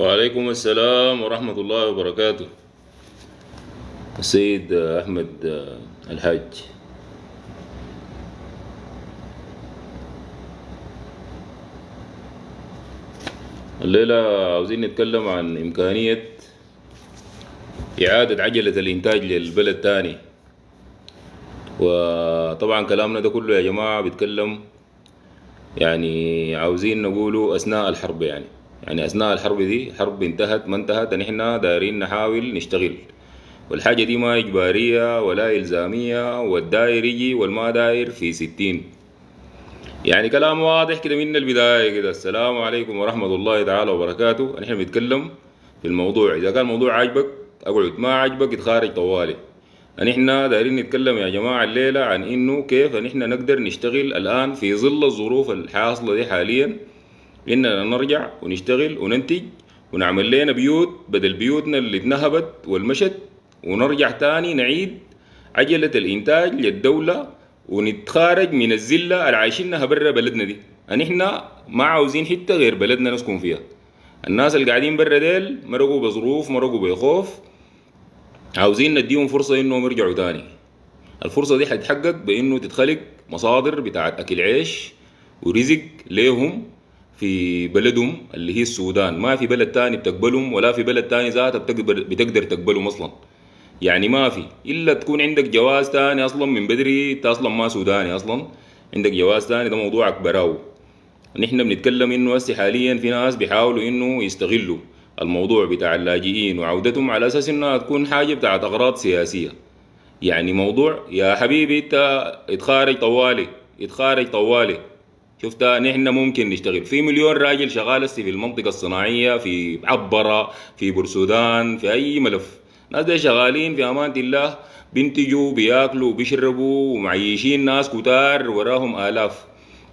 وعليكم السلام ورحمة الله وبركاته. السيد أحمد الحاج. الليلة عاوزين نتكلم عن إمكانية إعادة عجلة الإنتاج للبلد تاني. وطبعا كلامنا ده كله يا جماعة بيتكلم يعني عاوزين نقوله أثناء الحرب يعني. يعني أثناء الحرب دي حرب انتهت ما انتهت نحن دايرين نحاول نشتغل. والحاجة دي ما إجبارية ولا إلزامية والداير يجي والما داير في ستين. يعني كلام واضح كده من البداية كده. السلام عليكم ورحمة الله تعالى وبركاته. نحن بنتكلم في الموضوع. إذا كان الموضوع عاجبك أقعد. ما عاجبك اتخارج طوالي. نحن دايرين نتكلم يا جماعة الليلة عن إنه كيف نحن نقدر نشتغل الآن في ظل الظروف الحاصلة دي حاليا. إننا نرجع ونشتغل وننتج ونعمل لنا بيوت بدل بيوتنا اللي اتنهبت والمشت. ونرجع تاني نعيد عجلة الإنتاج للدولة ونتخارج من الزلة اللي عايشينها برا بلدنا دي. نحن ما عاوزين حتة غير بلدنا نسكن فيها. الناس اللي قاعدين برا ديل مرقوا بظروف مرقوا بخوف. عاوزين نديهم فرصة إنهم يرجعوا تاني. الفرصة دي حتتحقق بإنه تتخلق مصادر بتاعت أكل عيش ورزق ليهم في بلدهم اللي هي السودان. ما في بلد تاني بتقبلهم ولا في بلد تاني ذاتها بتقدر, بتقدر تقبلهم أصلا. يعني ما في. إلا تكون عندك جواز تاني أصلا من بدري أنت أصلا ما سوداني أصلا. عندك جواز تاني ده موضوعك براو. نحن بنتكلم إنه هسه حاليا في ناس بيحاولوا إنه يستغلوا الموضوع بتاع اللاجئين وعودتهم على أساس إنها تكون حاجة بتاعت أغراض سياسية. يعني موضوع يا حبيبي أنت اتخارج طوالي اتخارج طوالي. شفت نحن ممكن نشتغل. في مليون راجل شغال هسه في المنطقة الصناعية في عبرة في بورسودان في أي ملف. ناس دي شغالين في أمانة الله بينتجوا بياكلوا بيشربوا ومعيشين ناس كتار وراهم آلاف.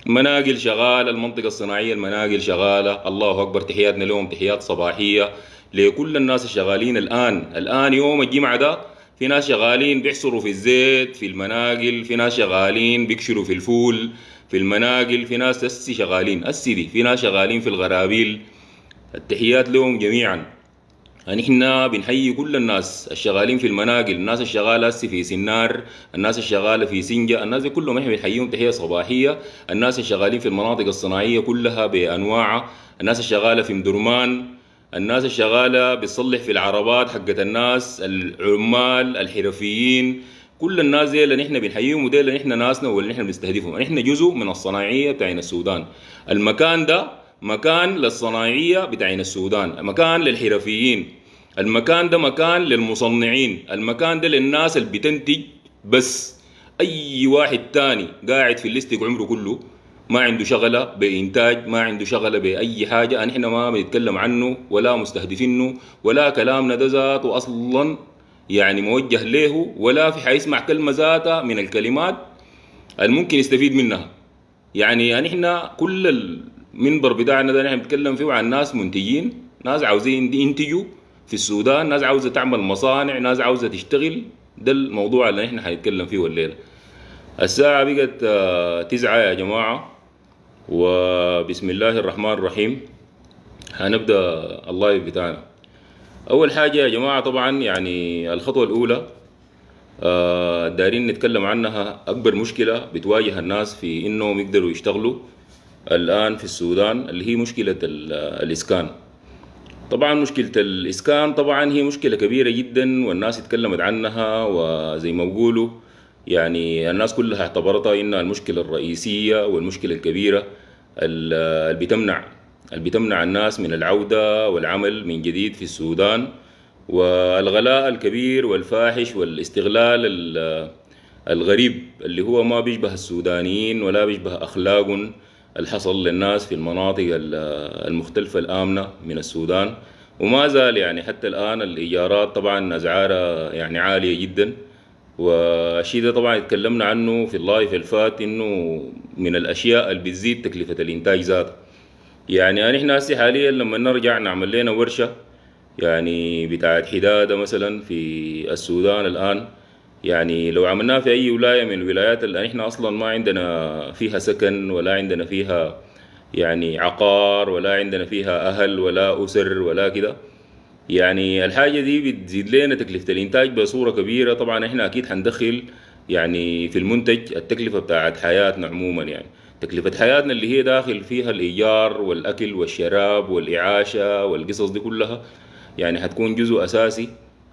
مناقل شغالة المنطقة الصناعية المناقل شغالة. الله أكبر تحياتنا لهم تحيات صباحية لكل الناس الشغالين الآن. الآن يوم الجمعة ده في ناس شغالين بيحصروا في الزيت في المناقل في ناس شغالين بيكشروا في الفول. في المناقل في ناس أسي شغالين أسي دي في ناس شغالين في الغرابيل. التحيات لهم جميعا. نحن بنحيي كل الناس الشغالين في المناقل الناس الشغالة هسه في سنار الناس الشغالة في سنجة الناس دي كلهم إحنا بنحييهم تحية صباحية. الناس الشغالين في المناطق الصناعية كلها بأنواعها الناس الشغالة في مدرمان الناس الشغالة بتصلح في العربات حقت الناس العمال الحرفيين. كل الناس دي اللي نحن بنحييهم ودي اللي نحن ناسنا واللي نحن بنستهدفهم. نحن جزء من الصناعية بتاعين السودان. المكان ده مكان للصناعية بتاعين السودان مكان للحرفيين المكان ده مكان للمصنعين المكان ده للناس اللي بتنتج بس. أي واحد تاني قاعد في الليستيك عمره كله ما عنده شغلة بإنتاج ما عنده شغلة بأي حاجة نحن ما بنتكلم عنه ولا مستهدفينه ولا كلامنا ده ذاته أصلا يعني موجه له ولا في حيسمع كلمة ذاتها من الكلمات الممكن يستفيد منها. يعني نحن كل المنبر بتاعنا ده نحن بنتكلم فيه عن ناس منتجين ناس عاوزين ينتجوا في السودان ناس عاوزة تعمل مصانع ناس عاوزة تشتغل. ده الموضوع اللي نحن حنتكلم فيه الليلة الساعة بقت تسعة يا جماعة وبسم الله الرحمن الرحيم. هنبدأ اللايف بتاعنا. أول حاجة يا جماعة طبعا يعني الخطوة الأولى آه دايرين نتكلم عنها أكبر مشكلة بتواجه الناس في إنهم يقدروا يشتغلوا الآن في السودان اللي هي مشكلة الإسكان. طبعا مشكلة الإسكان طبعا هي مشكلة كبيرة جدا والناس اتكلمت عنها وزي ما بقولوا يعني الناس كلها اعتبرتها إنها المشكلة الرئيسية والمشكلة الكبيرة اللي بتمنع اللي بتمنع الناس من العودة والعمل من جديد في السودان والغلاء الكبير والفاحش والاستغلال الغريب اللي هو ما بيشبه السودانيين ولا بيشبه أخلاق الحصل للناس في المناطق المختلفة الآمنة من السودان. وما زال يعني حتى الآن الإيجارات طبعا أسعارها يعني عالية جدا. والشيء ده طبعا اتكلمنا عنه في اللايف الفات إنه من الأشياء اللي بتزيد تكلفة الإنتاج ذاته يعني نحن هسه حاليا لما نرجع نعمل لنا ورشة يعني بتاعت حدادة مثلا في السودان الآن. يعني لو عملناها في أي ولاية من الولايات اللي نحن أصلا ما عندنا فيها سكن ولا عندنا فيها يعني عقار ولا عندنا فيها أهل ولا أسر ولا كده. يعني الحاجة دي بتزيد لنا تكلفة الإنتاج بصورة كبيرة. طبعا إحنا أكيد حندخل يعني في المنتج التكلفة بتاعت حياتنا عموما يعني. تكلفة حياتنا اللي هي داخل فيها الإيجار والأكل والشراب والإعاشة والقصص دي كلها يعني حتكون جزء أساسي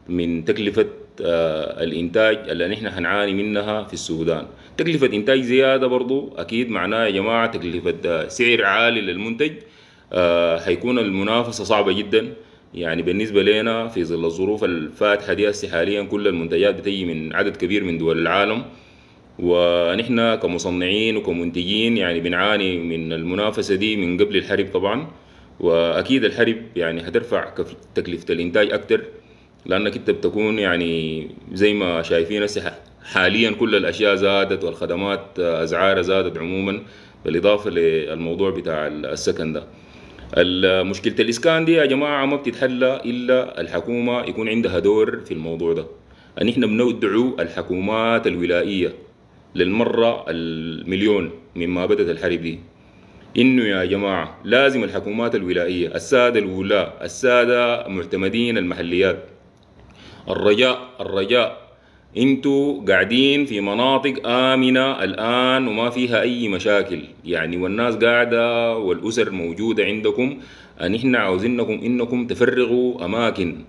من تكلفة آه، الإنتاج اللي نحن هنعاني منها في السودان. تكلفة إنتاج زيادة برضو أكيد معناه يا جماعة تكلفة آه، سعر عالي للمنتج آه، هيكون المنافسة صعبة جدا. يعني بالنسبة لنا في ظل الظروف الفاتحة دي حاليا كل المنتجات بتجي من عدد كبير من دول العالم. ونحن كمصنعين وكمنتجين يعني بنعاني من المنافسة دي من قبل الحرب طبعا. وأكيد الحرب يعني هترفع تكلفة الإنتاج أكتر لأنك أنت بتكون يعني زي ما شايفين هسه حاليا كل الأشياء زادت والخدمات أسعارها زادت عموما بالإضافة للموضوع بتاع السكن ده. مشكلة الإسكان دي يا جماعة ما بتتحلى إلا الحكومة يكون عندها دور في الموضوع ده. أن إحنا بندعو الحكومات الولائية للمرة المليون مما بدأت الحرب دي. إنه يا جماعة لازم الحكومات الولائية السادة الولاة السادة معتمدين المحليات الرجاء الرجاء إنتوا قاعدين في مناطق آمنة الآن وما فيها أي مشاكل. يعني والناس قاعدة والأسر موجودة عندكم أن إحنا عاوزينكم إنكم تفرغوا أماكن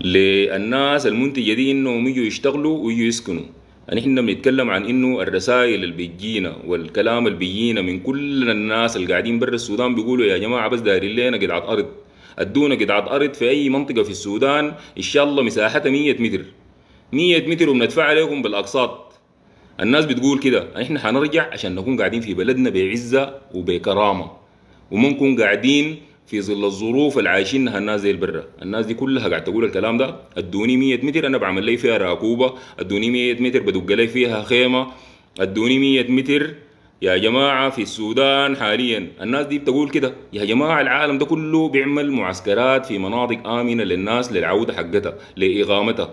للناس المنتجة دي إنهم يجوا يشتغلوا ويجوا يسكنوا. أن إحنا بنتكلم عن إنه الرسائل اللي بيجينا والكلام اللي بيجينا من كل الناس اللي قاعدين برا السودان بيقولوا يا جماعة بس دايرين لنا قطعة أرض. ادونا قطعة أرض في أي منطقة في السودان إن شاء الله مساحتها 100 متر. 100 متر وبندفع عليكم بالأقساط. الناس بتقول كده. إحنا حنرجع عشان نكون قاعدين في بلدنا بعزة وبكرامة. وما نكون قاعدين في ظل الظروف اللي عايشينها الناس زي البره. الناس دي كلها قاعد تقول الكلام ده. أدوني 100 متر أنا بعمل لي فيها راكوبه أدوني 100 متر بدق لي فيها خيمة. أدوني 100 متر يا جماعة في السودان حاليا. الناس دي بتقول كده. يا جماعة العالم ده كله بيعمل معسكرات في مناطق آمنة للناس للعودة حقتها لإقامتها.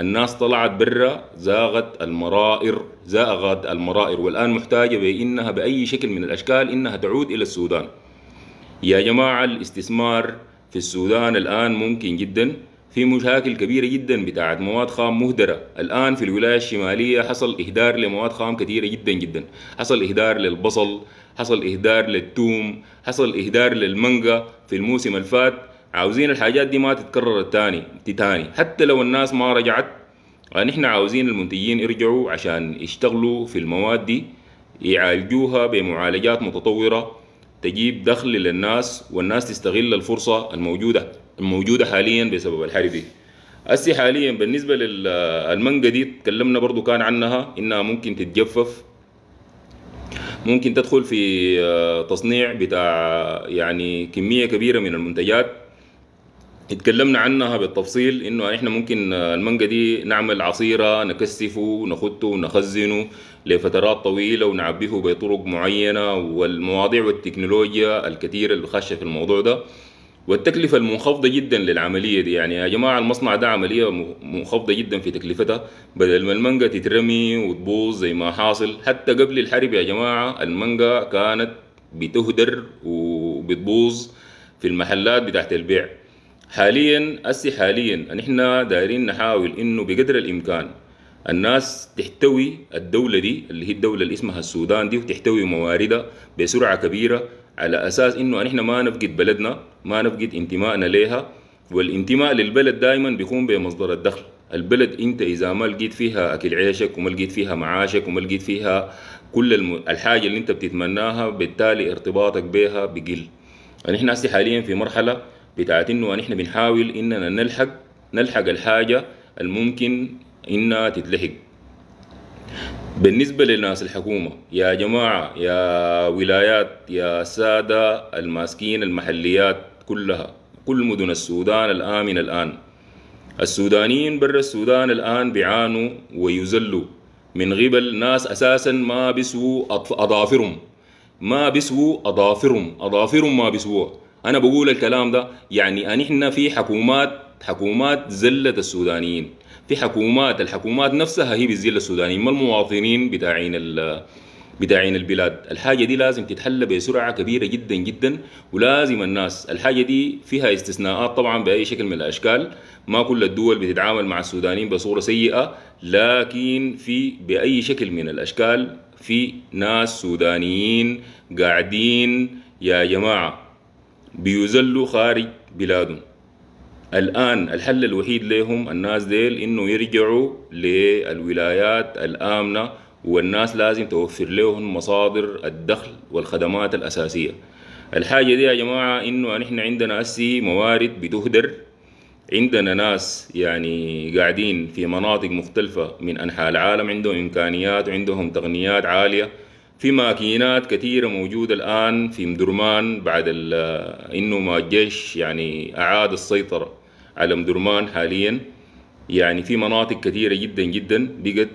الناس طلعت برا زاغت المرائر زاغت المرائر. والآن محتاجة بإنها بأي شكل من الأشكال إنها تعود إلى السودان. يا جماعة الاستثمار في السودان الآن ممكن جدا في مشاكل كبيرة جدا بتاعت مواد خام مهدرة. الآن في الولاية الشمالية حصل إهدار لمواد خام كثيرة جدا جدا. حصل إهدار للبصل حصل إهدار للتوم حصل إهدار للمانجا في الموسم الفات. عاوزين الحاجات دي ما تتكرر التاني تاني. حتى لو الناس ما رجعت نحن عاوزين المنتجين يرجعوا عشان يشتغلوا في المواد دي يعالجوها بمعالجات متطورة. تجيب دخل للناس والناس تستغل الفرصة الموجودة الموجودة حاليا بسبب الحرب دي. هسي حاليا بالنسبة للمانجا دي تكلمنا برضو كان عنها إنها ممكن تتجفف ممكن تدخل في آه، تصنيع بتاع يعني كمية كبيرة من المنتجات. اتكلمنا عنها بالتفصيل إنه إحنا ممكن المانجا دي نعمل عصيرة نكثفه نخده ونخزنه لفترات طويلة ونعبيه بطرق معينة والمواضيع والتكنولوجيا الكثيرة اللي خاشه في الموضوع ده. والتكلفة المنخفضة جدا للعملية دي. يعني يا جماعة المصنع ده عملية منخفضة جدا في تكلفتها. بدل ما المانجا تترمي وتبوظ زي ما حاصل حتى قبل الحرب يا جماعة المانجا كانت بتهدر وبتبوظ في المحلات بتاعت البيع. حاليا أسي حاليا نحن دايرين نحاول إنه بقدر الإمكان الناس تحتوي الدولة دي اللي هي الدولة اللي اسمها السودان دي وتحتوي مواردها بسرعة كبيرة على أساس إنه نحن ما نفقد بلدنا ما نفقد انتمائنا ليها. والانتماء للبلد دائما بيكون بمصدر الدخل. البلد أنت إذا ما لقيت فيها أكل عيشك وما لقيت فيها معاشك وما لقيت فيها كل الحاجة اللي أنت بتتمناها بالتالي ارتباطك بها بقل. نحن حاليا في مرحلة بتاعت انه نحن بنحاول إننا نلحق نلحق الحاجة الممكن إنها تتلحق. بالنسبة للناس الحكومة يا جماعة يا ولايات يا سادة الماسكين المحليات كلها كل مدن السودان الآمن الآن. السودانيين برا السودان الآن بيعانوا ويذلوا. من قبل ناس أساسا ما بيسووا أظافرهم. ما بيسووا أظافرهم. أظافرهم ما بيسووها أنا بقول الكلام ده يعني ان إحنا في حكومات حكومات زلت السودانيين. في حكومات الحكومات نفسها هي بتزل السودانيين ما المواطنين بتاعين بتاعين البلاد. الحاجة دي لازم تتحل بسرعة كبيرة جدا جدا ولازم الناس. الحاجة دي فيها استثناءات طبعا بأي شكل من الأشكال. ما كل الدول بتتعامل مع السودانيين بصورة سيئة لكن في بأي شكل من الأشكال في ناس سودانيين قاعدين. يا جماعة بيذلوا خارج بلادهم. الآن الحل الوحيد لهم الناس ديل إنه يرجعوا للولايات الآمنة والناس لازم توفر لهم مصادر الدخل والخدمات الأساسية. الحاجة دي يا جماعة إنه نحن عندنا أسي موارد بتهدر. عندنا ناس يعني قاعدين في مناطق مختلفة من أنحاء العالم عندهم إمكانيات وعندهم تقنيات عالية. في ماكينات كثيرة موجودة الآن في مدرمان بعد إنه ما الجيش يعني أعاد السيطرة على مدرمان حاليا. يعني في مناطق كثيرة جدا جدا بقت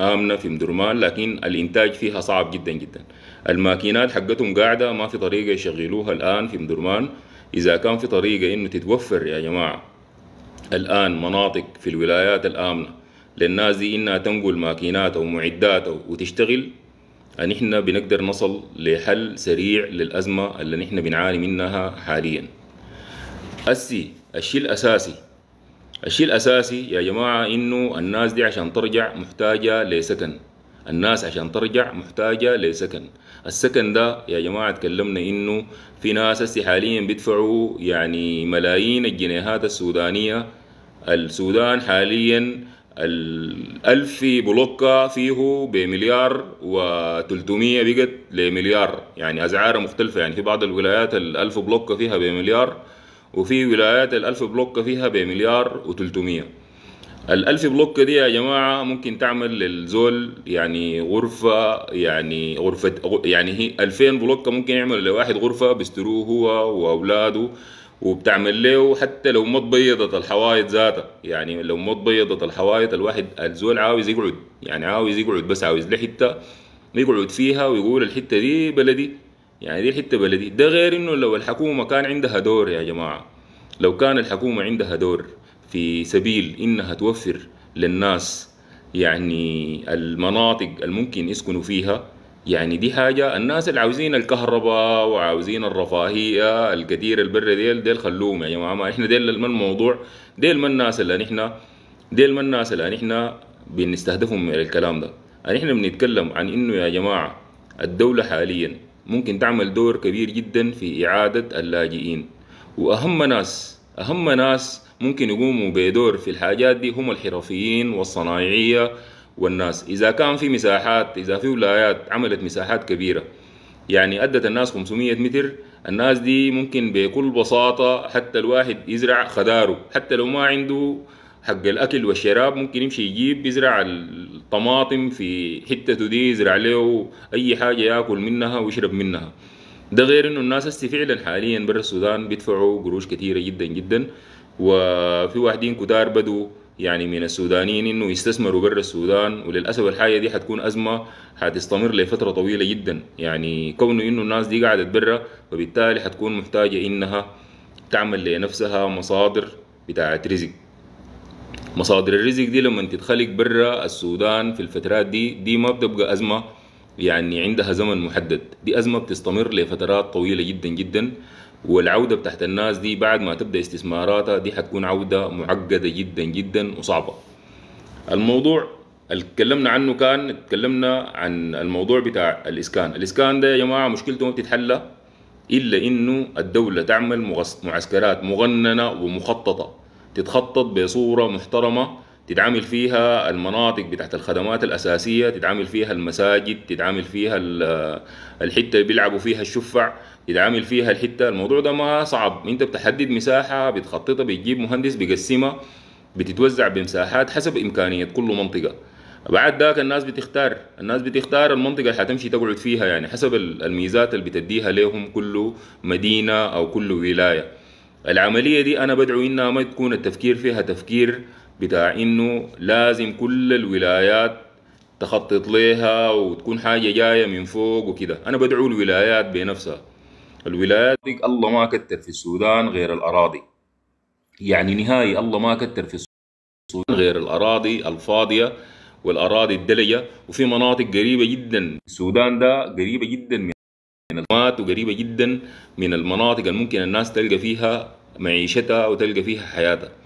آمنة في مدرمان لكن الإنتاج فيها صعب جدا جدا. الماكينات حقتهم قاعدة ما في طريقة يشغلوها الآن في مدرمان. إذا كان في طريقة إنه تتوفر يا جماعة الآن مناطق في الولايات الآمنة للناس دي إنها تنقل ماكينات أو معدات أو وتشتغل نحن بنقدر نصل لحل سريع للأزمة اللي نحن بنعاني منها حاليا. السي الشيء الأساسي. الشيء الأساسي يا جماعة إنه الناس دي عشان ترجع محتاجة لسكن. الناس عشان ترجع محتاجة لسكن. السكن ده يا جماعة تكلمنا إنه في ناس هسي حاليا بيدفعوا يعني ملايين الجنيهات السودانية. السودان حاليا الألف بلوكة فيه بمليار و300 بقت لمليار. يعني أسعار مختلفة. يعني في بعض الولايات الألف بلوكة فيها بمليار وفي ولايات الألف بلوكة فيها بمليار و300 الألف بلوكة دي يا جماعة ممكن تعمل للزول يعني غرفة يعني غرفة يعني هي 2000 بلوكة ممكن يعمل لواحد غرفة بيستروه هو وأولاده. وبتعمل له حتى لو ما تبيضت الحوايط ذاتها. يعني لو ما تبيضت الحوايط الواحد الزول عاوز يقعد يعني عاوز يقعد بس عاوز له حتة يقعد فيها ويقول الحتة دي بلدي. يعني دي الحتة بلدي. ده غير إنه لو الحكومة كان عندها دور يا جماعة. لو كان الحكومة عندها دور في سبيل إنها توفر للناس يعني المناطق الممكن يسكنوا فيها يعني دي حاجة الناس اللي عاوزين الكهرباء وعاوزين الرفاهية الكثير البره ديل ديل خلوهم يا جماعة. ما إحنا ديل ما الموضوع ديل ما الناس اللي نحن ديل ما الناس اللي نحن بنستهدفهم من الكلام ده. نحن بنتكلم عن إنه يا جماعة الدولة حاليا ممكن تعمل دور كبير جدا في إعادة اللاجئين. وأهم ناس أهم ناس ممكن يقوموا بدور في الحاجات دي هم الحرفيين والصنايعية والناس. إذا كان في مساحات إذا في ولايات عملت مساحات كبيرة يعني أدت الناس 500 متر الناس دي ممكن بكل بساطة حتى الواحد يزرع خداره. حتى لو ما عنده حق الأكل والشراب ممكن يمشي يجيب يزرع الطماطم في حتته دي يزرع له أي حاجة ياكل منها ويشرب منها. ده غير إنه الناس هسه فعلا حاليا برا السودان بيدفعوا قروش كثيره جدا جدا. وفي واحدين كتار بدوا يعني من السودانيين إنه يستثمروا برا السودان وللأسف الحاجة دي حتكون أزمة حتستمر لفترة طويلة جدا. يعني كونه إنه الناس دي قعدت برا فبالتالي حتكون محتاجة إنها تعمل لنفسها مصادر بتاعت رزق. مصادر الرزق دي لما تتخلق برا السودان في الفترات دي دي ما بتبقى أزمة يعني عندها زمن محدد. دي أزمة بتستمر لفترات طويلة جدا جدا. والعودة بتاعت الناس دي بعد ما تبدأ استثماراتها دي حتكون عودة معقدة جدا جدا وصعبة. الموضوع اللي اتكلمنا عنه كان اتكلمنا عن الموضوع بتاع الإسكان. الإسكان ده يا جماعة مشكلته ما بتتحل إلا إنه الدولة تعمل معسكرات مغننة ومخططة تتخطط بصورة محترمة تتعامل فيها المناطق بتاعت الخدمات الأساسية تتعامل فيها المساجد تتعامل فيها الحتة اللي بيلعبوا فيها الشفع تتعامل فيها الحتة. الموضوع ده ما صعب. انت بتحدد مساحة بتخططها بتجيب مهندس بيقسمها بتتوزع بمساحات حسب إمكانية كل منطقة. بعد ذاك الناس بتختار. الناس بتختار المنطقة اللي حتمشي تقعد فيها يعني حسب الميزات اللي بتديها لهم كل مدينة أو كل ولاية. العملية دي أنا بدعو إنها ما تكون التفكير فيها تفكير بتاع إنه لازم كل الولايات تخطط لها وتكون حاجة جاية من فوق وكده. أنا بدعو الولايات بنفسها. الولايات الله ما كتر في السودان غير الأراضي. يعني نهائي الله ما كتر في السودان غير الأراضي الفاضية والأراضي الدلجة. وفي مناطق قريبة جدا. السودان ده قريبة جدا من المات وقريبة جدا من المناطق اللي ممكن الناس تلقى فيها معيشتها وتلقى فيها حياتها.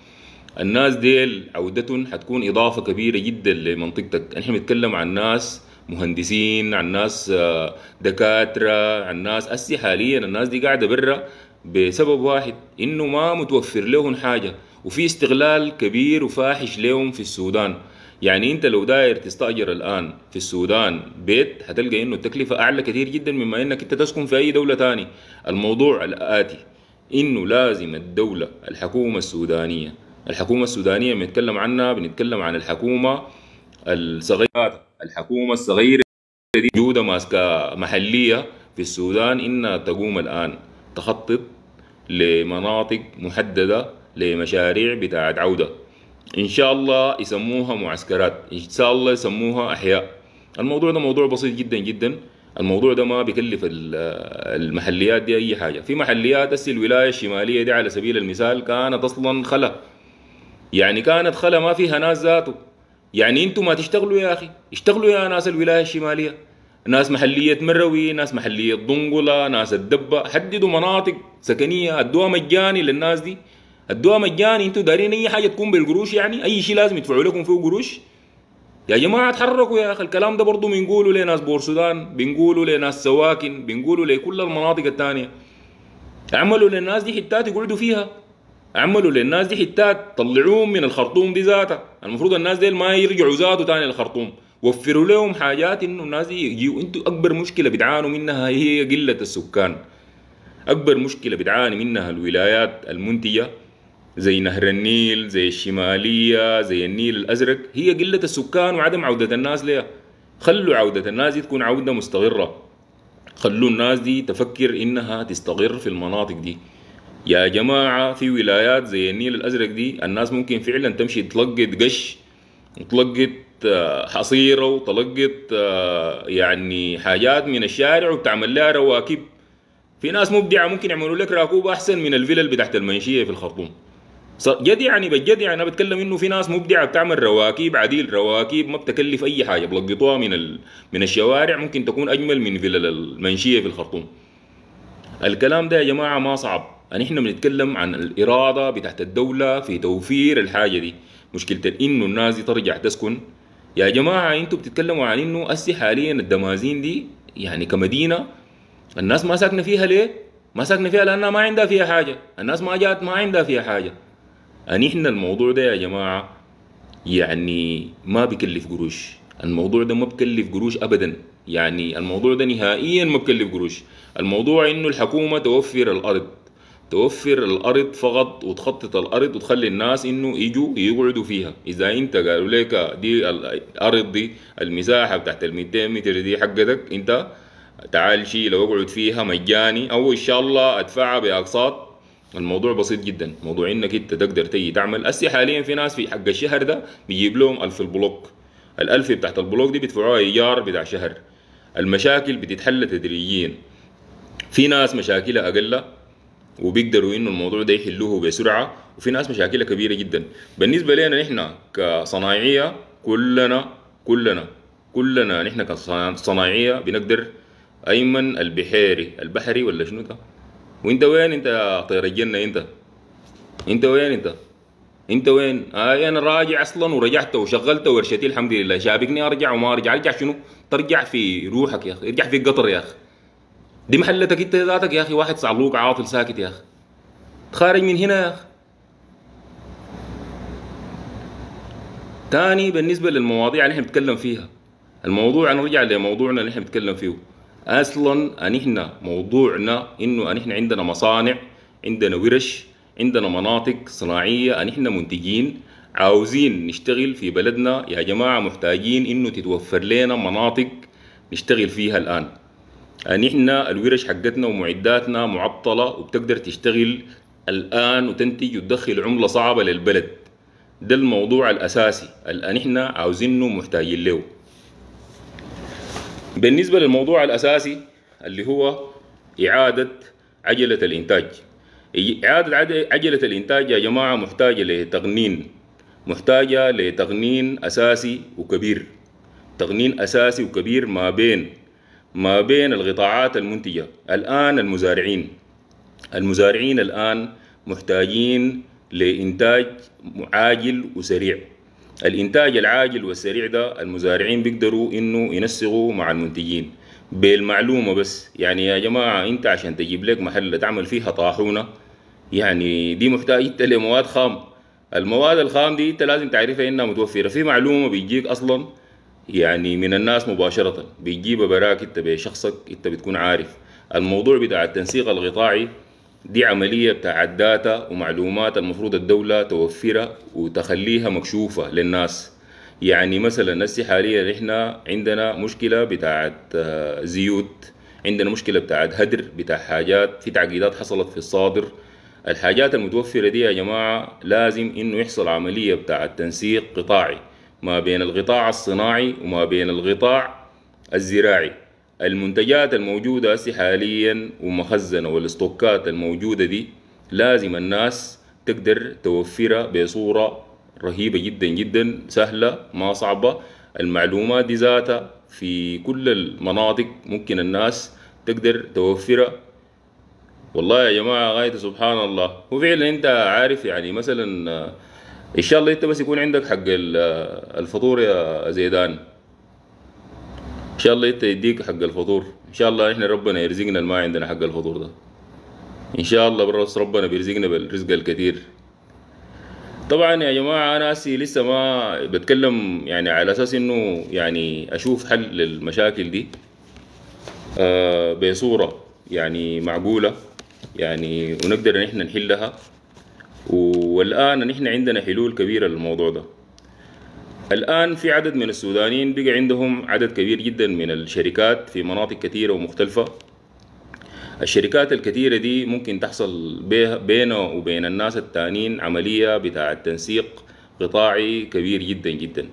الناس ديل عودتهم حتكون إضافة كبيرة جدا لمنطقتك. نحن بنتكلم عن ناس مهندسين عن ناس آه، دكاترة عن ناس أسي حاليا. الناس دي قاعدة برا بسبب واحد إنه ما متوفر لهم حاجة وفي استغلال كبير وفاحش لهم في السودان. يعني أنت لو داير تستأجر الآن في السودان بيت هتلقى إنه التكلفة أعلى كثير جدا مما إنك أنت تسكن في أي دولة تاني. الموضوع الآتي إنه لازم الدولة الحكومة السودانية الحكومة السودانية بنتكلم عنها بنتكلم عن الحكومة الصغيرة. الحكومة الصغيرة دي موجودة ماسكة محلية في السودان إنها تقوم الآن تخطط لمناطق محددة لمشاريع بتاعت عودة. إن شاء الله يسموها معسكرات إن شاء الله يسموها أحياء. الموضوع ده موضوع بسيط جدا جدا. الموضوع ده ما بيكلف المحليات دي أي حاجة. في محليات هسه الولاية الشمالية دي على سبيل المثال كانت أصلا خلا. يعني كانت خلا ما فيها ناس ذاته. يعني أنتم ما تشتغلوا يا أخي. اشتغلوا يا ناس الولاية الشمالية. ناس محلية مروي ناس محلية ضنقلة ناس الدبة. حددوا مناطق سكنية. ادوها مجاني للناس دي. ادوها مجاني. أنتوا دارين أي حاجة تكون بالقروش يعني؟ أي شيء لازم يدفعوا لكم فيه قروش؟ يا جماعة تحركوا يا أخي. الكلام ده برضه بنقوله لناس بورسودان بنقوله لناس سواكن؟ بنقوله لكل المناطق الثانية عملوا للناس دي حتات يقعدوا فيها. عملوا للناس دي حتات طلعوهم من الخرطوم دي ذاتها. المفروض الناس دي ما يرجعوا ذاته تاني للخرطوم. وفروا لهم حاجات إنه الناس دي يجيوا إنتوا أكبر مشكلة بتعانوا منها هي قلة السكان. أكبر مشكلة بتعاني منها الولايات المنتجة زي نهر النيل زي الشمالية زي النيل الأزرق. هي قلة السكان وعدم عودة الناس لها خلوا عودة الناس دي تكون عودة مستقرة. خلوا الناس دي تفكر إنها تستقر في المناطق دي. يا جماعة في ولايات زي النيل الأزرق دي الناس ممكن فعلا تمشي تلقط قش وتلقط آه، حصيرة وتلقط آه، يعني حاجات من الشارع وبتعمل لها رواكب. في ناس مبدعة ممكن يعملوا لك راكوب أحسن من الفلل بتاعت المنشية في الخرطوم. جد يعني بجد يعني أنا بتكلم إنه في ناس مبدعة بتعمل رواكيب عديل رواكيب ما بتكلف أي حاجة بلقطوها من ال... من الشوارع ممكن تكون أجمل من فلل المنشية في الخرطوم. الكلام ده يا جماعة ما صعب. نحن بنتكلم عن الإرادة بتاعت الدولة في توفير الحاجة دي. مشكلة إنه الناس دي ترجع تسكن. يا جماعة أنتوا بتتكلموا عن إنه أسي حاليا الدمازين دي يعني كمدينة الناس ما ساكنة فيها ليه؟ ما ساكنة فيها لأنها ما عندها فيها حاجة. الناس ما جات ما عندها فيها حاجة. نحن الموضوع ده يا جماعة يعني ما بكلف قروش. الموضوع ده ما بكلف قروش أبدا. يعني الموضوع ده نهائيا ما بكلف قروش. الموضوع إنه الحكومة توفر الأرض. توفر الأرض فقط وتخطط الأرض وتخلي الناس إنه يجوا يقعدوا فيها. إذا أنت قالوا لك دي الأرض دي المساحة بتاعت ال 200 متر دي حقتك أنت تعال شيل واقعد فيها مجاني. أو إن شاء الله أدفعها بأقساط. الموضوع بسيط جدا. موضوع إنك أنت تقدر تيجي تعمل. اسي حاليا في ناس في حق الشهر ده بيجيب لهم ألف البلوك. الألف بتاعت البلوك دي بيدفعوها إيجار بتاع شهر. المشاكل بتتحل تدريجيا. في ناس مشاكلها أقل وبيقدروا إنه الموضوع ده يحلوه بسرعة. وفي ناس مشاكلها كبيرة جدا. بالنسبة لنا نحن كصناعيه كلنا كلنا كلنا نحن كصناعيه بنقدر أيمن البحيري البحري ولا شنو ده؟ وإنت وين إنت يا طير الجنة إنت؟ إنت وين إنت؟ إنت وين؟ آه أنا راجع أصلا ورجعت وشغلت ورشتي الحمد لله. شابكني أرجع وما أرجع. أرجع شنو؟ ترجع في روحك يا أخي ارجع في قطر يا أخي. دي محلتك انت ذاتك يا أخي. واحد صعلوك عاطل ساكت يا أخي. خارج من هنا يا أخي. تاني بالنسبة للمواضيع اللي إحنا بنتكلم فيها. الموضوع نرجع لموضوعنا اللي إحنا بنتكلم فيه. أصلا ان إحنا موضوعنا انه ان إحنا عندنا مصانع عندنا ورش عندنا مناطق صناعية ان إحنا منتجين عاوزين نشتغل في بلدنا. يا جماعة محتاجين انه تتوفر لنا مناطق نشتغل فيها الآن. نحن الورش حقتنا ومعداتنا معطلة وبتقدر تشتغل الآن وتنتج وتدخل عملة صعبة للبلد. ده الموضوع الأساسي اللي نحن عاوزينه محتاجين له. بالنسبة للموضوع الأساسي اللي هو إعادة عجلة الإنتاج. إعادة عجلة الإنتاج يا جماعة محتاجة لتقنين. محتاجة لتقنين أساسي وكبير. تقنين أساسي وكبير ما بين ما بين القطاعات المنتجة الآن المزارعين. المزارعين الآن محتاجين لإنتاج عاجل وسريع. الإنتاج العاجل والسريع ده المزارعين بيقدروا إنه ينسقوا مع المنتجين. بالمعلومة بس يعني يا جماعة أنت عشان تجيب لك محل تعمل فيها طاحونة يعني دي محتاج أنت لمواد خام. المواد الخام دي أنت لازم تعرفها إنها متوفرة. في معلومة بيجيك أصلا؟ يعني من الناس مباشرة بيجيبها براك انت بشخصك انت بتكون عارف. الموضوع بتاع التنسيق القطاعي دي عملية بتاع داتا ومعلومات المفروض الدولة توفرها وتخليها مكشوفة للناس. يعني مثلا هسه حاليا إحنا عندنا مشكلة بتاعت آه، زيوت عندنا مشكلة بتاعت هدر بتاع حاجات في تعقيدات حصلت في الصادر. الحاجات المتوفرة دي يا جماعة لازم إنه يحصل عملية بتاع التنسيق قطاعي ما بين القطاع الصناعي وما بين القطاع الزراعي. المنتجات الموجودة حاليا ومخزنة والاستوكات الموجودة دي لازم الناس تقدر توفرها بصورة رهيبة جدا جدا سهلة ما صعبة. المعلومات دي ذاتها في كل المناطق ممكن الناس تقدر توفرها. والله يا جماعة غاية سبحان الله. هو فعلا أنت عارف يعني مثلا إن شاء الله أنت بس يكون عندك حق الفطور يا زيدان. إن شاء الله أنت يديك حق الفطور. إن شاء الله إحنا ربنا يرزقنا ما عندنا حق الفطور ده. إن شاء الله برس ربنا بيرزقنا بالرزق الكثير. طبعا يا جماعة أنا اسي لسه ما بتكلم يعني على أساس إنه يعني أشوف حل للمشاكل دي. آه بصورة يعني معقولة. يعني ونقدر إن إحنا نحلها. والآن نحن عندنا حلول كبيرة للموضوع ده. الآن في عدد من السودانيين بقى عندهم عدد كبير جدا من الشركات في مناطق كثيرة ومختلفة. الشركات الكثيرة دي ممكن تحصل بينه وبين الناس التانيين عملية بتاع تنسيق قطاعي كبير جدا جدا.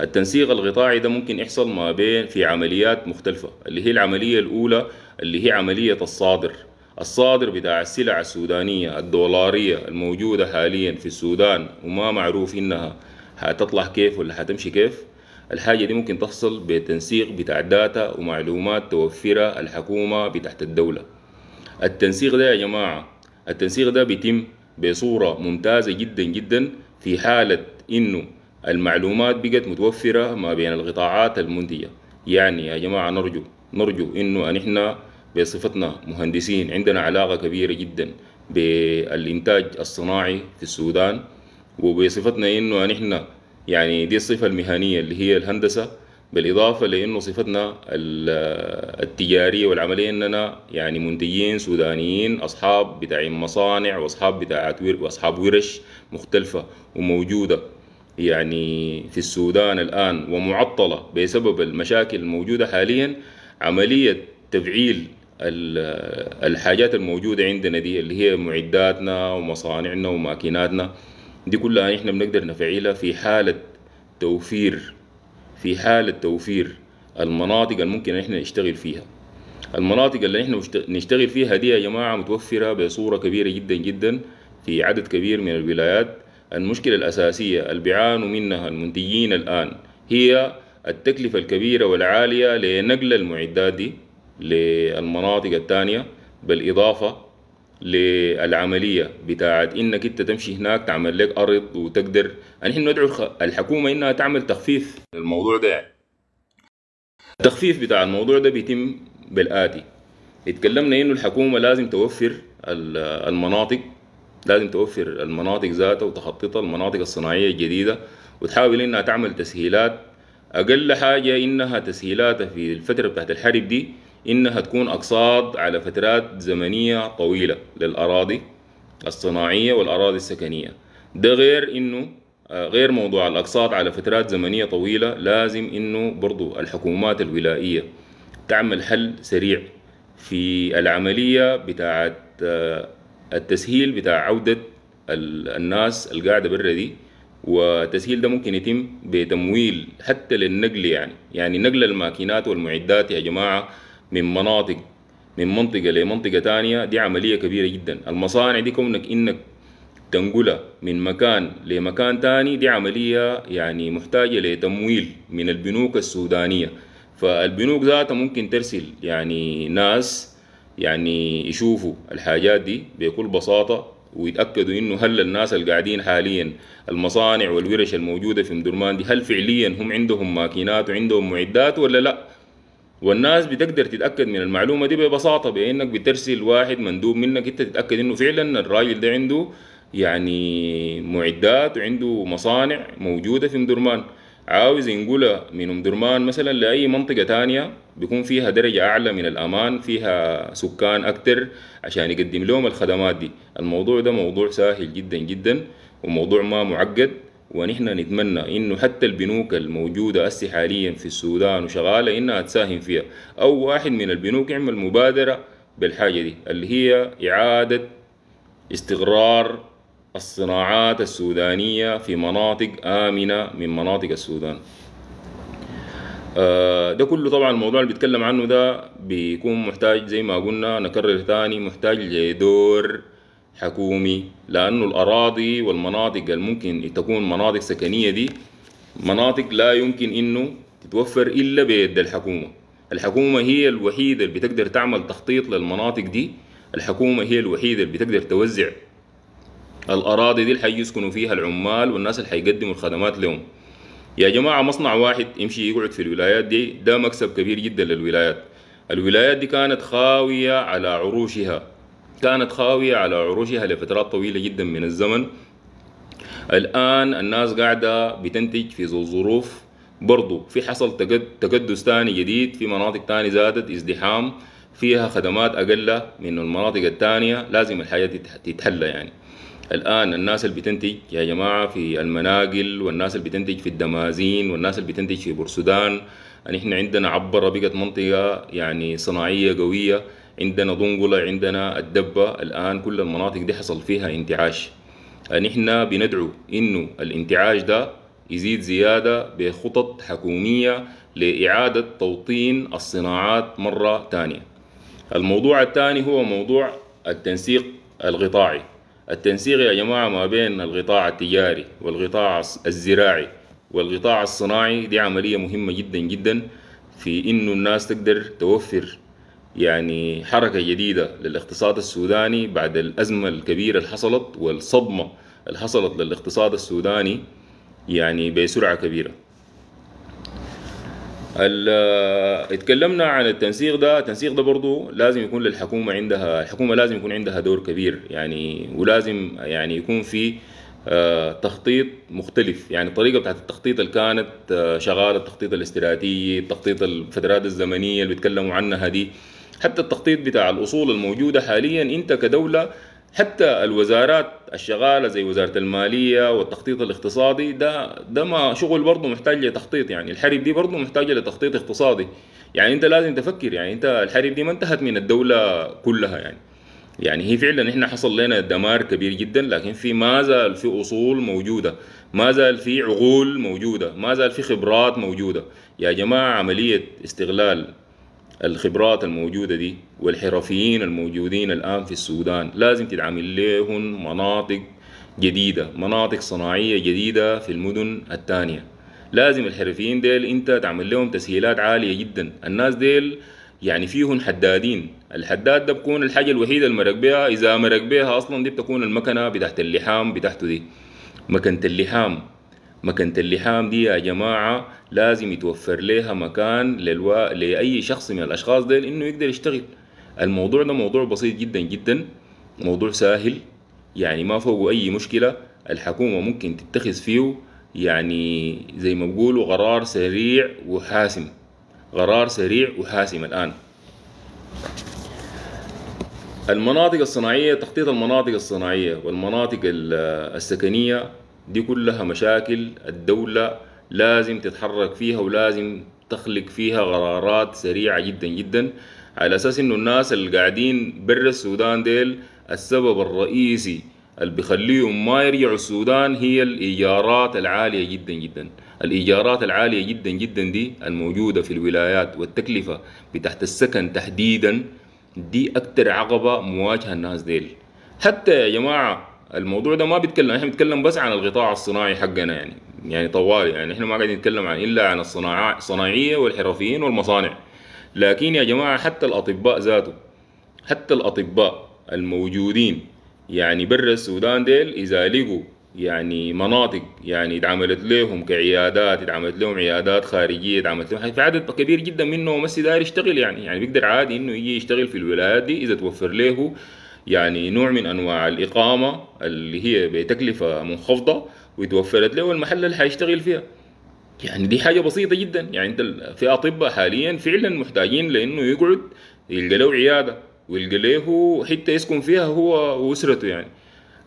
التنسيق القطاعي ده ممكن يحصل ما بين في عمليات مختلفة اللي هي العملية الأولى اللي هي عملية الصادر. الصادر بتاع السلع السودانية الدولارية الموجودة حاليا في السودان وما معروف إنها هتطلع كيف ولا هتمشي كيف الحاجة دي ممكن تحصل بتنسيق بتاع داتا ومعلومات توفرها الحكومة بتاعت الدولة. التنسيق ده يا جماعة التنسيق ده بيتم بصورة ممتازة جدا جدا في حالة إنه المعلومات بقت متوفرة ما بين القطاعات المنتجة. يعني يا جماعة نرجو نرجو إنه أن إحنا بصفتنا مهندسين. عندنا علاقة كبيرة جدا بالإنتاج الصناعي في السودان وبصفتنا إنه نحن يعني دي الصفة المهنية اللي هي الهندسة بالإضافة لأنه صفتنا التجارية والعملية إننا يعني منتجين سودانيين أصحاب بتاع مصانع وأصحاب بتاعت وأصحاب ورش مختلفة وموجودة يعني في السودان الآن ومعطلة بسبب المشاكل الموجودة حاليا. عملية تفعيل الحاجات الموجودة عندنا دي اللي هي معداتنا ومصانعنا وماكيناتنا دي كلها إحنا بنقدر نفعلها في حالة توفير في حالة توفير المناطق اللي ممكن إحنا نشتغل فيها. المناطق اللي إحنا نشتغل فيها دي يا جماعة متوفرة بصورة كبيرة جدا جدا في عدد كبير من الولايات. المشكلة الأساسية اللي بيعانوا منها المنتجين الآن هي التكلفة الكبيرة والعالية لنقل المعدات دي. للمناطق الثانية بالإضافة للعملية بتاعت إنك أنت تمشي هناك تعمل لك أرض وتقدر. نحن ندعو الحكومة إنها تعمل تخفيف الموضوع ده. يعني. التخفيف بتاع الموضوع ده بيتم بالآتي. اتكلمنا إنه الحكومة لازم توفر المناطق لازم توفر المناطق ذاتها وتخطيطها المناطق الصناعية الجديدة وتحاول إنها تعمل تسهيلات. أقل حاجة إنها تسهيلاتها في الفترة بتاعت الحرب دي إنها تكون أقساط على فترات زمنية طويلة للأراضي الصناعية والأراضي السكنية. ده غير إنه آه، غير موضوع الأقساط على فترات زمنية طويلة لازم إنه برضو الحكومات الولائية تعمل حل سريع في العملية بتاعت آه، التسهيل بتاع عودة الناس القاعدة برا دي. والتسهيل ده ممكن يتم بتمويل حتى للنقل يعني. يعني نقل الماكينات والمعدات يا جماعة من مناطق من منطقة لمنطقة تانية. دي عملية كبيرة جدا. المصانع دي كونك إنك تنقلها من مكان لمكان تاني دي عملية يعني محتاجة لتمويل من البنوك السودانية. فالبنوك ذاتها ممكن ترسل يعني ناس يعني يشوفوا الحاجات دي بكل بساطة ويتأكدوا إنه هل الناس اللي قاعدين حاليا المصانع والورش الموجودة في مدرمان دي هل فعليا هم عندهم ماكينات وعندهم معدات ولا لا؟ والناس بتقدر تتأكد من المعلومة دي ببساطة بإنك بترسل واحد مندوب منك أنت تتأكد إنه فعلا الراجل ده عنده يعني معدات وعنده مصانع موجودة في مدرمان. عاوز ينقلها من ام درمان مثلا لأي منطقة تانية بيكون فيها درجة أعلى من الأمان فيها سكان أكتر عشان يقدم لهم الخدمات دي. الموضوع ده موضوع سهل جدا جدا وموضوع ما معقد. ونحن نتمنى إنه حتى البنوك الموجودة هسه حاليا في السودان وشغالة إنها تساهم فيها. أو واحد من البنوك يعمل مبادرة بالحاجة دي اللي هي إعادة استقرار الصناعات السودانية في مناطق آمنة من مناطق السودان. آه، ده كله طبعا الموضوع اللي بيتكلم عنه ده بيكون محتاج زي ما قلنا نكرر تاني محتاج لدور حكومي لأنه الأراضي والمناطق الممكن تكون مناطق سكنية دي مناطق لا يمكن إنه تتوفر إلا بيد الحكومة. الحكومة هي الوحيدة اللي بتقدر تعمل تخطيط للمناطق دي. الحكومة هي الوحيدة اللي بتقدر توزع الأراضي دي اللي حيسكنوا فيها العمال والناس اللي حيقدموا الخدمات لهم. يا جماعة مصنع واحد يمشي يقعد في الولايات دي ده مكسب كبير جدا للولايات. الولايات دي كانت خاوية على عروشها. كانت خاوية على عروشها لفترات طويلة جدا من الزمن. الآن الناس قاعدة بتنتج في ذو الظروف برضو في حصل تقدس تاني جديد في مناطق تاني زادت ازدحام فيها خدمات أقل من المناطق التانية. لازم الحياة تتحلى يعني. الآن الناس اللي بتنتج يا جماعة في المناقل والناس اللي بتنتج في الدمازين والناس اللي بتنتج في بورسودان. نحن عندنا عبرة بقت منطقة يعني صناعية قوية. عندنا ضنقلة عندنا الدبة. الآن كل المناطق دي حصل فيها انتعاش. نحن بندعو إنه الانتعاش ده يزيد زيادة بخطط حكومية لإعادة توطين الصناعات مرة تانية. الموضوع الثاني هو موضوع التنسيق القطاعي التنسيق يا جماعة ما بين القطاع التجاري والقطاع الزراعي والقطاع الصناعي دي عملية مهمة جدا جدا في إنه الناس تقدر توفر يعني حركة جديدة للاقتصاد السوداني بعد الأزمة الكبيرة اللي حصلت والصدمة اللي حصلت للاقتصاد السوداني يعني بسرعة كبيرة. اتكلمنا عن التنسيق ده التنسيق ده برضو لازم يكون للحكومة عندها الحكومة لازم يكون عندها دور كبير يعني ولازم يعني يكون في آه، تخطيط مختلف يعني الطريقة بتاعت التخطيط اللي كانت آه، شغالة التخطيط الاستراتيجي تخطيط الفترات الزمنية اللي بيتكلموا عنها دي حتى التخطيط بتاع الأصول الموجودة حاليا أنت كدولة حتى الوزارات الشغالة زي وزارة المالية والتخطيط الاقتصادي ده ده ما شغل برضه محتاج لتخطيط يعني. الحرب دي برضه محتاجة لتخطيط اقتصادي. يعني أنت لازم تفكر يعني أنت الحرب دي ما انتهت من الدولة كلها يعني. يعني هي فعلا إحنا حصل لنا دمار كبير جدا لكن في ما زال في أصول موجودة ما زال في عقول موجودة ما زال في خبرات موجودة. يا جماعة عملية استغلال الخبرات الموجودة دي والحرفيين الموجودين الآن في السودان. لازم تتعمل لهم مناطق جديدة مناطق صناعية جديدة في المدن الثانية. لازم الحرفيين ديل انت تعمل لهم تسهيلات عالية جدا. الناس ديل يعني فيهم حدادين. الحداد ده بكون الحاجة الوحيدة اللي بيها. إذا مرق بيها أصلا دي بتكون المكنة بتاعت اللحام بتاعته دي. مكنة اللحام. مكنة اللحام دي يا جماعة لازم يتوفر لها مكان للو... لأي شخص من الأشخاص ديل إنه يقدر يشتغل. الموضوع ده موضوع بسيط جدا جدا موضوع سهل يعني ما فوقه أي مشكلة. الحكومة ممكن تتخذ فيه يعني زي ما بقولوا قرار سريع وحاسم. قرار سريع وحاسم الآن. المناطق الصناعية تخطيط المناطق الصناعية والمناطق السكنية دي كلها مشاكل الدولة لازم تتحرك فيها ولازم تخلق فيها قرارات سريعة جدا جدا. على أساس إنه الناس اللي قاعدين برا السودان ديل السبب الرئيسي اللي بيخليهم ما يرجعوا السودان هي الإيجارات العالية جدا جدا. الإيجارات العالية جدا جدا دي الموجودة في الولايات والتكلفة بتحت السكن تحديدا دي أكتر عقبة مواجهة الناس ديل. حتى يا جماعة الموضوع ده ما بيتكلم إحنا بنتكلم بس عن القطاع الصناعي حقنا يعني يعني طوال يعني إحنا ما قاعدين نتكلم عن إلا عن الصناعة الصناعية والحرفيين والمصانع. لكن يا جماعة حتى الأطباء ذاته حتى الأطباء الموجودين يعني برا السودان ديل إذا لقوا يعني مناطق يعني اتعملت لهم كعيادات اتعملت لهم عيادات خارجية اتعملت لهم في عدد كبير جدا منهم بس داير يشتغل يعني يعني بيقدر عادي إنه يجي يشتغل في الولايات دي إذا توفر له يعني نوع من أنواع الإقامة اللي هي بتكلفة منخفضة وتوفرت له المحل اللي حيشتغل فيها. يعني دي حاجة بسيطة جدا. يعني أنت في أطباء حاليا فعلا محتاجين لأنه يقعد يلقى له عيادة ويلقى له حتة يسكن فيها هو وأسرته يعني.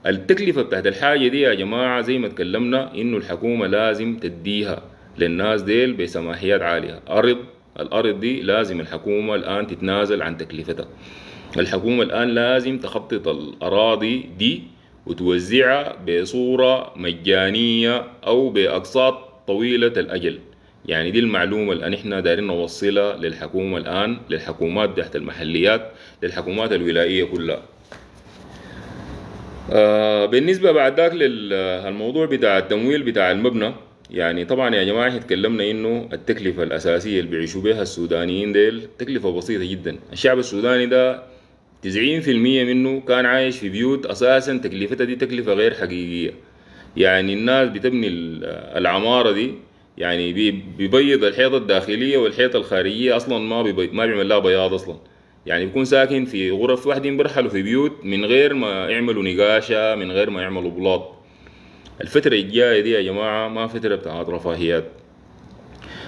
التكلفة بتاعت الحاجة دي يا جماعة زي ما تكلمنا إنه الحكومة لازم تديها للناس ديل بسماحيات عالية. أرض الأرض دي لازم الحكومة الآن تتنازل عن تكلفتها. الحكومة الآن لازم تخطط الأراضي دي وتوزعها بصورة مجانية أو بأقساط طويلة الأجل. يعني دي المعلومة اللي إحنا دايرين نوصلها للحكومة الآن للحكومات تحت المحليات للحكومات الولائية كلها. آه بالنسبة بعد ذاك للموضوع بتاع التمويل بتاع المبنى يعني طبعا يا جماعة إحنا تكلمنا إنه التكلفة الأساسية اللي بيعيشوا بها السودانيين ديل تكلفة بسيطة جدا. الشعب السوداني ده 90% منه كان عايش في بيوت أساسا تكلفتها دي تكلفة غير حقيقية. يعني الناس بتبني العمارة دي يعني بيبيض الحيطة الداخلية والحيطة الخارجية أصلا ما ما بيعمل لها بياض أصلا. يعني بيكون ساكن في غرف واحدين بيرحلوا في بيوت من غير ما يعملوا نقاشة من غير ما يعملوا بلاط. الفترة الجاية دي يا جماعة ما فترة بتاعت رفاهيات.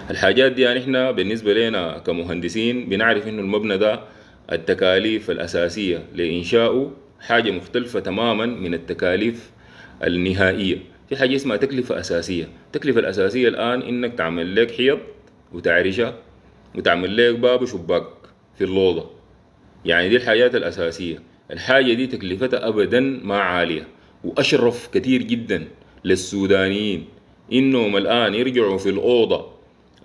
الحاجات دي يعني إحنا بالنسبة لنا كمهندسين بنعرف إنه المبنى ده التكاليف الأساسية لإنشاؤه حاجة مختلفة تماما من التكاليف النهائية. في حاجة اسمها تكلفة أساسية. التكلفة الأساسية الآن إنك تعمل لك حيط وتعرشها وتعمل لك باب وشباك في اللوضة يعني دي الحاجات الأساسية. الحاجة دي تكلفتها أبدا ما عالية. وأشرف كتير جدا للسودانيين إنهم الآن يرجعوا في الأوضة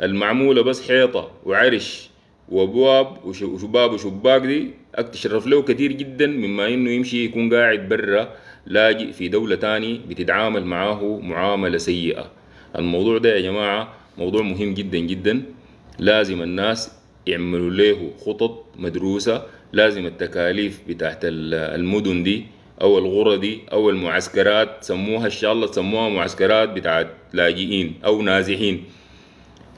المعمولة بس حيطة وعرش وابواب وشباب وشباك دي تشرف له كتير جدا مما إنه يمشي يكون قاعد برا لاجئ في دولة تاني بتتعامل معاه معاملة سيئة. الموضوع ده يا جماعة موضوع مهم جدا جدا. لازم الناس يعملوا له خطط مدروسة. لازم التكاليف بتاعت المدن دي أو الغرة دي أو المعسكرات سموها إن شاء الله تسموها معسكرات بتاعت لاجئين أو نازحين.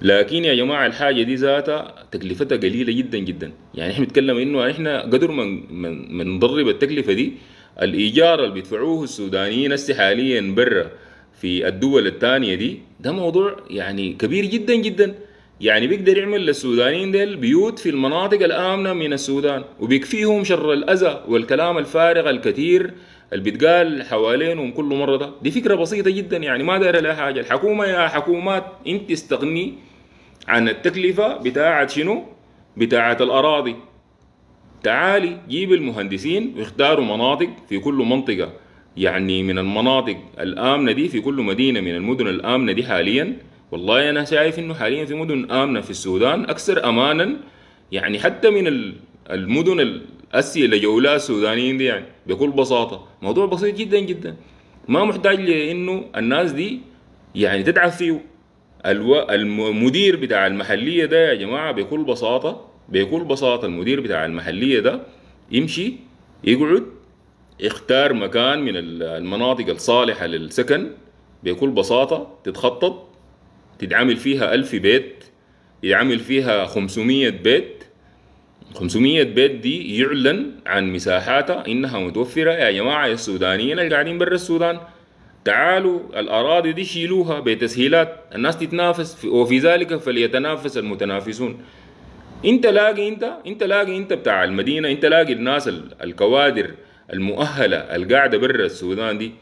لكن يا جماعة الحاجة دي ذاتها تكلفتها قليلة جدا جدا. يعني إحنا بنتكلم إنه إحنا قدر ما من, من نضرب التكلفة دي الإيجار اللي بيدفعوه السودانيين هسه حاليا برا في الدول الثانية دي ده موضوع يعني كبير جدا جدا. يعني بيقدر يعمل للسودانيين ديل بيوت في المناطق الآمنة من السودان وبيكفيهم شر الأذى والكلام الفارغ الكثير اللي بيتقال حوالينهم كل مرة ده. دي فكرة بسيطة جدا يعني ما دايرة لها حاجة. الحكومة يا حكومات إنت استغني عن التكلفة بتاعت شنو؟ بتاعت الأراضي. تعالي جيب المهندسين واختاروا مناطق في كل منطقة. يعني من المناطق الآمنة دي في كل مدينة من المدن الآمنة دي حاليا. والله أنا شايف إنه حاليا في مدن آمنة في السودان أكثر أمانا. يعني حتى من المدن الأسية اللي جولها السودانيين دي يعني بكل بساطة. موضوع بسيط جدا جدا. ما محتاج لإنه الناس دي يعني تتعب فيه. ألو... المدير بتاع المحلية ده يا جماعة بكل بساطة بكل بساطة المدير بتاع المحلية ده يمشي يقعد يختار مكان من المناطق الصالحة للسكن. بكل بساطة تتخطط تتعمل فيها ألف بيت يعمل فيها 500 بيت. 500 بيت دي يعلن عن مساحاتها إنها متوفرة يا جماعة يا السودانيين اللي قاعدين برا السودان. تعالوا الأراضي دي شيلوها بتسهيلات. الناس تتنافس وفي ذلك فليتنافس المتنافسون. انت لاقي انت انت لاقي انت بتاع المدينة انت لاقي الناس الكوادر المؤهلة القاعدة برا السودان دي.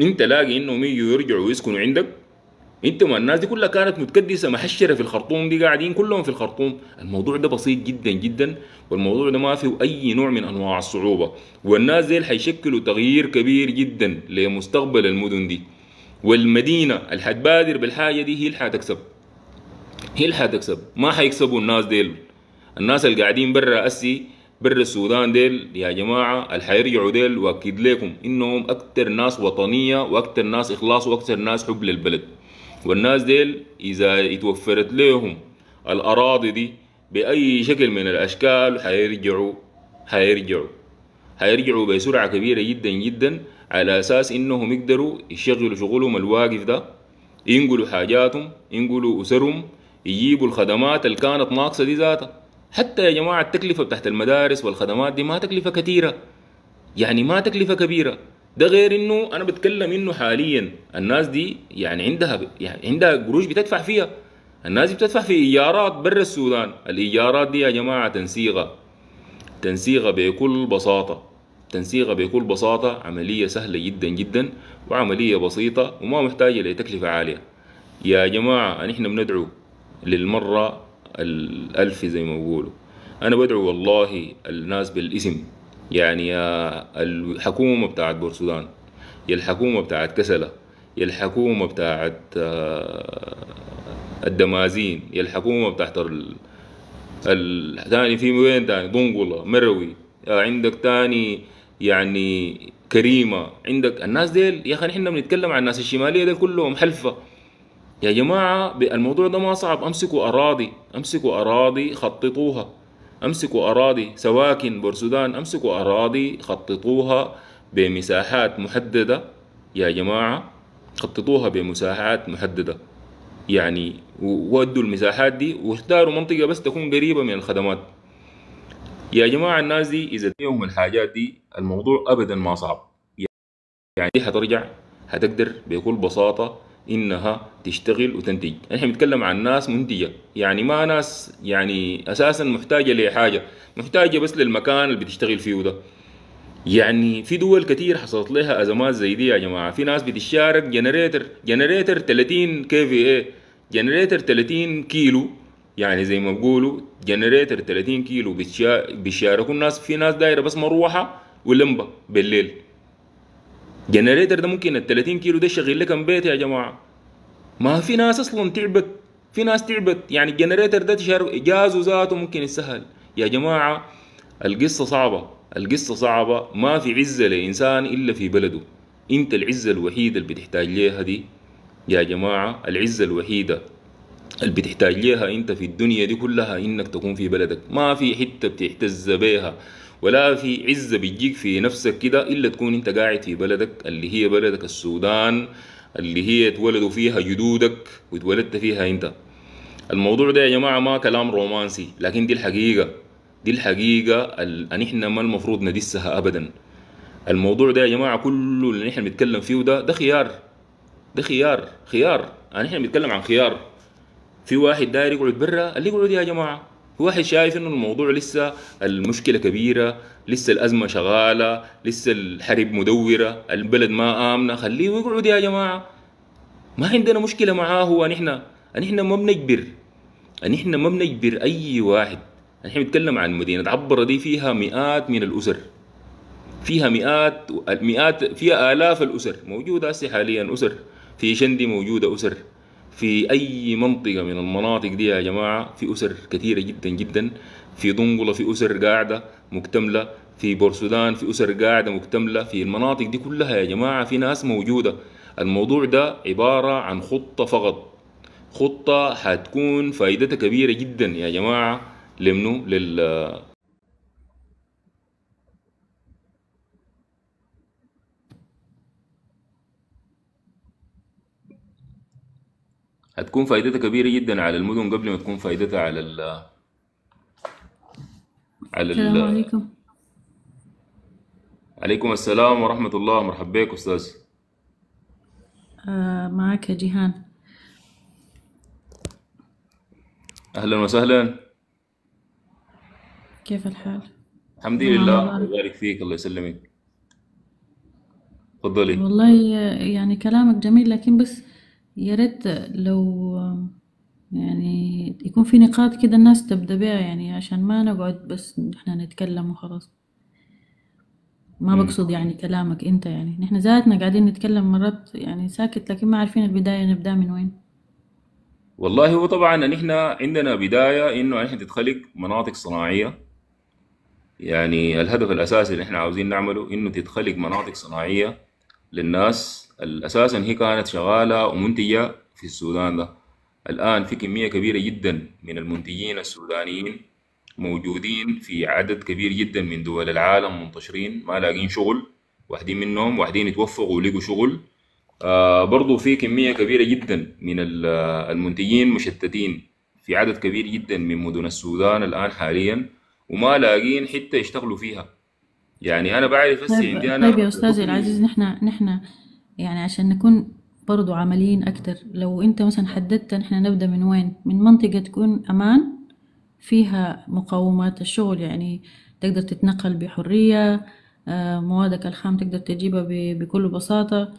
انت لاقي انهم يجوا يرجعوا ويسكنوا عندك. انت ما الناس دي كلها كانت متكدسه محشرة في الخرطوم دي قاعدين كلهم في الخرطوم. الموضوع ده بسيط جدا جدا والموضوع ده ما فيه أي نوع من أنواع الصعوبة. والناس دي حيشكلوا تغيير كبير جدا لمستقبل المدن دي. والمدينة اللي حتبادر بالحاجة دي هي اللي حتكسب. هي اللي حتكسب. ما حيكسبوا الناس ديل. الناس اللي قاعدين برا أسي برا السودان ديل يا جماعة اللي حيرجعوا ديل وأكد لكم إنهم أكتر ناس وطنية وأكتر ناس إخلاص وأكتر ناس حب للبلد. والناس ديل إذا اتوفرت لهم الأراضي دي بأي شكل من الأشكال حيرجعوا حيرجعوا. حيرجعوا بسرعة كبيرة جدا جدا على أساس إنهم يقدروا يشغلوا شغلهم الواقف ده. ينقلوا حاجاتهم ينقلوا أسرهم يجيبوا الخدمات اللي كانت ناقصة دي ذاتها. حتى يا جماعة التكلفة بتاعت المدارس والخدمات دي ما تكلفة كثيرة يعني ما تكلفة كبيرة. ده غير إنه أنا بتكلم إنه حاليا الناس دي يعني عندها يعني عندها قروش بتدفع فيها. الناس دي بتدفع في ايجارات برا السودان. الايجارات دي يا جماعة تنسيقة تنسيقة بكل بساطة. تنسيقها بكل بساطة. عملية سهلة جدا جدا وعملية بسيطة وما محتاجة لتكلفة عالية. يا جماعة نحن بندعو للمرة الألف زي ما بيقولوا. أنا بدعو والله الناس بالاسم. يعني يا الحكومة بتاعت بورسودان يا الحكومة بتاعت كسلة يا الحكومة بتاعت الدمازين يا الحكومة بتاعت الثاني في وين تاني؟ دنقلة مروي. عندك تاني يعني كريمة. عندك الناس ديل يا أخي نحن بنتكلم عن الناس الشمالية ديل كلهم حلفة. يا جماعة الموضوع ده ما صعب. أمسكوا أراضي أمسكوا أراضي خططوها. أمسكوا أراضي سواكن بورسودان أمسكوا أراضي خططوها بمساحات محددة. يا جماعة خططوها بمساحات محددة. يعني ودوا المساحات دي واختاروا منطقة بس تكون قريبة من الخدمات. يا جماعة الناس دي إذا اديهم الحاجات دي الموضوع أبدا ما صعب. يعني دي حترجع حتقدر بكل بساطة إنها تشتغل وتنتج. إحنا بنتكلم عن ناس منتجة. يعني ما ناس يعني أساسا محتاجة لحاجة. محتاجة بس للمكان اللي بتشتغل فيه ده. يعني في دول كتير حصلت لها أزمات زي دي يا جماعة. في ناس بتشارك generator generator 30 KVA generator 30 كيلو. يعني زي ما بقولوا generator 30 كيلو. بيشاركوا الناس. في ناس دايرة بس مروحة ولمبة بالليل. generator ده ممكن ال 30 كيلو ده يشغل لك بيت يا جماعة. ما في ناس أصلا تعبت. في ناس تعبت. يعني الجنريتر ده تشارك جازه ذاته ممكن يسهل. يا جماعة القصة صعبة. القصة صعبة. ما في عزة لإنسان إلا في بلده. أنت العزة الوحيدة اللي بتحتاج ليها دي. يا جماعة العزة الوحيدة اللي بتحتاج ليها أنت في الدنيا دي كلها إنك تكون في بلدك. ما في حتة بتحتز بيها. ولا في عزة بتجيك في نفسك كده إلا تكون أنت قاعد في بلدك اللي هي بلدك السودان اللي هي اتولدوا فيها جدودك واتولدت فيها أنت. الموضوع ده يا جماعة ما كلام رومانسي لكن دي الحقيقة. دي الحقيقة اللي نحن ما المفروض ندسها أبدا. الموضوع ده يا جماعة كله اللي نحن بنتكلم فيه ده ده خيار. ده خيار. خيار. يعني نحن بنتكلم عن خيار. في واحد داير يقعد برا اللي يقعد يا جماعة؟ واحد شايف إنه الموضوع لسه المشكلة كبيرة لسه الأزمة شغالة لسه الحرب مدورة البلد ما آمنة. خليه يقعد يا جماعة. ما عندنا مشكلة معاه هو نحن نحن ما بنجبر نحن ما بنجبر أي واحد. نحن بنتكلم عن مدينة عبره دي فيها مئات من الأسر. فيها مئات مئات فيها آلاف الأسر. موجودة هسه حاليا أسر. في شندي موجودة أسر. في أي منطقة من المناطق دي يا جماعة في أسر كثيرة جدا جدا في دنقلة في أسر قاعدة مكتملة في بورسودان في أسر قاعدة مكتملة في المناطق دي كلها يا جماعة في ناس موجودة. الموضوع ده عبارة عن خطة فقط. خطة حتكون فائدتها كبيرة جدا يا جماعة لمنو؟ لل هتكون فائدتها كبيرة جدا على المدن قبل ما تكون فائدتها على ال على السلام ال عليكم. عليكم السلام ورحمة الله. مرحبا بك أستاذ. آه معك يا جيهان. أهلا وسهلا. كيف الحال؟ الحمد لله. يبارك فيك. الله يسلمك. تفضلي. والله يعني كلامك جميل لكن بس يا ريت لو يعني يكون في نقاط كده الناس تبدأ بيها يعني عشان ما نقعد بس إحنا نتكلم وخلاص. ما مم. بقصد يعني كلامك أنت يعني. نحن ذاتنا قاعدين نتكلم مرات يعني ساكت لكن ما عارفين البداية نبدأ من وين. والله هو طبعا نحن عندنا بداية إنه نحن تتخلق مناطق صناعية. يعني الهدف الأساسي اللي إحنا عاوزين نعمله إنه تتخلق مناطق صناعية للناس أساسا هي كانت شغالة ومنتجة في السودان ده. الآن في كمية كبيرة جدا من المنتجين السودانيين موجودين في عدد كبير جدا من دول العالم منتشرين ما لاقين شغل واحدين منهم واحدين اتوفقوا ولقوا شغل. آه برضو في كمية كبيرة جدا من ال- المنتجين مشتتين في عدد كبير جدا من مدن السودان الآن حاليا وما لاقين حتة يشتغلوا فيها. يعني أنا بعرف هسه عندي طيب أنا طيب يا أستاذي العزيز نحن نحن يعني عشان نكون برضو عمليين أكتر. لو أنت مثلا حددت نحن نبدأ من وين؟ من منطقة تكون أمان فيها مقومات الشغل يعني تقدر تتنقل بحرية آه، موادك الخام تقدر تجيبها بكل بساطة.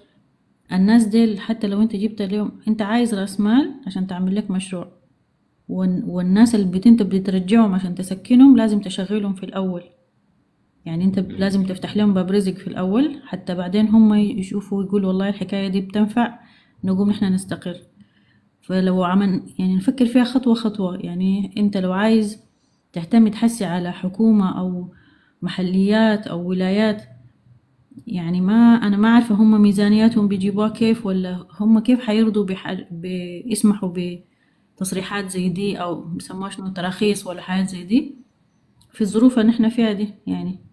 الناس ديل حتى لو أنت جبت اليوم أنت عايز رأس مال عشان تعمل لك مشروع. والن- والناس اللي انت بترجعهم عشان تسكنهم لازم تشغلهم في الأول. يعني انت لازم تفتح لهم باب رزق في الأول حتى بعدين هم يشوفوا ويقولوا والله الحكاية دي بتنفع نقوم نحن نستقر. فلو عمل يعني نفكر فيها خطوة خطوة. يعني انت لو عايز تعتمد حسي على حكومة أو محليات أو ولايات يعني ما أنا ما عارفة هم ميزانياتهم بيجيبوها كيف ولا هم كيف حيرضوا. بيسمحوا بتصريحات زي دي أو بيسموها شنو تراخيص ولا حاجات زي دي؟ في الظروف اللي إحنا فيها دي يعني.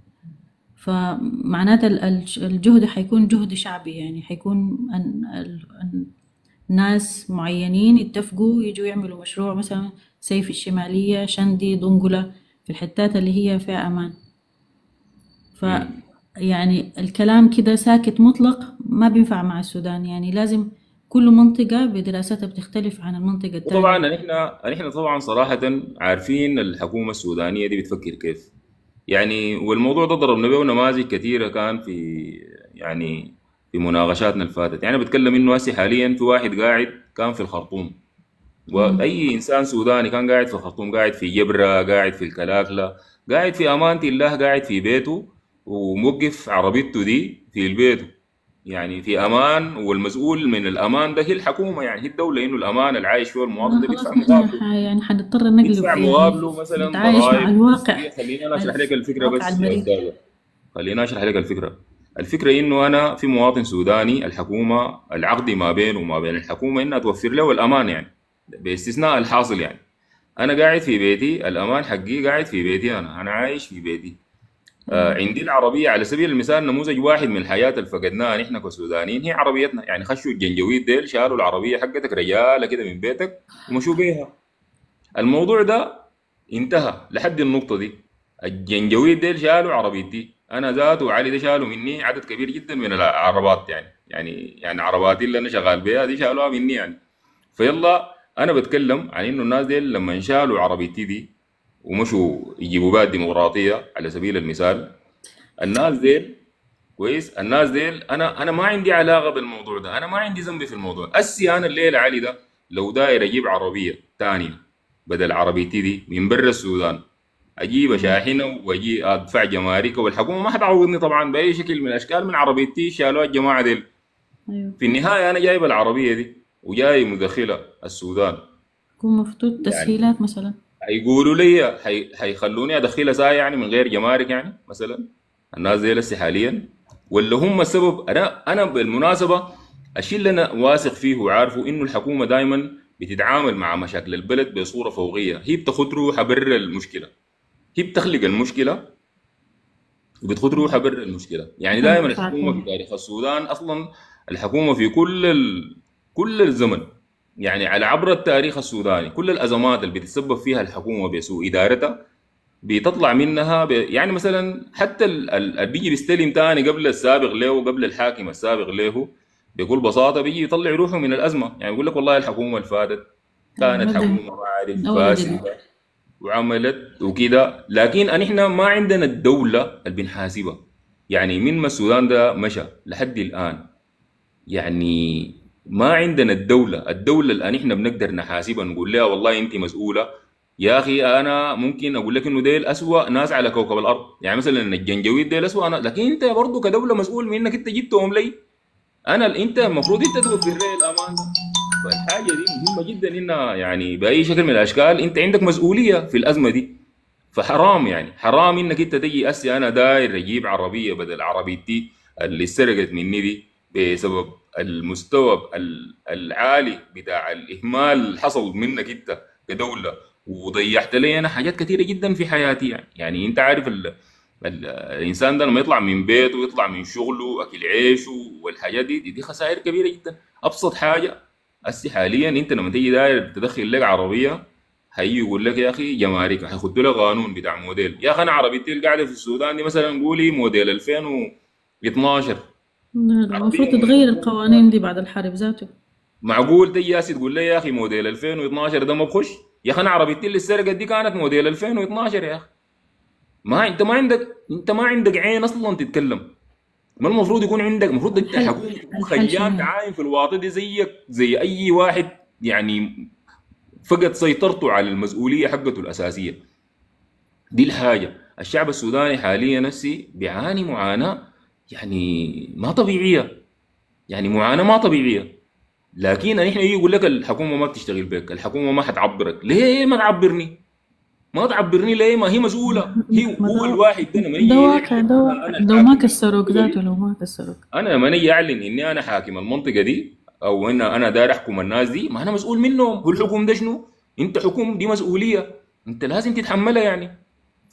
فمعناته ال- ال- الجهد حيكون جهد شعبي يعني حيكون أن ناس معينين يتفقوا يجوا يعملوا مشروع مثلا سيف الشمالية شندي دنقلة في الحتات اللي هي فيها أمان. ف. يعني الكلام كده ساكت مطلق ما بينفع مع السودان. يعني لازم كل منطقة بدراستها بتختلف عن المنطقة وطبعا التانية نحن نحن طبعا صراحة عارفين الحكومة السودانية دي بتفكر كيف. يعني والموضوع ده ضربنا به نماذج كثيرة كان في يعني في مناقشاتنا اللي فاتت يعني بتكلم إنه هسه حاليا في واحد قاعد كان في الخرطوم. وأي إنسان سوداني كان قاعد في الخرطوم قاعد في جبرة قاعد في الكلاكلة قاعد في أمانة الله قاعد في بيته وموقف عربيته دي في البيت يعني في أمان والمسؤول من الأمان ده هي الحكومة يعني هي الدولة إنه الأمان اللي عايش فيه المواطن ده خلاص بيدفع مقابله. يعني حنضطر نقلب بيدفع يعني مقابله مثلا نتعايش مع الواقع هي خليني أنا أشرح لك الفكرة بس. خليني أشرح لك الفكرة. الفكرة إنه أنا في مواطن سوداني الحكومة العقد ما بينه وما بين الحكومة إنها توفر له الأمان يعني باستثناء الحاصل يعني. أنا قاعد في بيتي الأمان حقي قاعد في بيتي أنا أنا عايش في بيتي. آه عندي العربية على سبيل المثال نموذج واحد من الحياة اللي فقدناها نحن كسودانيين. هي عربيتنا. يعني خشوا الجنجويد ديل شالوا العربية حقتك رجالة كده من بيتك ومشوا بيها. الموضوع ده انتهى لحد النقطة دي. الجنجويد ديل شالوا عربيتي. أنا ذات وعلي ده شالوا مني عدد كبير جدا من العربات يعني. يعني يعني عرباتي اللي أنا شغال بيها دي شالوها مني يعني. فيلا أنا بتكلم عن إنه الناس دي لما شالوا عربيتي دي ومشوا يجيبوا بها الديمقراطية على سبيل المثال. الناس ديل كويس؟ الناس ديل أنا أنا ما عندي علاقة بالموضوع ده. أنا ما عندي ذنب في الموضوع. أسي أنا الليلة علي ده لو داير أجيب عربية ثانية بدل عربيتي دي من برا السودان. أجيب شاحنه وأجي أدفع جمارك والحكومة ما حتعوضني طبعا بأي شكل من الأشكال من عربيتي شالوها الجماعة ديل. أيوة. في النهاية أنا جايب العربية دي وجاي مدخله السودان. يكون مفتوح يعني تسهيلات مثلا؟ هيقولوا لي هي... هيخلوني ادخلها ساعة يعني من غير جمارك يعني مثلا. الناس دي لسه حاليا. ولا هم السبب أنا أنا بالمناسبة الشيء اللي أنا واثق فيه وعارفه إنه الحكومة دائما بتتعامل مع مشاكل البلد بصورة فوقية. هي بتاخد روحها برا المشكلة. هي بتخلق المشكلة وبتاخد روحها برا المشكلة. يعني دائما الحكومة في تاريخ السودان أصلا الحكومة في كل ال... كل الزمن يعني على عبر التاريخ السوداني كل الأزمات اللي بتتسبب فيها الحكومة بسوء إدارتها بتطلع منها ب... يعني مثلا حتى ال- ال- اللي بيجي بيستلم تاني قبل السابق له قبل الحاكم السابق له بكل بساطه بيجي يطلع روحه من الأزمة. يعني يقول لك والله الحكومة اللي فاتت كانت حكومة ما عارف فاسدة وعملت وكده. لكن إحنا ما عندنا الدولة اللي بنحاسبها. يعني من ما السودان ده مشى لحد الآن. يعني ما عندنا الدولة. الدولة اللي إحنا بنقدر نحاسبها نقول لها والله انت مسؤولة. يا أخي أنا ممكن أقول لك إنه ديل أسوأ ناس على كوكب الأرض. يعني مثلا الجنجويد ديل أسوأ ناس. لكن أنت برضه كدولة مسؤول من إنك أنت جبتهم لي. أنا أنت المفروض أنت توفر لي الامان ده فالحاجة دي مهمة جدا انها يعني بأي شكل من الأشكال أنت عندك مسؤولية في الأزمة دي. فحرام يعني. حرام إنك أنت تجي أسي أنا داير أجيب عربية بدل عربيتي اللي سرقت مني دي بسبب المستوى ال- العالي بتاع الإهمال حصل منك انت كدولة وضيعت لي أنا حاجات كثيره جدا في حياتي يعني, يعني انت عارف ال ال الإنسان ده لما يطلع من بيته ويطلع من شغله أكل عيشه والحاجات دي دي, خسائر كبيرة جدا. أبسط حاجة هسي حاليا انت لما تيجي داير تدخل لك عربية هيجي يقول لك يا أخي جمارك هيخدوا لك قانون بتاع موديل. يا أخي أنا عربيتي اللي قاعدة في السودان دي مثلا قولي موديل 2012 لا المفروض تتغير القوانين دي بعد الحرب ذاته. معقول تجي ياسي تقول لي يا أخي موديل 2012 ده ما بخش؟ يا أخي أنا عربيتي اللي سرقت دي كانت موديل 2012 يا أخي. ما أنت ما عندك أنت ما عندك عين أصلا تتكلم. ما المفروض يكون عندك المفروض تكون خيام؟ تعاين في الواطه دي زيك زي أي واحد يعني فقد سيطرته على المسؤولية حقته الأساسية. دي الحاجة. الشعب السوداني حاليا نفسي بيعاني معاناة يعني ما طبيعية. يعني معاناة ما طبيعية. لكن نحن يجي يقول لك الحكومة ما بتشتغل بك الحكومة ما حتعبرك. ليه ما تعبرني؟ ما تعبرني ليه؟ ما هي مسؤولة. هي ما هو الواحد ده لما ده واقع ده أنا واقع لو ما كسروك ذاته لو ما كسروك. أنا لما أجي اعلن إني أنا حاكم المنطقة دي أو إن أنا داير أحكم الناس دي ما أنا مسؤول منهم. هو الحكم ده شنو؟ أنت حكم دي مسؤولية. أنت لازم تتحملها يعني.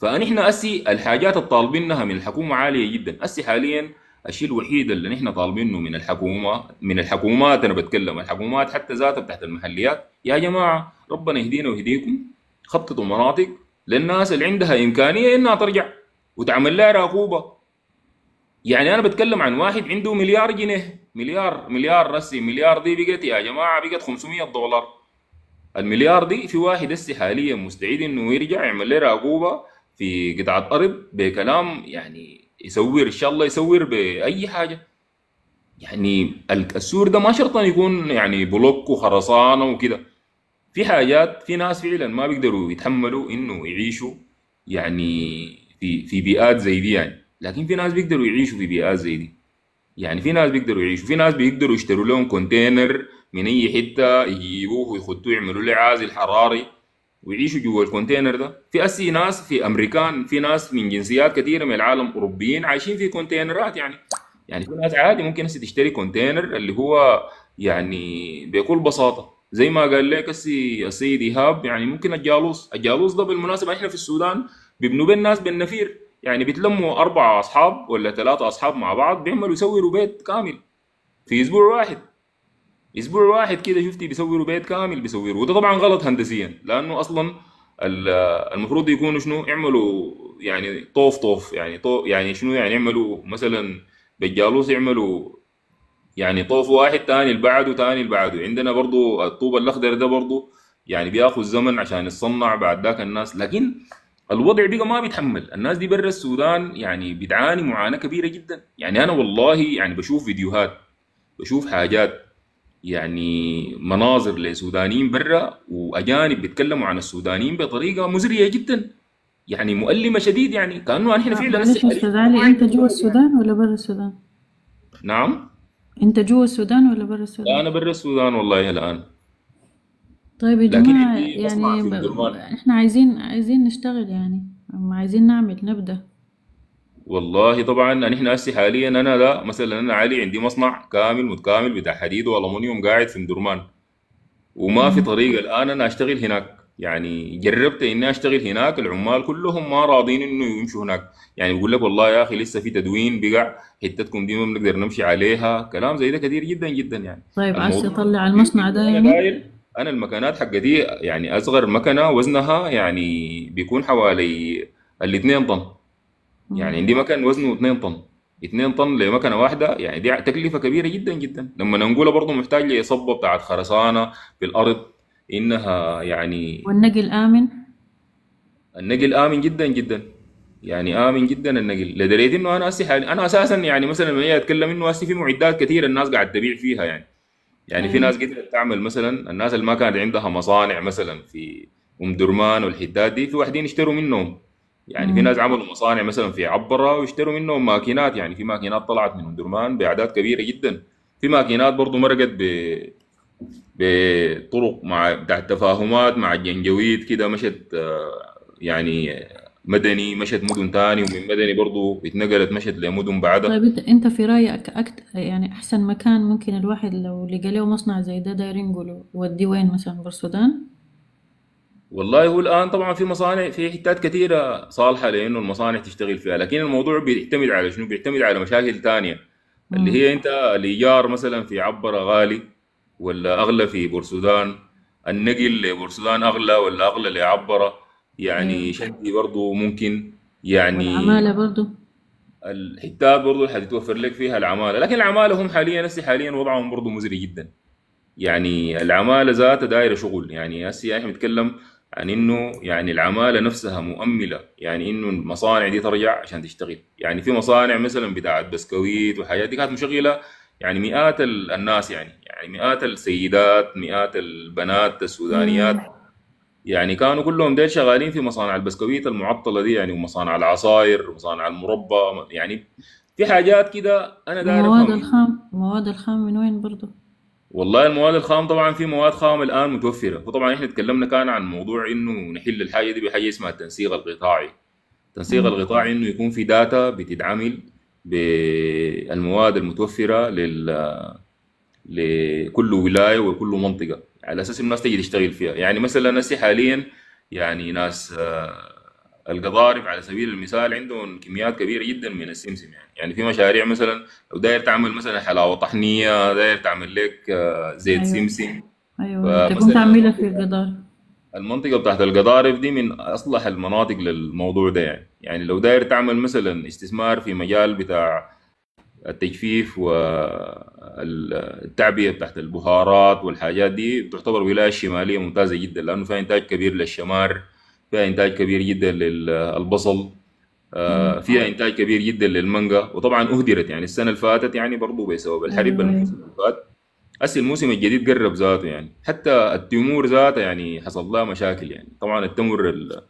فنحن أسي الحاجات الطالبينها من الحكومة عالية جدا. أسي حاليا الشيء الوحيد اللي نحن طالبينه من الحكومة من الحكومات أنا بتكلم الحكومات حتى ذاتها بتاعت المحليات. يا جماعة ربنا يهدينا ويهديكم خططوا مناطق للناس اللي عندها إمكانية إنها ترجع وتعمل لها عقوبه يعني أنا بتكلم عن واحد عنده مليار جنيه مليار مليار رسي مليار دي بقت يا جماعة بقت 500 دولار. المليار دي في واحد هسه حاليا مستعد إنه يرجع يعمل له عقوبه في قطعه أرض بكلام يعني يسور إن شاء الله يسور بأي حاجة. يعني ال- السور ده ما شرط يكون يعني بلوك وخرسانه وكده في حاجات في ناس فعلا ما بيقدروا يتحملوا إنه يعيشوا يعني في في بيئات زي دي يعني. لكن في ناس بيقدروا يعيشوا في بيئات زي دي. يعني في ناس بيقدروا يعيشوا في ناس بيقدروا يشتروا لهم container من أي حتة يجيبوه ويخدوه يعملوا له عازل حراري. ويعيشوا جوا ال container ده. في هسي ناس في أمريكان في ناس من جنسيات كثيرة من العالم أوروبيين عايشين في كونتينرات يعني. يعني في ناس عادي ممكن هسه تشتري container اللي هو يعني بكل بساطة. زي ما قال لك السي السيد ايهاب يعني ممكن الجالوس الجالوس ده بالمناسبة إحنا في السودان بيبنوا بين الناس بالنفير. يعني بيتلموا اربعه أصحاب ولا ثلاثة أصحاب مع بعض بيعملوا يسوروا بيت كامل في أسبوع واحد. أسبوع واحد كده شفتي بيسوروا بيت كامل بيسوروا وده طبعا غلط هندسيا لأنه أصلا ال- المفروض يكونوا شنو يعملوا يعني طوف طوف يعني طوف يعني شنو يعني يعملوا مثلا بالجالوس يعملوا يعني طوف واحد تاني اللي بعده تاني اللي بعده عندنا برضو الطوب الأخضر ده برضو يعني بياخذ زمن عشان يتصنع بعد ذاك الناس. لكن الوضع بقى ما بيتحمل. الناس دي برا السودان يعني بتعاني معاناة كبيرة جدا. يعني أنا والله يعني بشوف فيديوهات بشوف حاجات يعني مناظر لسودانيين برا وأجانب بيتكلموا عن السودانيين بطريقة مزرية جدا. يعني مؤلمة شديد يعني كأنه إحنا فعلا هسه علي أنت جوا السودان ولا برا السودان؟ نعم. أنت جوا السودان ولا برا لا السودان؟ أنا برا السودان والله الآن. طيب يا مصنع يعني ب... إحنا عايزين عايزين نشتغل يعني عايزين نعمل نبدأ. والله طبعا نحن هسه حاليا أنا لا مثلا أنا علي عندي مصنع كامل متكامل بتاع حديد والومنيوم قاعد في مدرمان وما في. طريقة الآن أنا أشتغل هناك. يعني جربت إني أشتغل هناك العمال كلهم ما راضين إنه يمشوا هناك. يعني يقول لك والله يا أخي لسه في تدوين بقع حتتكم دي ما بنقدر نمشي عليها. كلام زي ده كثير جدا جدا يعني. طيب عايز تطلع المصنع ده يعني؟ أنا المكانات حقتي يعني أصغر مكنة وزنها يعني بيكون حوالي الاثنين طن. يعني. عندي مكن وزنه 2 طن. 2 طن لمكنة واحدة يعني دي تكلفة كبيرة جدا جدا. لما نقولها برضه محتاج لصبه بتاعت خرسانة في الأرض إنها يعني والنقل آمن؟ النقل آمن جدا جدا. يعني آمن جدا النقل. لدرجة إنه أنا هسه حالي أنا أساسا يعني مثلا لما أتكلم إنه هسه في معدات كثيرة الناس قاعد تبيع فيها يعني. يعني في ناس قدرت تعمل مثلا الناس اللي ما كانت عندها مصانع مثلا في أم درمان والحدات دي في واحدين اشتروا منهم. يعني في. ناس عملوا مصانع مثلا في عبرة واشتروا منهم ماكينات يعني في ماكينات طلعت من درمان بأعداد كبيرة جدا. في ماكينات برضو مرقت ب بطرق مع بتاعت تفاهمات مع الجنجويد كده مشت آه، يعني مدني مشت مدن تاني ومن مدني برضو اتنقلت مشت لمدن بعدها. طيب انت انت في رأيك أكت... يعني أحسن مكان ممكن الواحد لو لقى له مصنع زي ده دايرين يقولوا يوديه وين مثلا؟ بالسودان والله هو الآن طبعا في مصانع في حتات كثيرة صالحة لأنه المصانع تشتغل فيها لكن الموضوع بيعتمد على شنو؟ بيعتمد على مشاكل تانية. اللي. هي أنت الإيجار مثلا في عبرة غالي ولا أغلى في بورسودان النقل لبورسودان أغلى ولا أغلى لعبرة. يعني شدي برضو ممكن يعني والعمالة برضو. الحتات برضو اللي حتتوفر لك فيها العمالة. لكن العمالة هم حاليا هسه حاليا وضعهم برضو مزري جدا. يعني العمالة ذاتها دايرة شغل. يعني هسه إحنا بنتكلم عن إنه يعني العمالة نفسها مؤملة. يعني إنه المصانع دي ترجع عشان تشتغل. يعني في مصانع مثلا بتاعت بسكويت وحاجات دي كانت مشغلة يعني مئات ال- الناس يعني. يعني مئات السيدات مئات البنات السودانيات. يعني كانوا كلهم ديل شغالين في مصانع البسكويت المعطلة دي يعني ومصانع العصاير ومصانع المربى. يعني في حاجات كده أنا ومواد افهم الخام مواد الخام من وين برضو؟ والله المواد الخام طبعا في مواد خام الآن متوفرة. وطبعا إحنا تكلمنا كان عن موضوع إنه نحل الحاجة دي بحاجة اسمها التنسيق القطاعي. التنسيق. القطاعي إنه يكون في داتا بتتعمل بالمواد المتوفرة لل لكل ولاية وكل منطقة. على أساس الناس تجي تشتغل فيها. يعني مثلا هسه حاليا يعني ناس القضارب على سبيل المثال عندهم كميات كبيرة جدا من السمسم يعني. يعني في مشاريع مثلا لو داير تعمل مثلا حلاوة طحنية داير تعمل لك آه، زيت أيوه. سمسم. أيوه. تكون فمثلا تعملها في الجدار المنطقة بتاعت القضارب دي من أصلح المناطق للموضوع ده يعني. يعني لو داير تعمل مثلا استثمار في مجال بتاع التجفيف والتعبئة بتاعت البهارات والحاجات دي تعتبر ولاية شمالية ممتازة جدا لأنه فيها إنتاج كبير للشمار. فيها إنتاج كبير جدا للبصل آه،. فيها إنتاج كبير جدا للمانجا وطبعا أهدرت يعني السنة اللي فاتت يعني برضو بسبب الحرب أيوه. الموسم اللي فات. هسه الموسم الجديد قرب ذاته يعني. حتى التمور ذاتها يعني حصل لها مشاكل يعني. طبعا التمر ال-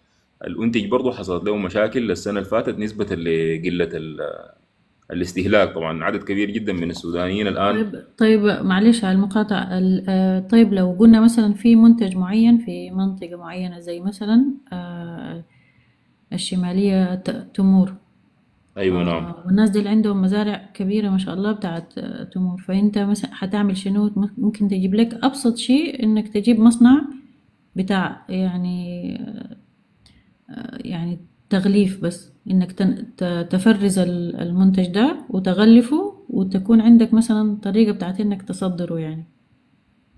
الأنتج برضو حصلت له مشاكل السنة اللي فاتت نسبة لقلة ال- الاستهلاك طبعا عدد كبير جدا من السودانيين الآن. طيب طيب معلش على المقاطعة ال- آه، طيب لو قلنا مثلا في منتج معين في منطقة معينة زي مثلا آه، الشمالية ت- تمور. نعم آه، والناس دي اللي عندهم مزارع كبيرة ما شاء الله بتاعت تمور. فأنت مثلا حتعمل شنو؟ ممكن تجيب لك أبسط شيء إنك تجيب مصنع بتاع يعني يعني تغليف بس إنك تفرز ال- المنتج ده وتغلفه وتكون عندك مثلا طريقة بتاعت إنك تصدره يعني.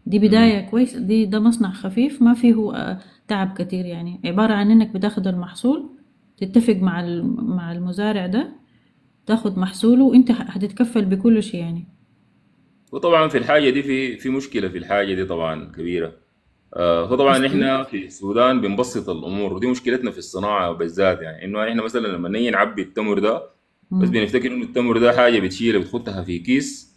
دي مم. بداية كويس دي ده مصنع خفيف ما فيه آه، تعب كتير يعني. عبارة عن إنك بتاخد المحصول تتفق مع مع المزارع ده تاخد محصوله وإنت هتتكفل بكل شيء يعني. وطبعا في الحاجة دي في في مشكلة في الحاجة دي طبعا كبيرة. فطبعا أصلي إحنا في السودان بنبسط الأمور ودي مشكلتنا في الصناعة بالذات يعني إنه إحنا مثلا لما نيجي نعبي التمر ده بس. بنفتكر إنه التمر ده حاجة بتشيلها بتحطها في كيس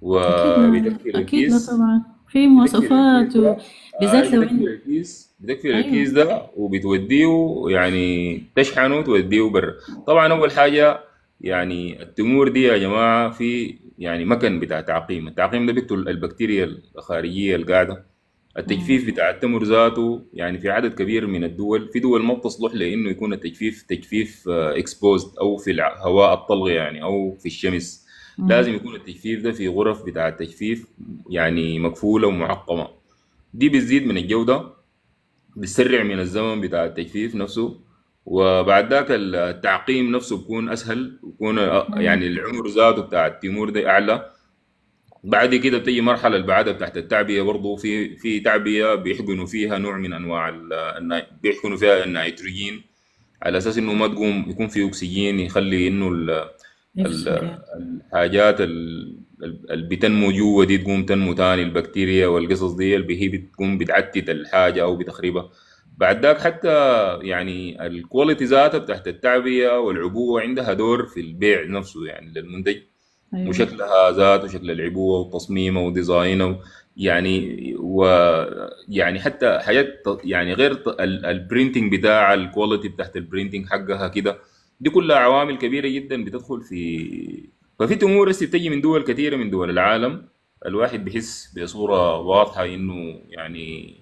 وبتكفي أكيد الكيس. طبعا. في مواصفات الكيس. ده وبالذات آه لو بتكفي الكيس بتكفي الكيس أيوه ده وبتوديه يعني تشحنه وتوديه برا. طبعا أول حاجة يعني التمور دي يا جماعة في يعني مكن بتاع تعقيم. التعقيم ده بيقتل البكتيريا الخارجية اللي قاعدة مم. التجفيف بتاع التمر ذاته يعني في عدد كبير من الدول في دول ما بتصلح لإنه يكون التجفيف تجفيف exposed أو في الهواء الطلق يعني أو في الشمس. لازم. يكون التجفيف ده في غرف بتاع التجفيف يعني مقفولة ومعقمة. دي بتزيد من الجودة بتسرع من الزمن بتاع التجفيف نفسه وبعد ذاك التعقيم نفسه بيكون أسهل بيكون أيوه يعني العمر ذاته بتاع التيمور ده أعلى. بعد كده بتيجي مرحلة اللي بعدها بتاعت التعبئة برضه في في تعبئة بيحقنوا فيها نوع من أنواع بيحقنوا فيها النيتروجين على أساس إنه ما تقوم يكون في أكسجين يخلي إنه الحاجات ال- ال- اللي بتنمو جوا دي تقوم تنمو تاني البكتيريا والقصص دي اللي هي بتقوم بتعتت الحاجة أو بتخربها. بعد ذاك حتى يعني ال quality ذاتها بتاعت التعبئة والعبوة عندها دور في البيع نفسه يعني للمنتج. أيوه. وشكلها ذات وشكل العبوة وتصميمها و design ها يعني ويعني حتى حاجات يعني غير ال printing بتاع ال quality بتاعت ال printing حقها كده دي كلها عوامل كبيرة جدا بتدخل في ففي هسه بتجي من دول كثيرة من دول العالم. الواحد بيحس بصورة واضحة إنه يعني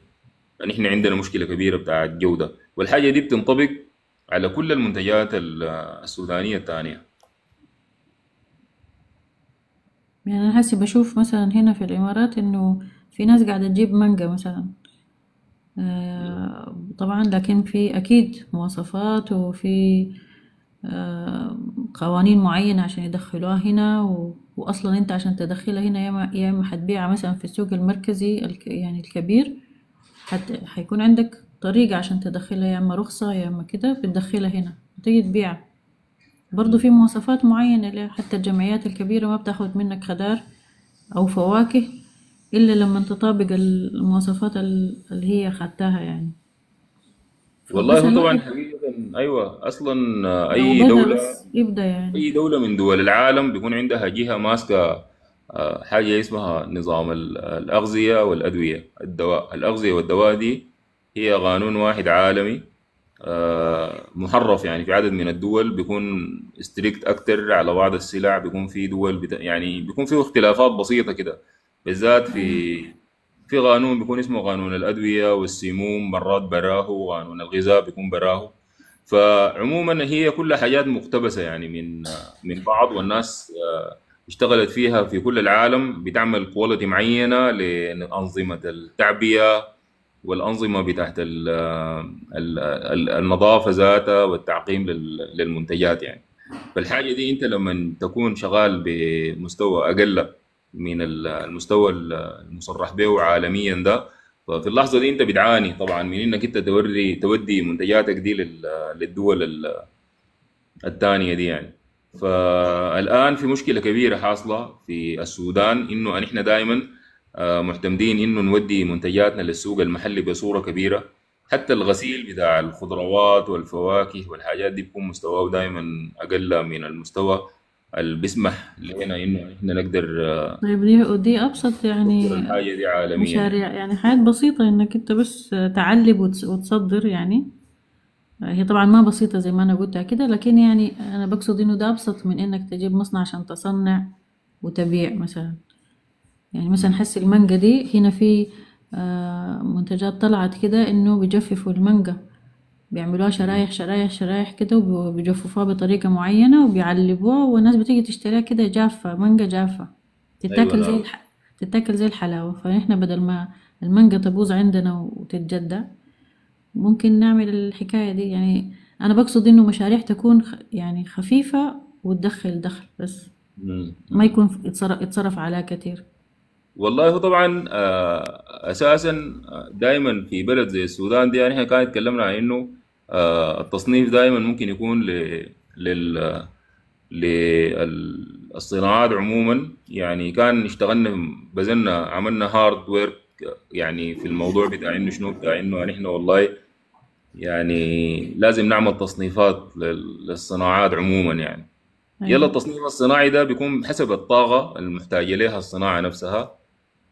نحن عندنا مشكلة كبيرة بتاعت جودة والحاجة دي بتنطبق على كل المنتجات ال- السودانية الثانية يعني أنا هسي بشوف مثلا هنا في الإمارات إنه في ناس قاعدة تجيب مانجا مثلا. آه، طبعا لكن في أكيد مواصفات وفي آه، قوانين معينة عشان يدخلوها هنا و... وأصلا أنت عشان تدخلها هنا يا إما يا إما حتبيعها مثلا في السوق المركزي الك... يعني الكبير. حت... حيكون عندك طريقة عشان تدخلها يا إما رخصة يا إما كده بتدخلها هنا. وتيجي تبيعها. برضو في مواصفات معينة حتى الجمعيات الكبيرة ما بتاخد منك خضار أو فواكه إلا لما تطابق المواصفات ال- اللي هي خدتها يعني. والله هو طبعا حقيقة أيوة أصلا أي دولة يبدأ يعني. أي دولة من دول العالم بيكون عندها جهة ماسكة آه، حاجة اسمها نظام ال- الأغذية والأدوية الدواء الأغذية والدواء دي هي قانون واحد عالمي. محرف يعني في عدد من الدول بيكون ستريكت أكتر على بعض السلع بيكون في دول بت... يعني بيكون فيه اختلافات بسيطة كده. بالذات في في قانون بيكون اسمه قانون الأدوية والسموم مرات براه وقانون الغذاء بيكون براه فعموما هي كلها حاجات مقتبسة يعني من من بعض والناس آه، اشتغلت فيها في كل العالم بتعمل كواليتي معينة لأنظمة التعبئة والأنظمة بتاعت ال- ال- ال- النظافة ذاتها والتعقيم لل- للمنتجات يعني. فالحاجة دي أنت لما تكون شغال بمستوى أقل من ال- المستوى المصرح به عالميا ده ففي اللحظة دي أنت بتعاني طبعا من إنك أنت توري تودي منتجاتك دي لل- للدول ال- الثانية دي يعني. فالآن في مشكلة كبيرة حاصلة في السودان إنه نحن دائما معتمدين إنه نودي منتجاتنا للسوق المحلي بصورة كبيرة. حتى الغسيل بتاع الخضروات والفواكه والحاجات دي بيكون مستواه دائما أقل من المستوى اللي بيسمح لنا إنه إحنا نقدر آه، طيب دي ودي أبسط يعني نصدر الحاجة دي عالميا. مشاريع يعني حاجات بسيطة إنك أنت بس تعلب وتص- وتصدر يعني. هي طبعا ما بسيطة زي ما أنا قلتها كده لكن يعني أنا بقصد إنه ده أبسط من إنك تجيب مصنع عشان تصنع وتبيع مثلا. يعني مثلا حس المانجا دي هنا في آه، منتجات طلعت كده إنه بيجففوا المانجا. بيعملوها شرايح شرايح شرايح كده وبيجففوها بطريقة معينة وبيعلبوها والناس بتيجي تشتريها كده جافة مانجا جافة. أيوة تتاكل زي نعم الح... تتاكل زي الحلاوة. فإحنا بدل ما المانجا تبوظ عندنا وتتجدع ممكن نعمل الحكاية دي. يعني أنا بقصد إنه مشاريع تكون خ... يعني خفيفة وتدخل دخل بس. ما يكون يتصرف, يتصرف عليها كتير. والله هو طبعا آه، أساسا دائما في بلد زي السودان دي يعني إحنا كان اتكلمنا عن إنه آه، التصنيف دائما ممكن يكون ل لل للصناعات عموما. يعني كان اشتغلنا بذلنا عملنا هارد ويرك يعني في الموضوع بتاع إنه شنو بتاع إنه نحن والله يعني لازم نعمل تصنيفات لل- للصناعات عموما يعني. يلا أيوة التصنيف الصناعي ده بيكون حسب الطاقة المحتاجة لها الصناعة نفسها.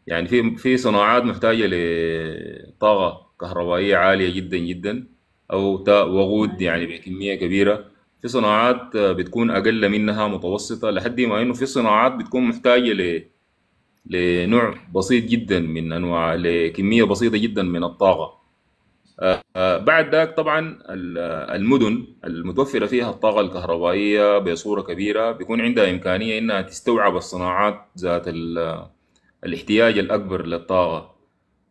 يعني في في صناعات محتاجة لطاقة كهربائية عالية جدا جدا أو تا- وقود يعني بكمية كبيرة. في صناعات آه، بتكون أقل منها متوسطة لحد ما إنه في صناعات بتكون محتاجة ل لنوع بسيط جدا من أنواع لكمية بسيطة جدا من الطاقة. آه، بعد ذاك طبعا ال- المدن المتوفرة فيها الطاقة الكهربائية بصورة كبيرة بيكون عندها إمكانية إنها تستوعب الصناعات ذات الاحتياج الأكبر للطاقة.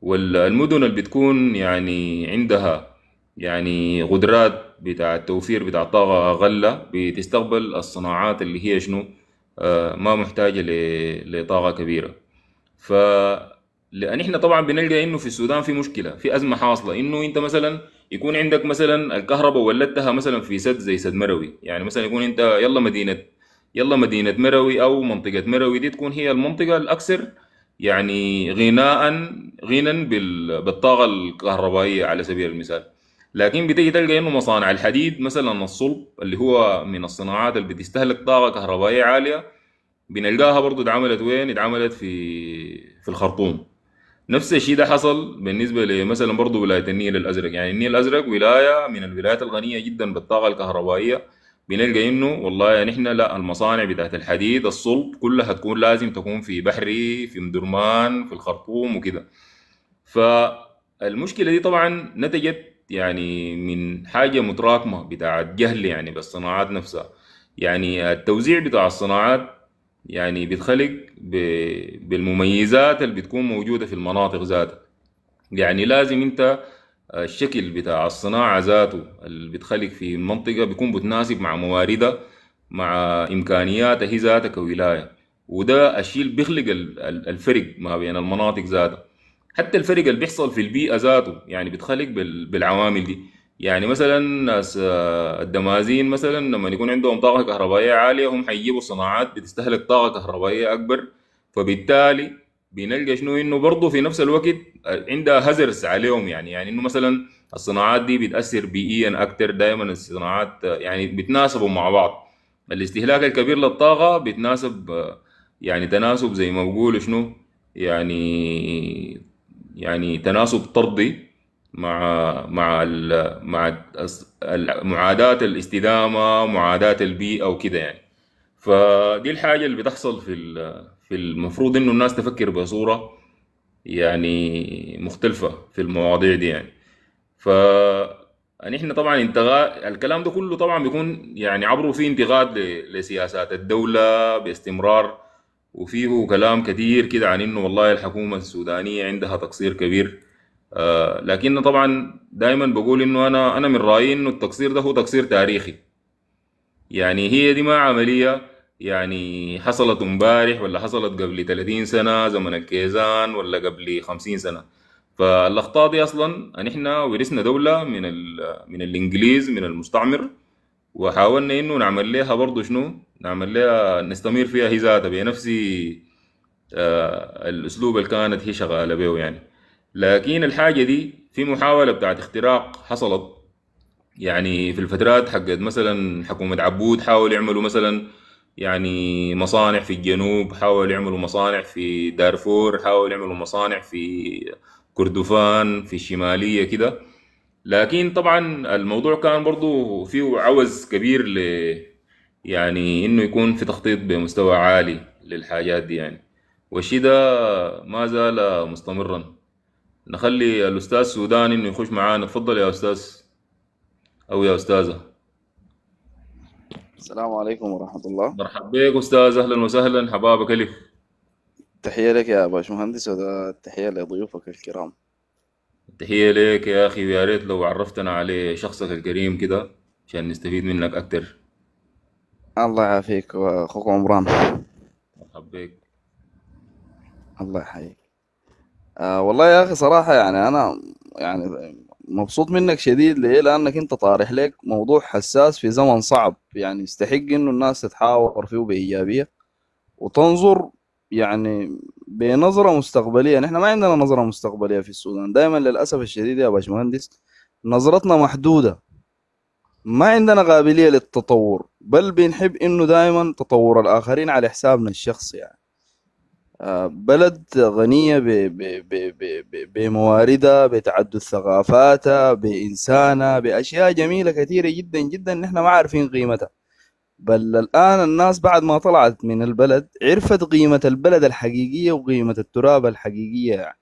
والمدن اللي بتكون يعني عندها يعني قدرات بتاع التوفير بتاع الطاقة أقل بتستقبل الصناعات اللي هي شنو؟ آه، ما محتاجة لطاقة كبيرة. ف لأن إحنا طبعا بنلقى إنه في السودان في مشكلة في أزمة حاصلة. إنه أنت مثلا يكون عندك مثلا الكهرباء ولدتها مثلا في سد زي سد مروي. يعني مثلا يكون أنت يلا مدينة يلا مدينة مروي أو منطقة مروي دي تكون هي المنطقة الأكثر يعني غناء غنى بال- بالطاقة الكهربائية على سبيل المثال. لكن بتيجي تلقى إنه مصانع الحديد مثلا الصلب اللي هو من الصناعات اللي بتستهلك طاقة كهربائية عالية بنلقاها برضو اتعملت وين؟ اتعملت في في الخرطوم. نفس الشيء ده حصل بالنسبة لمثلا برضو ولاية النيل الأزرق. يعني النيل الأزرق ولاية من الولايات الغنية جدا بالطاقة الكهربائية. بنلقى إنه والله نحن لا المصانع بتاعت الحديد الصلب كلها تكون لازم تكون في بحري في مدرمان في الخرطوم وكده. فالمشكلة دي طبعا نتجت يعني من حاجة متراكمة بتاعت جهل يعني بالصناعات نفسها. يعني التوزيع بتاع الصناعات يعني بيتخلق بالمميزات اللي بتكون موجودة في المناطق ذاتها. يعني لازم أنت الشكل بتاع الصناعة ذاته اللي بتخلق في منطقة بيكون بتناسب مع مواردها مع إمكانياتها هي ذاتها كولاية. وده الشيء اللي بيخلق ال- ال- الفرق ما بين المناطق ذاتها. حتى الفرق اللي بيحصل في البيئة ذاته يعني بيتخلق بال- بالعوامل دي. يعني مثلا ناس آه، الدمازين مثلا لما يكون عندهم طاقة كهربائية عالية هم حيجيبوا صناعات بتستهلك طاقة كهربائية أكبر. فبالتالي بنلقى شنو؟ إنه برضه في نفس الوقت عندها هزرس عليهم يعني. يعني إنه مثلا الصناعات دي بتأثر بيئيا أكتر دائما الصناعات يعني بيتناسبوا مع بعض. الاستهلاك الكبير للطاقة بيتناسب يعني تناسب زي ما بقولوا شنو؟ يعني يعني تناسب طردي مع مع ال مع معاداة الاستدامة معاداة البيئة وكده يعني. فدي الحاجة اللي بتحصل في في المفروض إنه الناس تفكر بصورة يعني مختلفة في المواضيع دي يعني. ف يعني إحنا طبعا انتقاد الكلام ده كله طبعا بيكون يعني عبره فيه انتقاد لسياسات الدولة باستمرار وفيه كلام كتير كده عن إنه والله الحكومة السودانية عندها تقصير كبير. آه لكن طبعا دايما بقول إنه أنا أنا من رأيي إنه التقصير ده هو تقصير تاريخي. يعني هي دي ما عملية يعني حصلت امبارح ولا حصلت قبل 30 سنة زمن الكيزان ولا قبل 50 سنة. فالأخطاء دي أصلا أن إحنا ورثنا دولة من من الإنجليز من المستعمر. وحاولنا إنه نعمل لها برضه شنو؟ نعمل لها نستمر فيها هي ذاتها بنفس آه، الأسلوب اللي كانت هي شغالة به يعني. لكن الحاجة دي في محاولة بتاعت اختراق حصلت. يعني في الفترات حقت مثلا حكومة عبود حاولوا يعملوا مثلا يعني مصانع في الجنوب حاولوا يعملوا مصانع في دارفور حاولوا يعملوا مصانع في كردفان في الشمالية كده. لكن طبعا الموضوع كان برضو فيه عوز كبير ل يعني إنه يكون في تخطيط بمستوى عالي للحاجات دي يعني. والشي ده ما زال مستمرا. نخلي الأستاذ سودان إنه يخش معانا. تفضل يا أستاذ أو يا أستاذة. السلام عليكم ورحمة الله. مرحبا بك أستاذ أهلا وسهلا. حبابك ألف تحية لك يا باشمهندس تحية لضيوفك الكرام. تحية لك يا أخي ويا ريت لو عرفتنا على شخصك الكريم كده عشان نستفيد منك أكتر. الله يعافيك وأخوك عمران. مرحبا بك. الله يحييك. آه والله يا أخي صراحة يعني أنا يعني مبسوط منك شديد ليه؟ لأنك أنت طارح لك موضوع حساس في زمن صعب. يعني يستحق إنه الناس تتحاور فيه بإيجابية. وتنظر يعني بنظرة مستقبلية. نحن ما عندنا نظرة مستقبلية في السودان. دائما للأسف الشديد يا باشمهندس نظرتنا محدودة. ما عندنا قابلية للتطور. بل بنحب إنه دائما تطور الآخرين على حسابنا الشخصي يعني. بلد غنية بمواردها بتعدد ثقافاتها بإنسانها بأشياء جميلة كثيرة جدا جدا نحن ما عارفين قيمتها. بل الآن الناس بعد ما طلعت من البلد عرفت قيمة البلد الحقيقية وقيمة التراب الحقيقية يعني.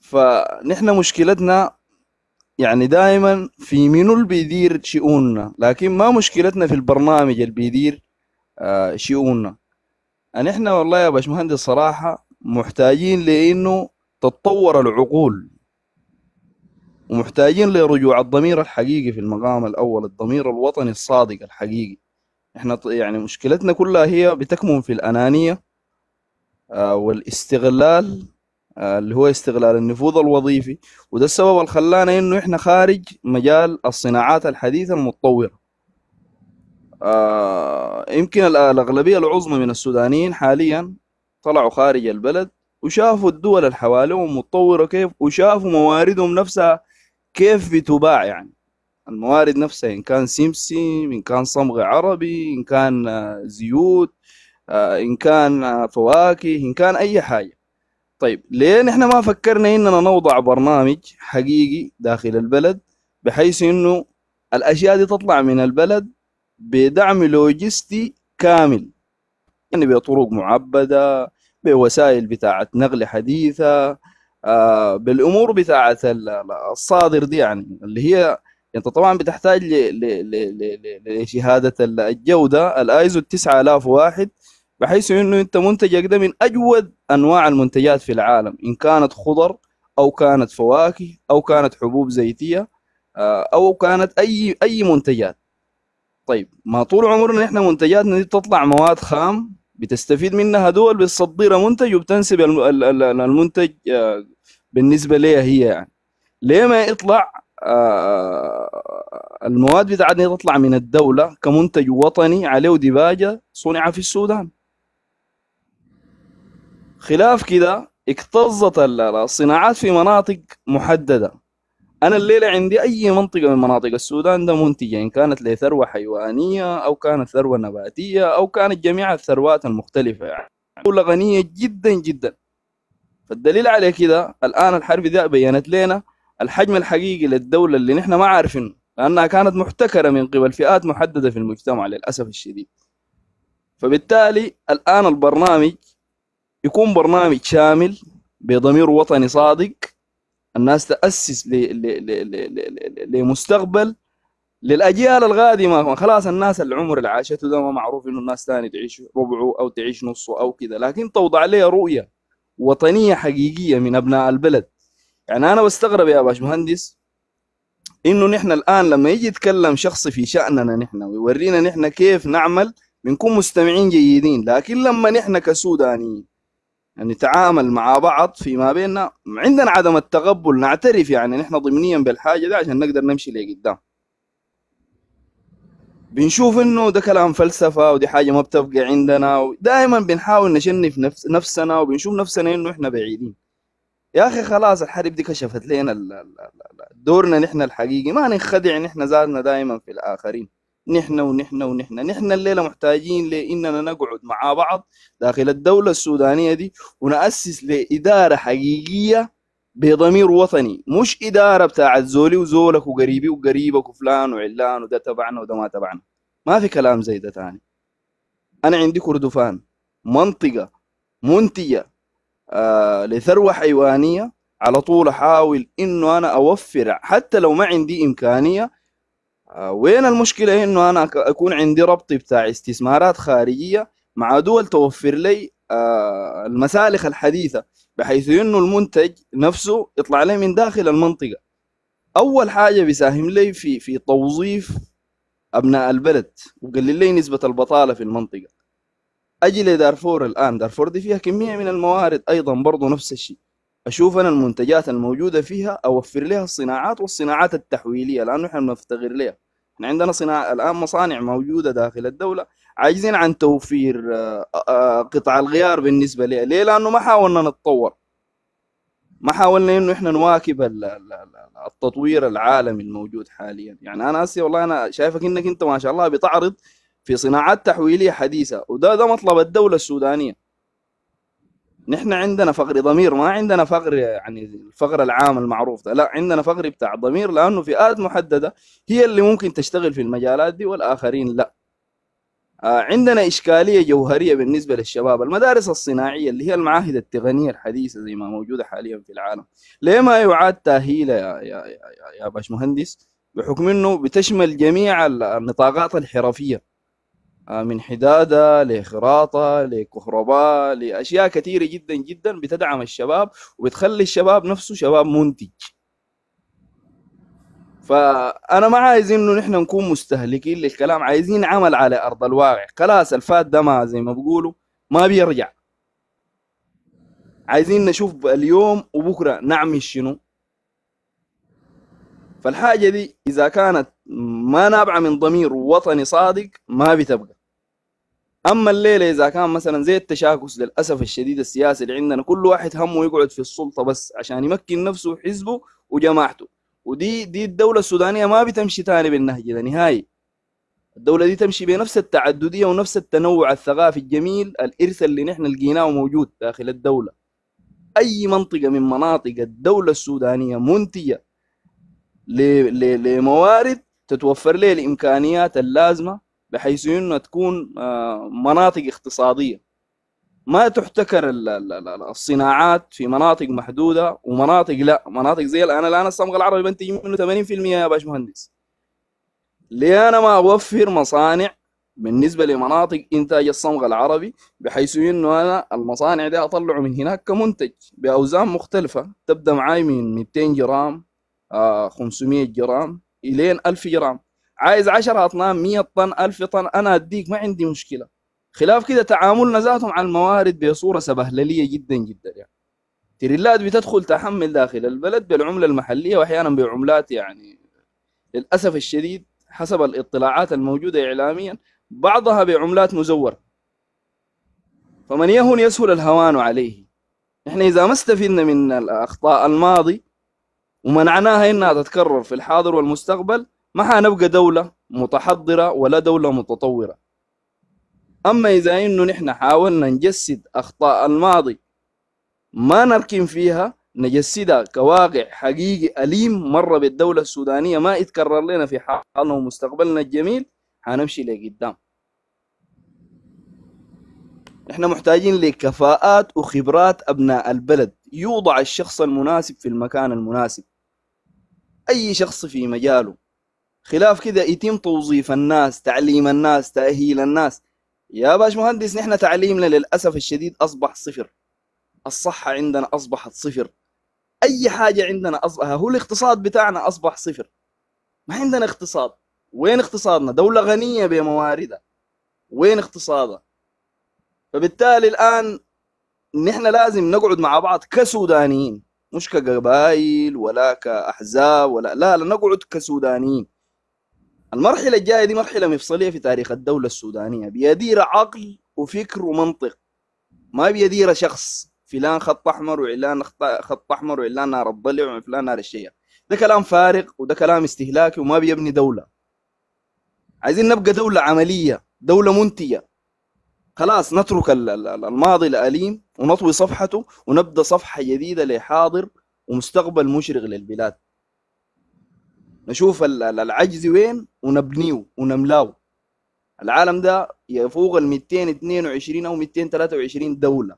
فنحن مشكلتنا يعني دائما في منو اللي بيدير شؤوننا لكن ما مشكلتنا في البرنامج اللي بيدير آه، شؤوننا. أن إحنا والله يا باشمهندس صراحة محتاجين لإنه تتطور العقول. ومحتاجين لرجوع الضمير الحقيقي في المقام الأول الضمير الوطني الصادق الحقيقي. إحنا يعني مشكلتنا كلها هي بتكمن في الأنانية آه، والاستغلال آه، اللي هو استغلال النفوذ الوظيفي. وده السبب اللي خلانا إنه إحنا خارج مجال الصناعات الحديثة المتطورة. آه، يمكن الأ- الأغلبية العظمى من السودانيين حاليا طلعوا خارج البلد وشافوا الدول اللي حواليهم متطورة كيف وشافوا مواردهم نفسها كيف بتباع يعني. الموارد نفسها إن كان سمسم إن كان صمغ عربي إن كان آه، زيوت آه، إن كان فواكه إن كان أي حاجة. طيب ليه نحن ما فكرنا إننا نوضع برنامج حقيقي داخل البلد بحيث إنه الأشياء دي تطلع من البلد بدعم لوجستي كامل. يعني بطرق معبدة بوسائل بتاعة نقل حديثة آه، ال- ال- الصادر دي يعني اللي هي أنت طبعا بتحتاج ل- ل- ل- ل- ل- لشهادة ال- الجودة الآيزو 9001 بحيث إنه أنت منتجك ده من أجود أنواع المنتجات في العالم إن كانت خضر أو كانت فواكه أو كانت حبوب زيتية آه، أو كانت اي أي منتجات. طيب ما طول عمرنا إحنا منتجاتنا دي تطلع مواد خام بتستفيد منها دول بتصدرها منتج وبتنسب الم- ال- ال- المنتج آه، بالنسبة ليها هي يعني. ليه ما يطلع آه، المواد بتاعتنا تطلع من الدولة كمنتج وطني عليه دباجه صنع في السودان؟ خلاف كده اكتظت ال- الصناعات في مناطق محددة. أنا الليلة عندي أي منطقة من مناطق السودان ده منتجة إن كانت لثروه حيوانية أو كانت ثروة نباتية أو كانت جميع الثروات المختلفة يعني. دوله غنيه جدا جدا. فالدليل على كده الآن الحرب دي بينت لنا الحجم الحقيقي للدولة اللي نحن ما عارفينه لأنها كانت محتكرة من قبل فئات محددة في المجتمع للأسف الشديد. فبالتالي الآن البرنامج يكون برنامج شامل بضمير وطني صادق الناس تأسس ل... ل... ل... ل... ل... لمستقبل للأجيال القادمة. خلاص الناس العمر اللي عاشته ده ما معروف إنه الناس تاني تعيش ربعه أو تعيش نصه أو كده لكن توضع لها رؤية وطنية حقيقية من أبناء البلد. يعني أنا بستغرب يا باشمهندس إنه نحن الآن لما يجي يتكلم شخص في شأننا نحن ويورينا نحن كيف نعمل بنكون مستمعين جيدين. لكن لما نحن كسودانيين نتعامل مع بعض فيما بيننا. عندنا عدم التقبل نعترف يعني نحن ضمنيا بالحاجة دي عشان نقدر نمشي لقدام بنشوف إنه ده كلام فلسفة ودي حاجة ما بتبقى عندنا دائما بنحاول نشنف نفس نفسنا وبنشوف نفسنا إنه إحنا بعيدين. يا أخي خلاص الحرب دي كشفت لنا دورنا نحن الحقيقي ما ننخدع نحن زادنا دائما في الآخرين. نحن ونحن ونحن. نحن الليلة محتاجين لاننا نقعد مع بعض داخل الدولة السودانية دي ونأسس لإدارة حقيقية بضمير وطني. مش إدارة بتاعت زولي وزولك وقريبي وقريبك وفلان وعلان وده تبعنا وده ما تبعنا. ما في كلام زي ده تاني. أنا عندي كردفان منطقة منتجة آه لثروة حيوانية على طول أحاول إنه أنا أوفر حتى لو ما عندي إمكانية وين المشكلة إنه أنا أك- أكون عندي ربط بتاع استثمارات خارجية مع دول توفر لي آه، المسالخ الحديثة بحيث إنه المنتج نفسه يطلع لي من داخل المنطقة. أول حاجة بيساهم لي في في توظيف أبناء البلد وقلل لي نسبة البطالة في المنطقة. أجي لدارفور الآن دارفور دي فيها كمية من الموارد أيضا برضو نفس الشيء. أشوف أنا المنتجات الموجودة فيها أوفر لها الصناعات والصناعات التحويلية لأنه إحنا بنفتقر لها. إحنا عندنا صناعة الآن مصانع موجودة داخل الدولة عاجزين عن توفير آه، آه، قطع الغيار بالنسبة ليه ليه؟ لأنه ما حاولنا نتطور. ما حاولنا إنه إحنا نواكب ال- ال- ال- التطوير العالمي الموجود حاليا. يعني أنا اسي والله أنا شايفك إنك أنت ما شاء الله بتعرض في صناعات تحويلية حديثة وده ده مطلب الدولة السودانية. نحن عندنا فقر ضمير ما عندنا فقر يعني الفقر العام المعروف ده لا عندنا فقر بتاع ضمير لأنه فئات محددة هي اللي ممكن تشتغل في المجالات دي والآخرين لا. آه، عندنا إشكالية جوهرية بالنسبة للشباب المدارس الصناعية اللي هي المعاهد التقنية الحديثة زي ما موجودة حاليا في العالم. ليه ما يعاد تأهيلها يا, يا, يا, يا باشمهندس؟ بحكم أنه بتشمل جميع ال- النطاقات الحرفية. آه، من حدادة لخراطة لكهرباء لأشياء كثيرة جدا جدا بتدعم الشباب وبتخلي الشباب نفسه شباب منتج. فأنا ما عايز إنه نحن نكون مستهلكين للكلام عايزين عمل على أرض الواقع. خلاص الفات ده ما زي ما بيقولوا ما بيرجع. عايزين نشوف اليوم وبكرة نعمل شنو. فالحاجة دي إذا كانت ما نابعة من ضمير وطني صادق ما بتبقى. أما الليلة إذا كان مثلا زي التشاكس للأسف الشديد السياسي اللي عندنا كل واحد همه يقعد في السلطة بس عشان يمكن نفسه وحزبه وجماعته. ودي دي الدولة السودانية ما بتمشي تاني بالنهج ده نهائي. الدولة دي تمشي بنفس التعددية ونفس التنوع الثقافي الجميل الإرث اللي نحن لقيناه موجود داخل الدولة. أي منطقة من مناطق منتجة ل- ل- لموارد تتوفر لها الإمكانيات اللازمة بحيث إنه تكون آه، مناطق اقتصادية. ما تحتكر ال- ال- ال- الصناعات في مناطق محدودة ومناطق لا. مناطق زي الآن الآن الصمغ العربي بنتج منه 80% يا باشمهندس. ليه أنا ما أوفر مصانع بالنسبة لمناطق إنتاج الصمغ العربي؟ بحيث إنه أنا المصانع دي أطلعه من هناك كمنتج بأوزان مختلفة. تبدأ معاي من 200 جرام آه 500 جرام إلين 1000 جرام. عايز 10 أطنان 100 طن 1000 طن أنا أديك ما عندي مشكلة. خلاف كده تعاملنا ذاته مع الموارد بصورة سبهللية جدا جدا يعني. تريلات بتدخل تحمل داخل البلد بالعملة المحلية واحيانا بعملات يعني. للأسف الشديد حسب الاطلاعات الموجودة اعلاميا بعضها بعملات مزورة. فمن يهن يسهل الهوان عليه. إحنا إذا ما استفدنا من الأخطاء الماضي ومنعناها إنها تتكرر في الحاضر والمستقبل ما حنبقى دولة متحضرة ولا دولة متطورة. أما إذا إنه نحن حاولنا نجسد أخطاء الماضي ما نركن فيها نجسدها كواقع حقيقي أليم مر بالدولة السودانية ما يتكرر لنا في حالنا ومستقبلنا الجميل حنمشي لقدام. إحنا محتاجين لكفاءات وخبرات أبناء البلد. يوضع الشخص المناسب في المكان المناسب. أي شخص في مجاله. خلاف كده يتم توظيف الناس تعليم الناس تأهيل الناس. يا باش مهندس نحن تعليمنا للأسف الشديد أصبح صفر. الصحة عندنا أصبحت صفر. أي حاجة عندنا أصبح هو الاقتصاد بتاعنا أصبح صفر. ما عندنا اقتصاد. وين اقتصادنا؟ دولة غنية بمواردها وين اقتصادها؟ فبالتالي الآن نحن لازم نقعد مع بعض كسودانيين. مش كقبائل ولا كأحزاب ولا لا لا نقعد كسودانيين. المرحلة الجاية دي مرحلة مفصلية في تاريخ الدولة السودانية. بيدير عقل وفكر ومنطق. ما بيدير شخص. فلان خط أحمر وعلان خط- أحمر وعلان نار الضلع وفلان نار الشيء ده كلام فارغ وده كلام استهلاكي وما بيبني دولة. عايزين نبقى دولة عملية دولة منتجة. خلاص نترك ال- ال- ال- الماضي الأليم ونطوي صفحته ونبدأ صفحة جديدة لحاضر ومستقبل مشرق للبلاد. نشوف ال- ال- العجز وين ونبنيه ونملاه. العالم ده يفوق ال 222 أو 223 دولة.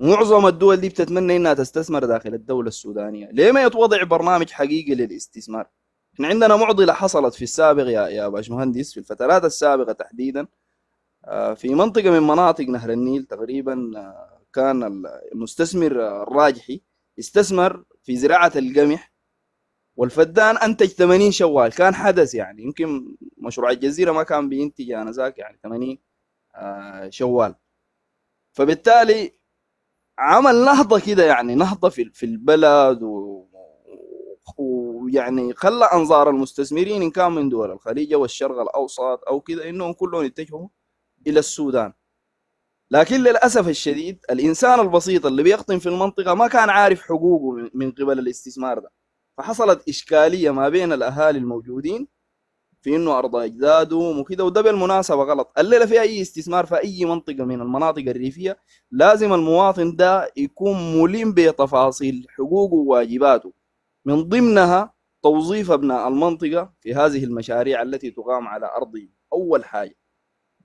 معظم الدول دي بتتمنى إنها تستثمر داخل الدولة السودانية. ليه ما يتوضع برنامج حقيقي للاستثمار؟ إحنا عندنا معضلة حصلت في السابق يا يا باشمهندس في الفترات السابقة تحديدا. آه، في منطقة من مناطق نهر النيل تقريبا آه، كان المستثمر الراجحي استثمر في زراعة القمح والفدان أنتج 80 شوال. كان حدث يعني. يمكن مشروع الجزيرة ما كان بينتج آنذاك يعني 80 آه، شوال. فبالتالي عمل نهضة كده يعني نهضة في في البلد ويعني خلى أنظار المستثمرين إن كان من دول الخليج أو الشرق الأوسط أو كده إنهم كلهم يتجهوا إلى السودان. لكن للأسف الشديد الإنسان البسيط اللي بيقطن في المنطقة ما كان عارف حقوقه من قبل الاستثمار ده. فحصلت إشكالية ما بين الأهالي الموجودين في إنه أرض اجدادهم وكده وده بالمناسبة غلط. الليلة في أي استثمار في أي منطقة من المناطق الريفية لازم المواطن ده يكون ملم بتفاصيل حقوقه وواجباته. من ضمنها توظيف أبناء المنطقة في هذه المشاريع التي تقام على ارضه أول حاجة.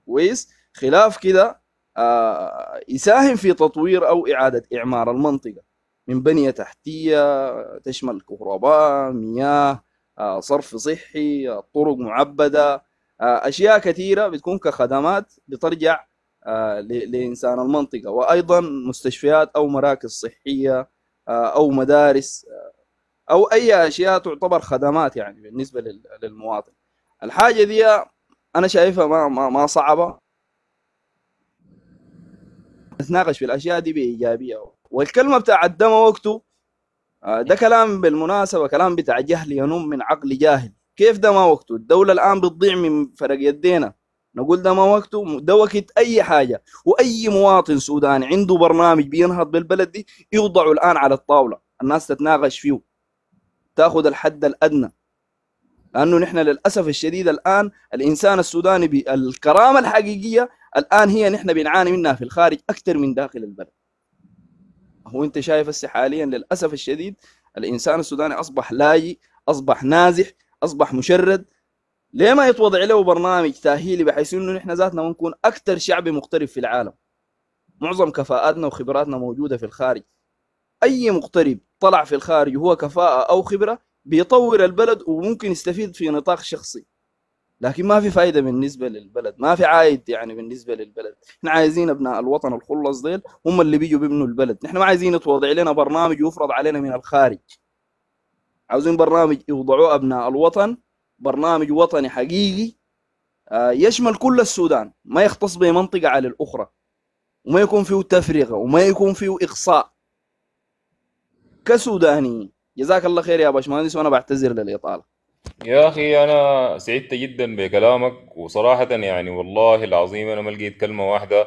كويس؟ خلاف كده آه يساهم في تطوير أو إعادة إعمار المنطقة. من بنية تحتية تشمل كهرباء مياه آه، صرف صحي آه، طرق معبدة آه، أشياء كثيرة بتكون كخدمات بترجع ل- لإنسان المنطقة. وأيضا مستشفيات أو مراكز صحية آه، أو مدارس أو أي أشياء تعتبر خدمات يعني بالنسبة لل- للمواطن. الحاجة دي أنا شايفها ما ما, ما صعبة. نتناقش في الأشياء دي بإيجابية. والكلمة بتاع الدم وقته آه، ده كلام بالمناسبة كلام بتاع جهل ينم من عقل جاهل. كيف ده ما وقته؟ الدولة الآن بتضيع من فرق يدينا. نقول ده ما وقته ده وقت أي حاجة. وأي مواطن سوداني عنده برنامج بينهض بالبلد دي يوضعه الآن على الطاولة. الناس تتناقش فيه. تاخذ الحد الأدنى. لأنه نحن للأسف الشديد الآن الإنسان السوداني بالكرامه الحقيقية الآن هي نحن بنعاني منها في الخارج أكثر من داخل البلد. هو أنت شايف هسه حاليا للأسف الشديد الإنسان السوداني أصبح لاجئ أصبح نازح أصبح مشرد. ليه ما يتوضع له برنامج تأهيلي بحيث إنه نحن ذاتنا نكون أكثر شعب مغترب في العالم؟ معظم كفاءاتنا وخبراتنا موجودة في الخارج. أي مغترب طلع في الخارج وهو كفاءة أو خبرة بيطور البلد وممكن يستفيد في نطاق شخصي. لكن ما في فايدة بالنسبة للبلد. ما في عايد يعني بالنسبة للبلد. إحنا عايزين أبناء الوطن الخلص ديل هم اللي بيجوا بيبنوا البلد. نحن ما عايزين يتوضع لنا برنامج يفرض علينا من الخارج. عاوزين برنامج يوضعوه أبناء الوطن برنامج وطني حقيقي آه، يشمل كل السودان. ما يختص بمنطقة على الأخرى. وما يكون فيه تفرقة وما يكون فيه إقصاء. كسوداني. جزاك الله خير يا باشمهندس وأنا بعتذر للإطالة. يا أخي أنا سعدت جدا بكلامك وصراحة يعني والله العظيم أنا ما لقيت كلمة واحدة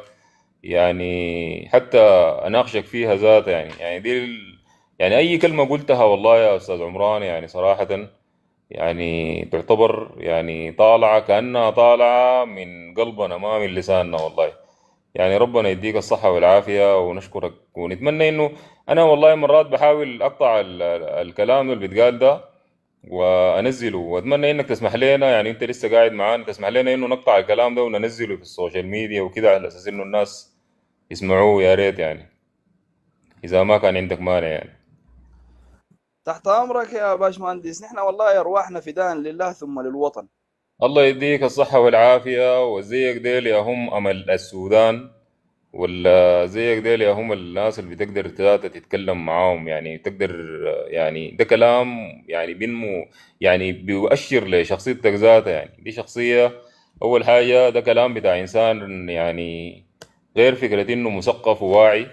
يعني حتى أناقشك فيها ذات يعني يعني دي. يعني أي كلمة قلتها والله يا أستاذ عمران يعني صراحة يعني تعتبر يعني طالعة كأنها طالعة من قلبنا ما من لساننا والله يعني ربنا يديك الصحة والعافية ونشكرك ونتمنى إنه أنا والله مرات بحاول أقطع ال- ال- الكلام اللي بيتقال ده وأنزله. وأتمنى إنك تسمح لنا يعني أنت لسه قاعد معانا تسمح لنا إنه نقطع الكلام ده وننزله في ال social media وكده على أساس إنه الناس يسمعوه يا ريت يعني. إذا ما كان عندك مانع يعني. تحت أمرك يا باشمهندس. نحن والله أرواحنا فداء لله ثم للوطن. الله يديك الصحة والعافية وزيك ديل يا هم أمل السودان. ولا زيك ديل هم الناس اللي بتقدر تتكلم معاهم؟ يعني تقدر يعني ده كلام يعني بينمو يعني بيؤشر لشخصيتك ذاتها يعني. دي شخصية أول حاجة ده كلام بتاع إنسان يعني غير فكرة إنه مثقف وواعي.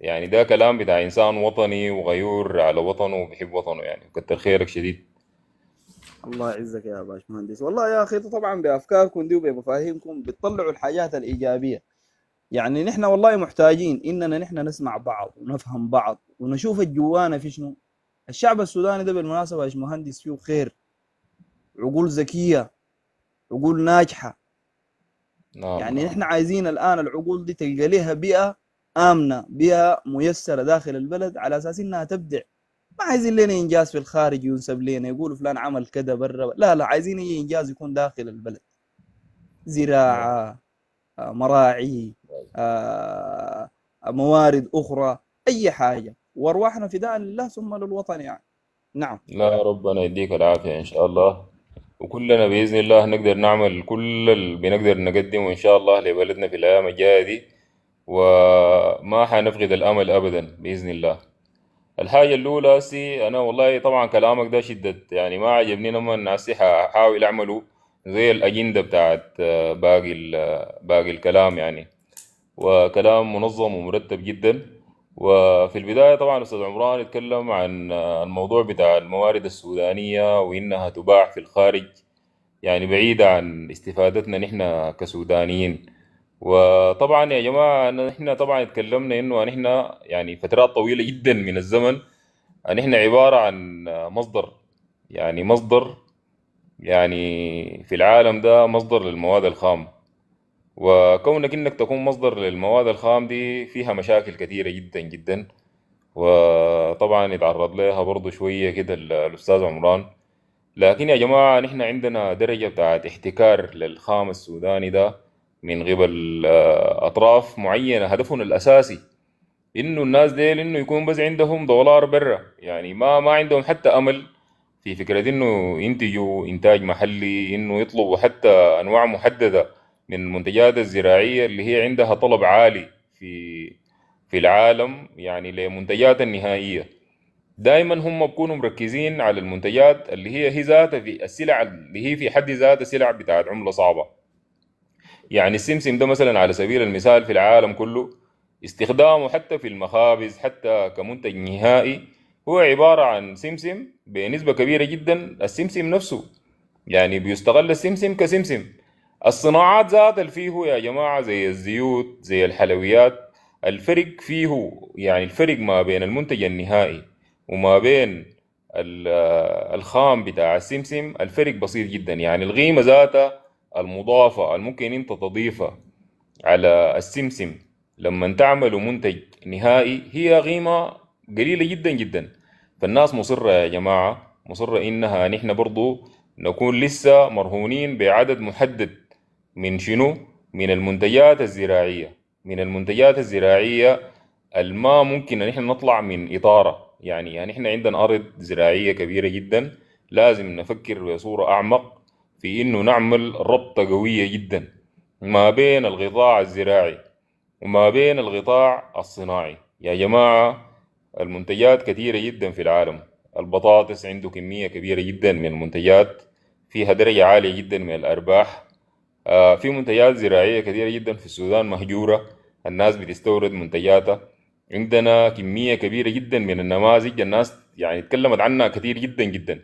يعني ده كلام بتاع إنسان وطني وغيور على وطنه وبيحب وطنه يعني. كتر خيرك شديد. الله يعزك يا باشمهندس. والله يا أخي طبعا بأفكاركم دي وبمفاهيمكم بتطلعوا الحاجات الإيجابية. يعني نحن والله محتاجين إننا نحن نسمع بعض ونفهم بعض ونشوف الجوانا في شنو. الشعب السوداني ده بالمناسبة يا باشمهندس فيه خير. عقول ذكية عقول ناجحة. نعم يعني نعم. نحن عايزين الآن العقول دي تلقى لها بيئة آمنة بيئة ميسرة داخل البلد على أساس إنها تبدع. ما عايزين لنا إنجاز في الخارج ينسب لنا يقولوا فلان عمل كذا برا. لا لا عايزين أي إنجاز يكون داخل البلد. زراعة مراعي آه، موارد أخرى أي حاجة. وأرواحنا فداء لله ثم للوطن يعني. نعم. لا ربنا يديك العافية إن شاء الله. وكلنا بإذن الله نقدر نعمل كل اللي بنقدر نقدمه إن شاء الله لبلدنا في الأيام الجاية دي. وما حنفقد الأمل أبدا بإذن الله. الحاجة الأولى سي أنا والله طبعا كلامك ده شدة. يعني ما عجبني لما الناس حاول أعمله زي الأجندة بتاعت آه، باقي ال- باقي الكلام يعني. وكلام منظم ومرتب جدا. وفي البداية طبعا أستاذ عمران اتكلم عن الموضوع بتاع الموارد السودانية وإنها تباع في الخارج يعني بعيدة عن استفادتنا نحن كسودانيين. وطبعا يا جماعة نحن طبعا اتكلمنا إنه نحن يعني فترات طويلة جدا من الزمن نحن عبارة عن مصدر يعني مصدر يعني في العالم ده مصدر للمواد الخام. وكونك إنك تكون مصدر للمواد الخام دي فيها مشاكل كثيرة جدا جدا. وطبعا يتعرض لها برضو شوية كده ال- الأستاذ عمران. لكن يا جماعة نحن عندنا درجة بتاعت احتكار للخام السوداني ده من قبل آه، أطراف معينة. هدفهم الأساسي إنه الناس ديل إنه يكون بس عندهم دولار برا. يعني ما ما عندهم حتى أمل في فكرة إنه ينتجوا إنتاج محلي إنه يطلبوا حتى أنواع محددة من المنتجات الزراعية اللي هي عندها طلب عالي في في العالم يعني لمنتجات النهائية. دائما هم بيكونوا مركزين على المنتجات اللي هي هي ذاتها في السلع اللي هي في حد ذاتها سلع بتاعت عملة صعبة. يعني السمسم ده مثلا على سبيل المثال في العالم كله استخدامه حتى في المخابز حتى كمنتج نهائي هو عبارة عن سمسم بنسبة كبيرة جدا السمسم نفسه. يعني بيستغل السمسم كسمسم. الصناعات ذات اللي فيه يا جماعة زي الزيوت زي الحلويات. الفرق فيه يعني الفرق ما بين المنتج النهائي وما بين ال- الخام بتاع السمسم الفرق بسيط جدا. يعني القيمة ذاتها المضافة الممكن انت تضيفها على السمسم. لما تعملوا منتج نهائي هي قيمة قليلة جدا جدا. فالناس مصرة يا جماعة مصرة إنها نحن برضو نكون لسه مرهونين بعدد محدد من شنو؟ من المنتجات الزراعية. من المنتجات الزراعية الما ممكن ان نطلع من إطارة. يعني يعني إحنا عندنا أرض زراعية كبيرة جدا. لازم نفكر بصورة أعمق في إنه نعمل ربطة قوية جدا ما بين القطاع الزراعي وما بين القطاع الصناعي. يا جماعة المنتجات كثيرة جدا في العالم. البطاطس عنده كمية كبيرة جدا من المنتجات. فيها درجة عالية جدا من الأرباح. آه، في منتجات زراعية كثيرة جدا في السودان مهجورة. الناس بتستورد منتجاتها. عندنا كمية كبيرة جدا من النماذج. الناس يعني تكلمت عنها كثير جدا جدا.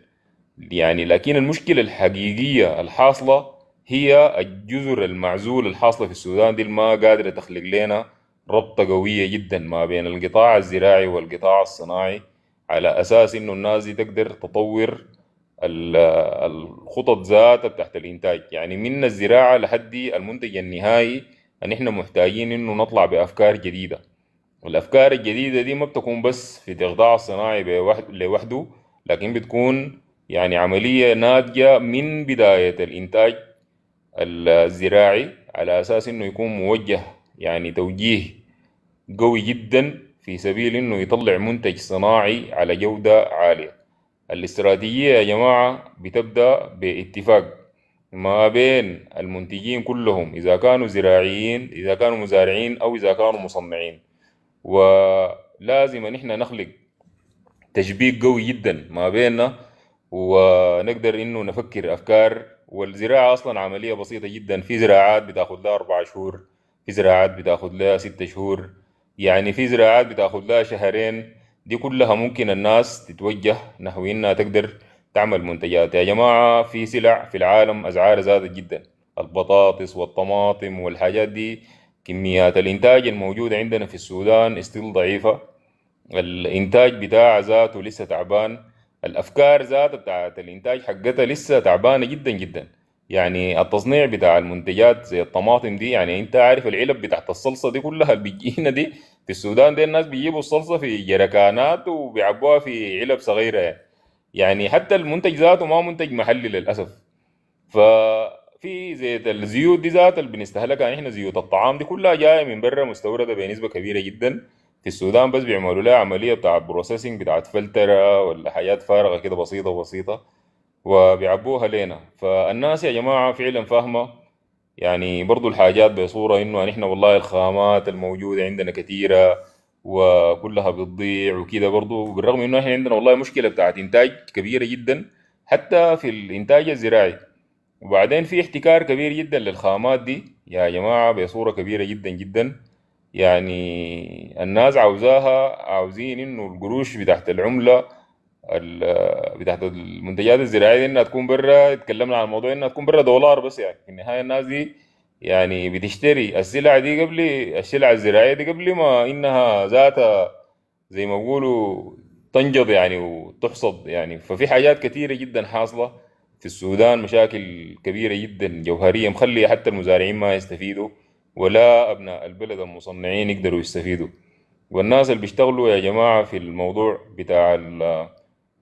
يعني لكن المشكلة الحقيقية الحاصلة هي الجزر المعزول الحاصلة في السودان. دي ما قادرة تخلق لنا ربطة قوية جدا ما بين القطاع الزراعي والقطاع الصناعي على أساس إنه الناس دي تقدر تطور ال- الخطط ذاتها تحت الإنتاج. يعني من الزراعة لحد المنتج النهائي ان إحنا محتاجين إنه نطلع بأفكار جديدة. والأفكار الجديدة دي ما بتكون بس في القطاع الصناعي لوحده لكن بتكون يعني عملية ناتجة من بداية الإنتاج الزراعي على أساس إنه يكون موجه يعني توجيه قوي جدا في سبيل إنه يطلع منتج صناعي على جودة عالية. الاستراتيجية يا جماعة بتبدأ باتفاق ما بين المنتجين كلهم إذا كانوا زراعيين إذا كانوا مزارعين أو إذا كانوا مصنعين. ولازم نحن نخلق تشبيك قوي جدا ما بيننا ونقدر إنه نفكر أفكار. والزراعة أصلا عملية بسيطة جدا في زراعات بتاخد لها أربع شهور. في زراعات بتاخد لها ستة شهور. يعني في زراعات بتاخد لها شهرين. دي كلها ممكن الناس تتوجه نحو إنها تقدر تعمل منتجات. يا جماعة في سلع في العالم أسعار زادت جدا. البطاطس والطماطم والحاجات دي كميات الإنتاج الموجودة عندنا في السودان استيل ضعيفة. الإنتاج بتاع ذاته لسه تعبان. الأفكار ذاتها بتاعت الإنتاج حقتها لسه تعبانة جدا جدا. يعني التصنيع بتاع المنتجات زي الطماطم دي يعني أنت عارف العلب بتاعت الصلصة دي كلها اللي دي في السودان دي الناس بيجيبوا الصلصة في جركانات وبيعبوها في علب صغيرة يعني. يعني حتى المنتج ذاته ما منتج محلي للأسف. ففي زيت الزيوت دي ذات اللي بنستهلكها إحنا زيوت الطعام دي كلها جاية من برا مستوردة بنسبة كبيرة جدا. في السودان بس بيعملوا لها عملية بتاع بروسيسنج بتاعت فلترة ولا حاجات فارغة كده بسيطة بسيطه وبيعبوها لنا فالناس يا جماعة فعلا فاهمة. يعني برضو الحاجات بصورة إنه نحن والله الخامات الموجودة عندنا كثيرة وكلها بتضيع وكده برضو بالرغم إنه إحنا عندنا والله مشكلة بتاعت إنتاج كبيرة جدا حتى في الإنتاج الزراعي. وبعدين في احتكار كبير جدا للخامات دي يا جماعة بصورة كبيرة جدا جدا. يعني الناس عاوزاها عاوزين إنه القروش بتاعت العملة ال- بتاعت المنتجات الزراعية دي إنها تكون برا اتكلمنا عن الموضوع إنها تكون برا دولار بس يعني. في النهاية الناس دي يعني بتشتري السلع دي قبل السلع الزراعية دي قبل ما إنها ذاتها زي ما بيقولوا تنجض يعني وتحصد يعني. ففي حاجات كثيره جدا حاصلة في السودان مشاكل كبيرة جدا جوهرية مخلية حتى المزارعين ما يستفيدوا ولا أبناء البلد المصنعين يقدروا يستفيدوا. والناس اللي بيشتغلوا يا جماعة في الموضوع بتاع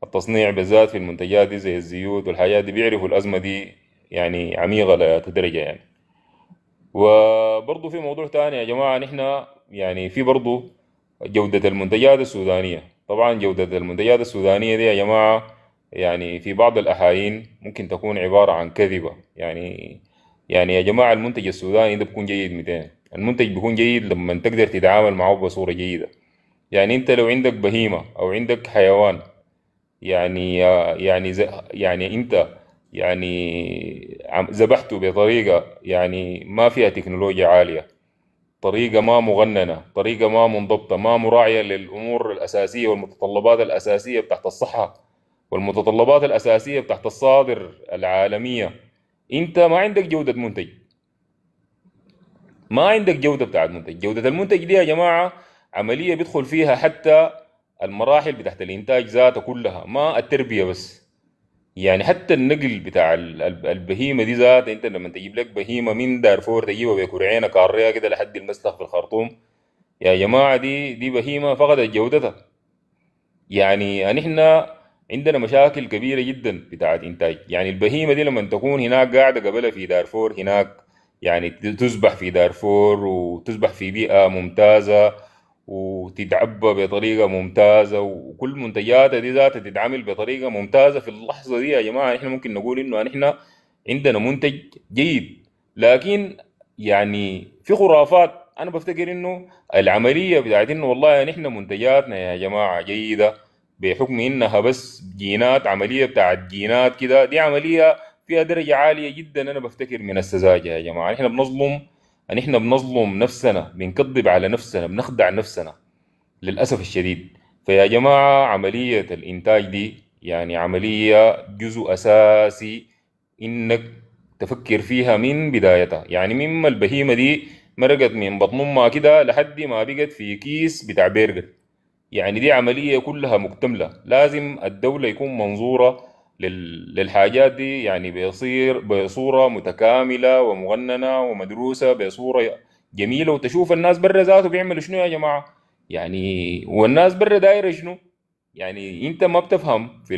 التصنيع بالذات في المنتجات دي زي الزيوت والحاجات دي بيعرفوا الأزمة دي يعني عميقة لدرجه يعني. وبرضه في موضوع تاني يا جماعة نحن يعني في برضه جودة المنتجات السودانية. طبعا جودة المنتجات السودانية دي يا جماعة يعني في بعض الأحايين ممكن تكون عبارة عن كذبة. يعني يعني يا جماعة المنتج السوداني ده بيكون جيد 200 المنتج بيكون جيد لما تقدر تتعامل معه بصورة جيدة. يعني انت لو عندك بهيمة أو عندك حيوان يعني يعني يعني انت يعني ذبحته بطريقة يعني ما فيها تكنولوجيا عالية. طريقة ما مغننة طريقة ما منضبطة ما مراعية للأمور الأساسية والمتطلبات الأساسية بتاعت الصحة والمتطلبات الأساسية بتاعت الصادر العالمية. انت ما عندك جودة منتج. ما عندك جودة بتاعت منتج. جودة المنتج دي يا جماعة عملية بيدخل فيها حتى المراحل بتاعت الإنتاج ذاتها كلها ما التربية بس. يعني حتى النقل بتاع ال- ال- البهيمة دي ذات أنت لما تجيب لك بهيمة من دارفور تجيبها بكرعينة كارية كده لحد المسلخ في الخرطوم يا جماعة دي دي بهيمة فقدت جودتها. يعني نحن عندنا مشاكل كبيرة جدا بتاعت إنتاج. يعني البهيمة دي لما تكون هناك قاعدة قبلها في دارفور هناك يعني تذبح في دارفور وتذبح في بيئة ممتازة وتتعبى بطريقة ممتازة وكل منتجاتها دي ذاتها تتعامل بطريقة ممتازة في اللحظة دي يا جماعة. إحنا ممكن نقول إنه إحنا عندنا منتج جيد لكن يعني في خرافات. أنا بفتكر إنه العملية بتاعت إنه والله نحن منتجاتنا يا جماعة جيدة بحكم إنها بس جينات عملية بتاعت جينات كده. دي عملية فيها درجة عالية جدا أنا بفتكر من السذاجة يا جماعة. نحن بنظلم نحن بنظلم نفسنا بنكذب على نفسنا بنخدع نفسنا. للأسف الشديد. فيا جماعة عملية الإنتاج دي يعني عملية جزء أساسي إنك تفكر فيها من بدايتها. يعني مما البهيمة دي مرقت من بطن أمها كده لحد ما بقت في كيس بتاع برجر يعني دي عملية كلها مكتملة. لازم الدولة يكون منظورة لل- للحاجات دي يعني بيصير بصورة متكاملة ومغننة ومدروسة بصورة جميلة وتشوف الناس برا ذاته بيعملوا شنو يا جماعة؟ يعني والناس برا دايرة شنو؟ يعني انت ما بتفهم في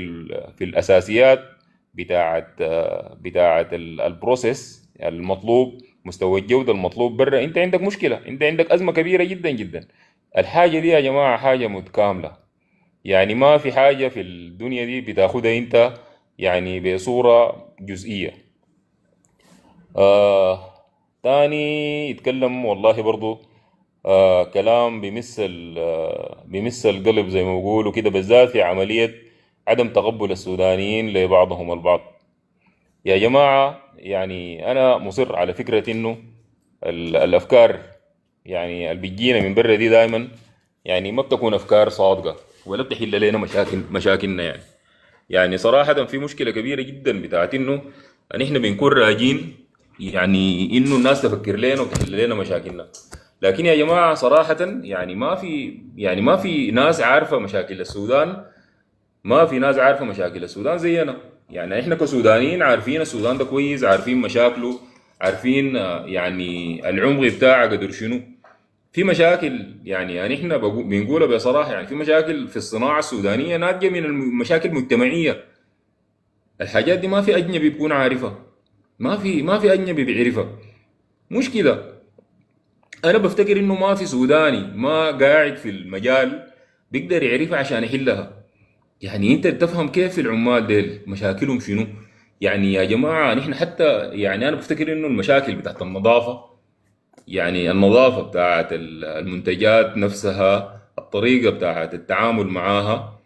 في الأساسيات بتاعت بتاعت ال- البروسيس المطلوب مستوى الجودة المطلوب برا. انت عندك مشكلة انت عندك أزمة كبيرة جدا جدا. الحاجة دي يا جماعة حاجة متكاملة. يعني ما في حاجة في الدنيا دي بتاخدها انت يعني بصورة جزئية. آه تاني يتكلم والله برضو آه كلام بمس آه، بمس القلب زي ما بيقولوا كده بالذات في عملية عدم تقبل السودانيين لبعضهم البعض. يا جماعة يعني أنا مصر على فكرة إنه ال- الأفكار يعني اللي بتجينا من برا دي دايما يعني ما بتكون أفكار صادقة ولا بتحل لنا مشاكل مشاكلنا يعني. يعني صراحة في مشكلة كبيرة جدا بتاعت إنه نحن بنكون راجين يعني إنه الناس تفكر لنا وتحل لنا مشاكلنا. لكن يا جماعة صراحة يعني ما في يعني ما في ناس عارفة مشاكل السودان. ما في ناس عارفة مشاكل السودان زينا. يعني إحنا كسودانيين عارفين السودان ده كويس عارفين مشاكله عارفين آه، يعني العمق بتاعه قدر شنو. في مشاكل يعني يعني إحنا بنقولها بصراحة يعني في مشاكل في الصناعة السودانية ناتجة من المشاكل المجتمعية الحاجات دي ما في أجنبي بيكون عارفها. ما في ما في أجنبي بيعرفها. مشكلة أنا بفتكر إنه ما في سوداني ما قاعد في المجال بيقدر يعرفها عشان يحلها. يعني أنت تفهم كيف العمال ديل مشاكلهم شنو؟ يعني يا جماعة نحن حتى يعني أنا بفتكر إنه المشاكل بتاعت النظافة يعني النظافة بتاعت ال- المنتجات نفسها الطريقة بتاعت التعامل معاها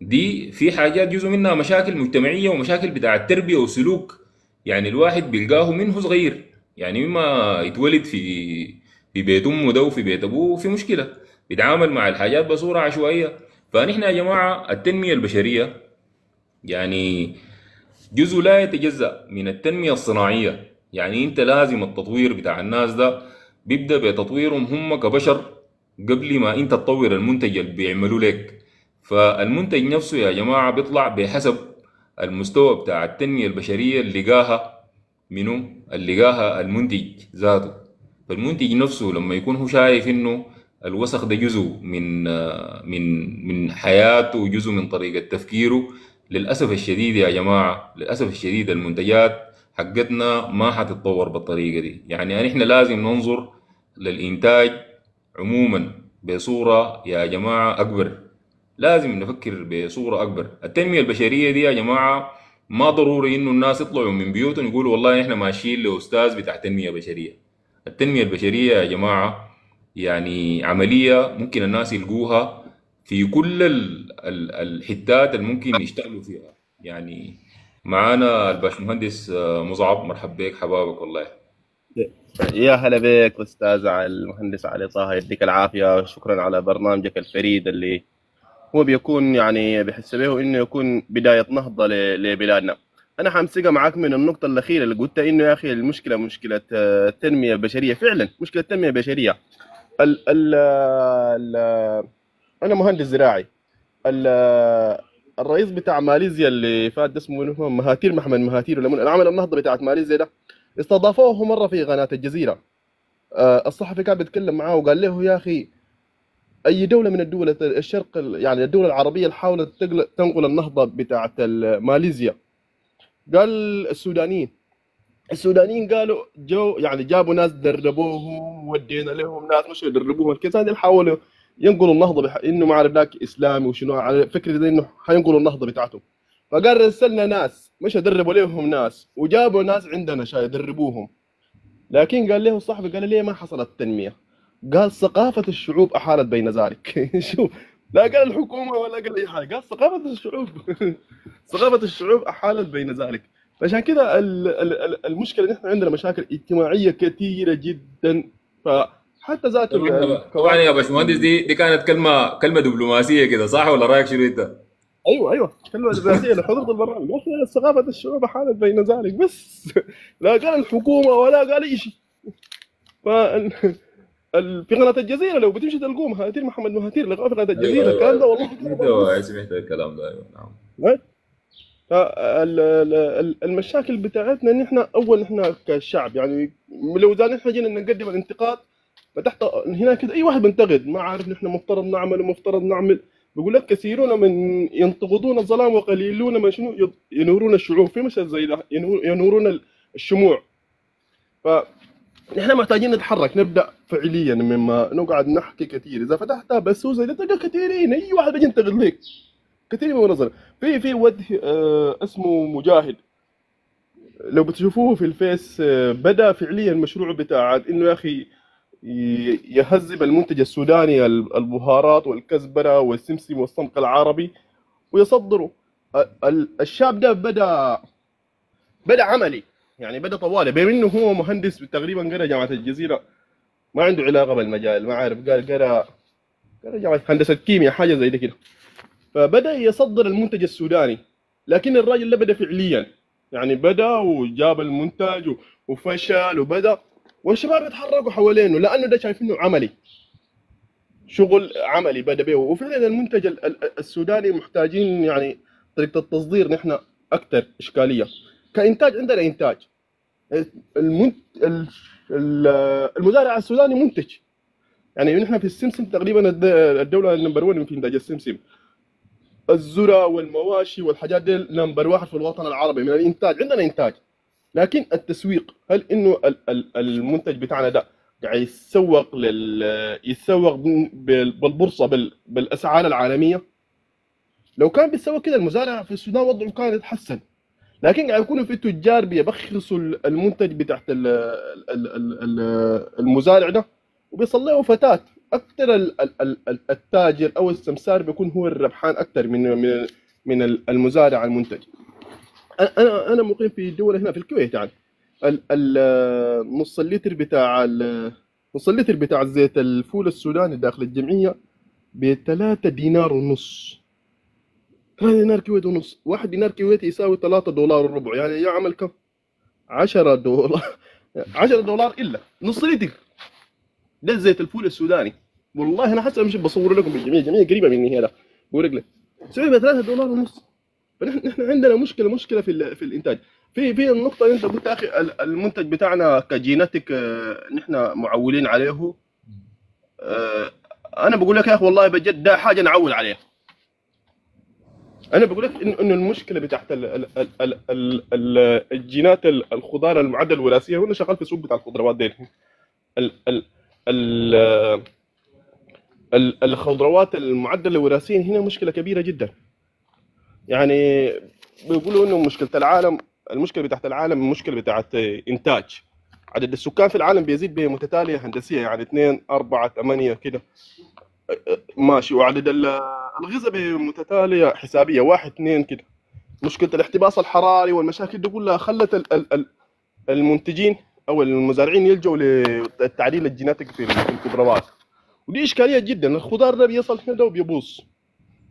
دي في حاجات جزء منها مشاكل مجتمعية ومشاكل بتاعت تربية وسلوك. يعني الواحد بيلقاه منه صغير. يعني مما يتولد في في بيت أمه ده وفي بيت أبوه في مشكلة. بيتعامل مع الحاجات بصورة عشوائية. فنحن يا جماعة التنمية البشرية يعني جزء لا يتجزأ من التنمية الصناعية. يعني أنت لازم التطوير بتاع الناس ده بيبدأ بتطويرهم هم كبشر قبل ما انت تطور المنتج اللي بيعملوا لك. فالمنتج نفسه يا جماعة بيطلع بحسب المستوى بتاع التنمية البشرية اللي لقاها منو اللي لقاها المنتج ذاته. فالمنتج نفسه لما يكون هو شايف إنه الوسخ ده جزء من من من حياته وجزء من طريقة تفكيره للأسف الشديد يا جماعة للأسف الشديد المنتجات حقتنا ما حتتطور بالطريقة دي. يعني إحنا لازم ننظر للإنتاج عموما بصورة يا جماعة أكبر. لازم نفكر بصورة أكبر. التنمية البشرية دي يا جماعة ما ضروري إنه الناس يطلعوا من بيوتهم يقولوا والله إحنا ماشيين لأستاذ بتاع تنمية بشرية. التنمية البشرية يا جماعة يعني عملية ممكن الناس يلقوها في كل ال- ال- الحتات اللي ممكن يشتغلوا فيها. يعني معانا الباشمهندس آه، مصعب مرحب بك حبابك والله. يا هلا بك أستاذ المهندس علي طه يديك العافية. شكرا على برنامجك الفريد اللي هو بيكون يعني بحس به إنه يكون بداية نهضة لبلادنا. أنا حامسكها معاك من النقطة الأخيرة اللي قلت إنه يا أخي المشكلة مشكلة التنميه البشريه فعلا مشكلة التنميه البشريه ال ال ال أنا مهندس زراعي. ال- الرئيس بتاع ماليزيا اللي فات اسمه؟ مهاتير محمد مهاتير ولا العمل النهضة بتاعت ماليزيا ده. استضافوه مرة في قناة الجزيرة. آه، الصحفي كان بيتكلم معاه وقال له يا أخي أي دولة من الدول الشرق يعني الدول العربية اللي حاولت تنقل النهضة بتاعت ال- ماليزيا. قال السودانيين السودانيين قالوا جو يعني جابوا ناس دربوهم ودينا لهم ناس مش يدربوهم الكيسان دي حاولوا ينقلوا النهضة بح... إنه ما اعرف ذاك إسلامي وشنو على فكرة إنه حينقلوا النهضة بتاعتهم. فقال رسلنا ناس مش دربوا لهم ناس. وجابوا ناس عندنا شا يدربوهم. لكن قال له صاحبي قال ليه ما حصلت تنمية؟ قال ثقافة الشعوب أحالت بين ذلك. شوف لا قال الحكومة ولا قال أي حاجة قال ثقافة الشعوب. ثقافة الشعوب أحالت بين ذلك. فعشان كده ال- المشكلة إن إحنا عندنا مشاكل اجتماعية كثيرة جدا. فحتى ذاته طبعا يا باشمهندس دي دي كانت كلمه كلمة دبلوماسية كده صح ولا رأيك شنو أنت؟ أيوه أيوه. كلمه دبلوماسيه لحضور البرنامج. قال ثقافة الشعوب حالت بين ذلك. بس لا قال الحكومة ولا قال اي شيء ف في قناة الجزيرة لو بتمشي تلقوه مهاتير محمد مهاتير لقاء في قناة الجزيرة. أيوة، الكلام ده والله. أيوه سمعت الكلام ده. أيوه نعم. فالمشاكل بتاعتنا ان إحنا أول إحنا كشعب يعني لو اذا نحن جينا نقدم الانتقاد فتحت هنا كده أي واحد بينتقد ما عارف نحن مفترض نعمل ومفترض نعمل. بيقول لك كثيرون من ينتقدون الظلام وقليلون من شنو؟ ينورون الشعوب. في مثل زي ده ينور- ينورون الشموع. فنحن محتاجين نتحرك نبدأ فعليا مما نقعد نحكي كثير. إذا فتحتها بسوسه تلقى كثيرين. أي واحد بيجي ينتقد لك كثير من نظر في في ود آه، اسمه مجاهد. لو بتشوفوه في الفيس آه، بدأ فعليا المشروع بتاع إنه يا أخي يهذب المنتج السوداني ال- البهارات والكزبرة والسمسم والصمغ العربي ويصدره. ال- ال- الشاب ده بدأ بدأ عملي. يعني بدأ طوالي. بما إنه هو مهندس تقريبا قرأ جامعة الجزيرة ما عنده علاقة بالمجال ما عارف قال قرأ قرأ جامعة هندسة كيمياء حاجة زي ده كده. فبدأ يصدر المنتج السوداني. لكن الراجل ده بدأ فعليا. يعني بدأ وجاب المنتج وفشل وبدأ والشباب يتحركوا حوالينه لأنه ده شايفينه عملي. شغل عملي بدأ به. وفعلا المنتج ال- ال- السوداني محتاجين يعني طريقة التصدير نحن أكثر إشكالية. كإنتاج عندنا إنتاج. المزارع السوداني منتج. يعني نحن في السمسم تقريبا الد- الدولة ال number 1 في إنتاج السمسم. الذرة والمواشي والحاجات دي number واحد في الوطن العربي. من الإنتاج. عندنا إنتاج. لكن التسويق هل إنه ال- ال- المنتج بتاعنا ده قاعد يتسوق لل يتسوق بال- بالبورصة بال- بالأسعار العالمية؟ لو كان بيتسوق كده المزارع في السودان وضعه كان يتحسن. لكن قاعد يكونوا في تجار بيبخسوا المنتج بتاعت ال- ال- ال- ال- المزارع ده وبيصلحوا فتات أكثر ال- ال- ال- ال- التاجر أو السمسار بيكون هو الربحان أكثر من من المزارع المنتج. أنا أنا مقيم في دوله هنا في الكويت يعني. نص اللتر بتاع نص اللتر بتاع زيت الفول السوداني داخل الجمعية ب 3 دينار ونص. 3 دينار كويتي ونص. واحد دينار كويتي يساوي 3 دولار وربع. يعني يعمل كم؟ 10 دولار. 10 دولار إلا. نص لتر. ده زيت الفول السوداني. والله أنا حتى مش بصور لكم بالجمعيه الجمعية. قريبة مني هنا. بورق لك سوي ب 3 دولار ونص. فنحن نحن عندنا مشكله مشكلة في في الإنتاج. في في النقطة اللي أنت قلت أخي ال- المنتج بتاعنا كجيناتيك آه، نحن معولين عليه. آه، أنا بقول لك يا أخي والله بجد ده حاجة نعول عليها أنا بقول لك إنه المشكلة بتاعت ال ال ال ال ال ال الجينات ال- الخضار المعدل الوراثيه وأنا شغال في السوق بتاع الخضروات دي ال ال- الخضروات المعدله وراثيا هنا مشكلة كبيرة جدا. يعني بيقولوا إنه مشكلة العالم المشكلة بتاعت العالم المشكلة بتاعت إنتاج. عدد السكان في العالم بيزيد بمتتالية هندسية يعني 2 4 8 كده. ماشي. وعدد ال- الغذاء بمتتالية حسابية واحد اثنين كده. مشكلة الاحتباس الحراري والمشاكل دي كلها خلت ال- ال- ال- المنتجين أو المزارعين يلجوا للتعديل الجيناتيك في الخضروات ودي إشكالية جدا. الخضار ده بيصل هنا وبيبوظ.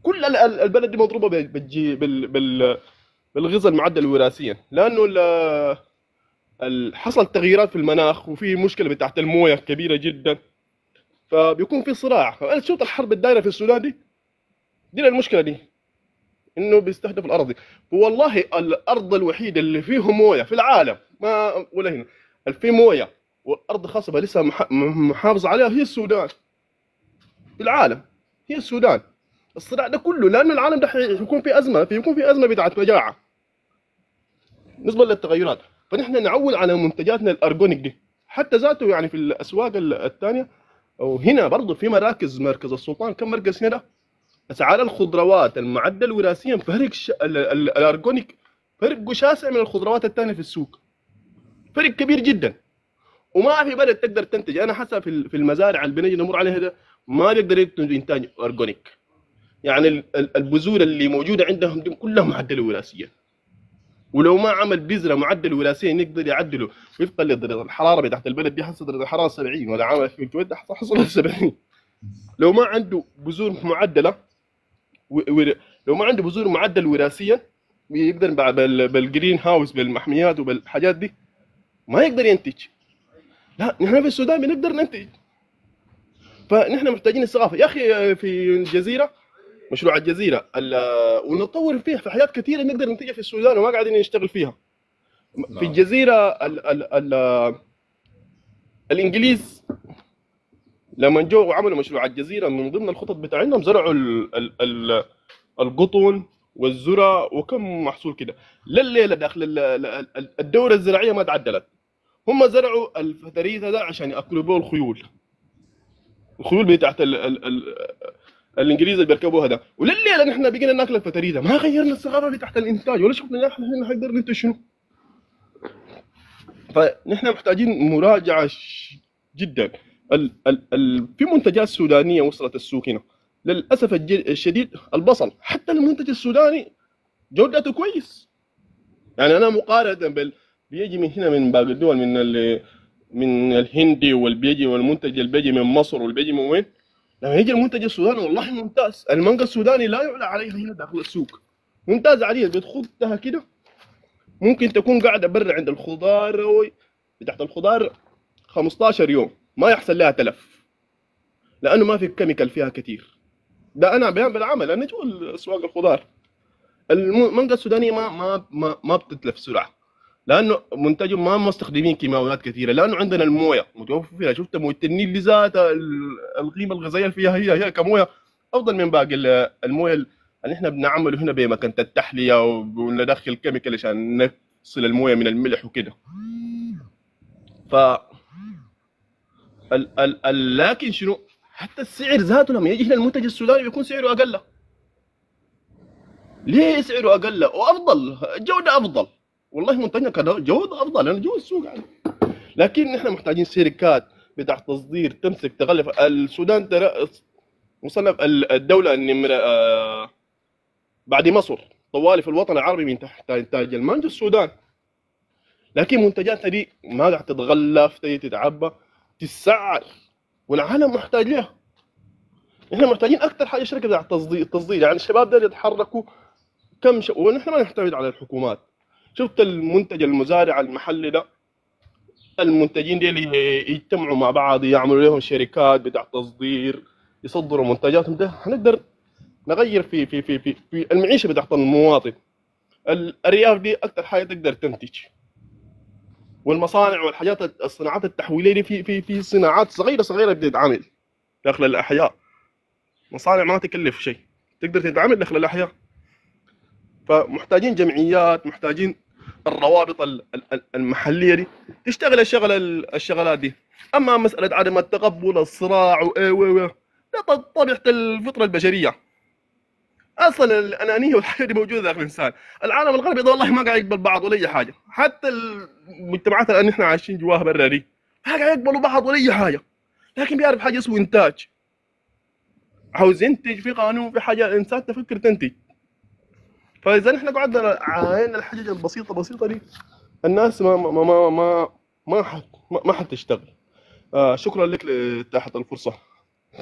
كل ال- ال- البلد دي مضروبة بال- بالجي بال بال بالغذاء المعدل وراثيا. لأنه حصل تغييرات في المناخ وفي مشكلة بتاعت الموية كبيرة جدا. فبيكون في صراع. فانا شفت الحرب الدايره في السودان دي دي المشكلة دي إنه بيستهدف الأرض والله الأرض الوحيدة اللي فيه موية في العالم. ما ولا هنا. فيه موية والارض خصبه لسه مح- محافظة عليها هي السودان. في العالم. هي السودان. الصراع ده كله لأنه العالم ده حيكون في أزمة فيكون في أزمة بتاعت مجاعة. بالنسبة للتغيرات فنحن نعول على منتجاتنا الأرجونيك دي. حتى ذاته يعني في الأسواق الثانية أو هنا برضه في مراكز مركز السلطان كم مركز هنا ده؟ أسعار الخضروات المعدل وراثيا فرق ش... ال... ال... الأرجونيك فرق شاسع من الخضروات الثانية في السوق. فرق كبير جدا. وما في بلد تقدر تنتج. أنا حسب في ال- في المزارع اللي بنجي نمر عليها ده ما بيقدر ينتج إنتاج أرجونيك. يعني ال- ال- البذور اللي موجودة عندهم دي كلها معدلة وراثيا ولو ما عمل بذرة معدل وراثيا يقدر يعدله. وفقا لدرجه الحرارة بتاعت البلد دي حصل درجه الحرارة 70 ولا عمل في الكويت حصل 70 لو ما عنده بذور معدلة و... و... لو ما عنده بذور معدل وراثيا يقدر بال... بالجرين هاوس بالمحميات وبالحاجات دي ما يقدر ينتج. لا نحن في السودان بنقدر ننتج. فنحن محتاجين الثقافة. يا أخي في الجزيرة مشروع الجزيرة. ال- ونطور فيها في حاجات كثيرة نقدر ننتجها في السودان وما قاعدين نشتغل فيها. في نعم. الجزيرة ال ال ال الإنجليز لما جو وعملوا مشروع الجزيرة من ضمن الخطط بتاعتهم زرعوا ال ال ال القطن والذرة وكم محصول كده. لليلة داخل ال- ال- ال- الدورة الزراعية ما تعدلت. هم زرعوا الفتريثه ده عشان يأكلوا به الخيول. الخيول بتاعت ال ال ال الانجليز اللي بيركبوها ده. ولليلة نحن بقينا ناكل الفتريثه ما غيرنا الثقافه بتاعت الإنتاج ولا شفنا نحن حنقدر ننتج شنو. فنحن محتاجين مراجعة جدا. ال ال ال في منتجات سودانية وصلت السوق هنا. للأسف الشديد البصل. حتى المنتج السوداني جودته كويس. يعني أنا مقارنة بال بيجي من هنا من باقي الدول من ال من الهندي والبيجي والمنتج اللي بيجي من مصر واللي بيجي من وين؟ لما يجي المنتج السوداني والله ممتاز. المانجا السوداني لا يعلى عليها هنا داخل السوق. ممتاز عليها بتخدها كده. ممكن تكون قاعدة برا عند الخضار تحت الخضار 15 يوم. ما يحصل لها تلف. لأنه ما في chemical فيها كثير ده أنا بيان بالعمل. أنا جوا أسواق الخضار. المانجا السودانية ما ما ما, ما بتتلف بسرعة. لأنه منتجهم ما مستخدمين كيماويات كثيرة. لأنه عندنا الموية. متوفر فيها. شفت مويه النيل دي ذاتها ال- القيمة الغذائية فيها. هي هي كموية أفضل من باقي ال- الموية اللي إحنا بنعمله هنا بمكنة التحلية وندخل chemical عشان نفصل الموية من الملح وكده. ف ال ال ال لكن شنو؟ حتى السعر ذاته لما يجي هنا المنتج السوداني بيكون سعره أقل. ليه سعره أقل؟ وأفضل. الجوده أفضل. والله منتجنا كان جوده أفضل لأنه جوا السوق يعني. لكن نحن محتاجين شركات بتاع تصدير تمسك تغلف. السودان ترى مصنف ال- الدولة النمره آه، بعد مصر طوالي في الوطن العربي من تحت انتاج المانجا السودان. لكن منتجاتها دي ما قاعد تتغلف تتعبى تسعر والعالم محتاج لها إحنا محتاجين أكثر حاجة شركة بتاع التصدير التصدير يعني الشباب ده يتحركوا كم ش... ونحن ما نعتمد على الحكومات. شفت المنتج المزارع المحلي ده؟ المنتجين دي يجتمعوا مع بعض يعملوا لهم شركات بتاع تصدير يصدروا منتجاتهم. ده هنقدر نغير في في في في, في المعيشة بتاعت المواطن. الارياف دي أكثر حاجة تقدر تنتج. والمصانع والحاجات الصناعات التحويلية دي في في في صناعات صغيره صغيرة بتتعمل داخل الأحياء. مصانع ما تكلف شيء. تقدر تتعامل داخل الأحياء. فمحتاجين جمعيات محتاجين الروابط ال- ال- ال- المحلية دي تشتغل الشغل ال- الشغلات دي. أما مسألة عدم التقبل الصراع و و و ده ط- طبيعة الفطرة البشرية. أصلا الأنانية والحاجة دي موجودة داخل الإنسان. العالم الغربي ده والله ما قاعد يقبل بعض ولا أي حاجة. حتى المجتمعات اللي إحنا عايشين جواها برا دي. ما قاعد يقبلوا بعض ولا أي حاجة. لكن بيعرف حاجة اسمه إنتاج. عاوز ينتج في قانون في حاجة. الانسان تفكر تنتج فاذا إحنا قعدنا عاينا الحاجة البسيطة بسيطة دي الناس ما ما ما ما ما حت ما, حتشتغل. آه شكرا لك لإتاحة الفرصة.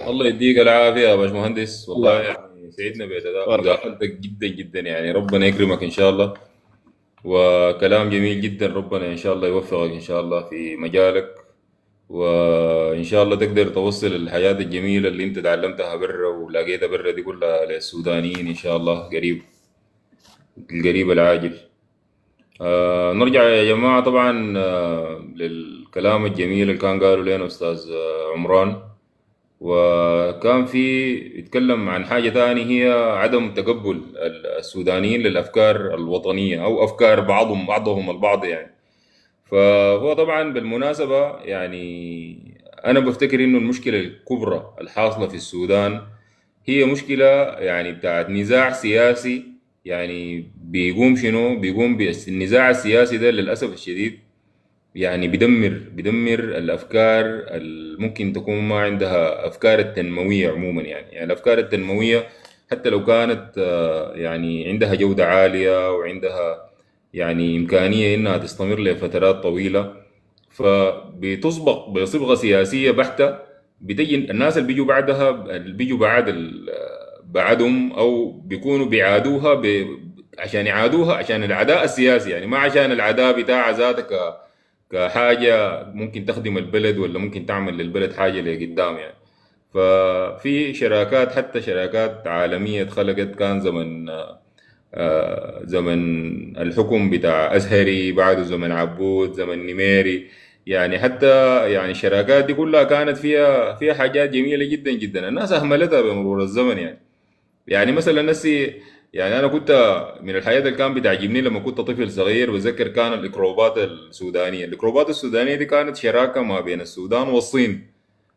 الله يديك العافية يا باشمهندس. والله الله يعني سعدنا بأداء- بارك مداخلتك جدا جدا يعني. ربنا يكرمك إن شاء الله. وكلام جميل جدا ربنا إن شاء الله يوفقك إن شاء الله في مجالك. وإن شاء الله تقدر توصل الحياة الجميلة اللي أنت تعلمتها برا ولقيتها برا دي كلها للسودانيين إن شاء الله قريب. القريب العاجل. آه نرجع يا جماعة طبعا آه للكلام الجميل اللي كان قاله لنا أستاذ آه عمران. وكان في يتكلم عن حاجة تانية هي عدم تقبل السودانيين للأفكار الوطنية أو أفكار بعضهم بعضهم البعض يعني. فهو طبعا بالمناسبة يعني أنا بفتكر إنه المشكلة الكبرى الحاصلة في السودان هي مشكلة يعني بتاعت نزاع سياسي يعني بيقوم شنو؟ بيقوم بس النزاع السياسي ده للأسف الشديد يعني بدمر بدمر الأفكار اللي ممكن تكون ما عندها أفكار التنموية عموما يعني. يعني الأفكار التنموية حتى لو كانت آه، يعني عندها جودة عالية وعندها يعني إمكانية إنها تستمر لفترات طويلة فبتسبق بصبغة سياسية بحتة بتجي الناس اللي بيجوا بعدها اللي بيجوا بعد بعدهم أو بيكونوا بيعادوها. عشان يعادوها عشان العداء السياسي. يعني ما عشان العداء بتاع ذاتها ك... كحاجة ممكن تخدم البلد ولا ممكن تعمل للبلد حاجة لقدام يعني. ففي شراكات حتى شراكات عالمية اتخلقت. كان زمن آه، زمن الحكم بتاع أزهري بعده زمن عبود زمن نميري. يعني حتى يعني الشراكات دي كلها كانت فيها فيها حاجات جميلة جدا جدا. الناس أهملتها بمرور الزمن يعني. يعني مثلا نسي يعني أنا كنت من الحاجات اللي كان بتعجبني لما كنت طفل صغير بتذكر كان الأكروبات السودانية. الأكروبات السودانية دي كانت شراكة ما بين السودان والصين.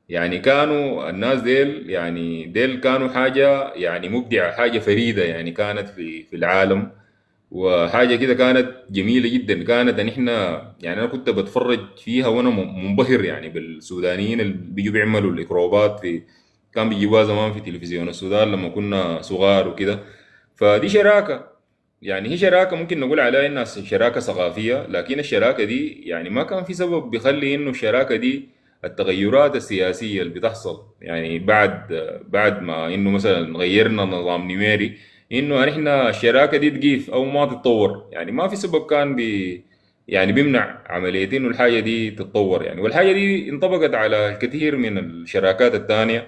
يعني كانوا الناس ديل يعني ديل كانوا حاجة يعني مبدعة حاجة فريدة يعني كانت في في العالم. وحاجة كده كانت جميلة جدا. كانت إن إحنا يعني أنا كنت بتفرج فيها وأنا منبهر يعني بالسودانيين اللي بيجوا بيعملوا الأكروبات في كان بيجيبوها زمان في تلفزيون. السودان لما كنا صغار وكده. فدي شراكة. يعني هي شراكة ممكن نقول عليها إنها شراكة ثقافية لكن الشراكة دي يعني ما كان في سبب بيخلي إنه الشراكة دي التغيرات السياسية اللي بتحصل. يعني بعد بعد ما إنه مثلا غيرنا نظام نميري إنه نحن الشراكة دي تقيف أو ما تتطور. يعني ما في سبب كان بي يعني بيمنع عملية انه الحاجة دي تتطور. يعني والحاجة دي انطبقت على الكثير من الشراكات التانية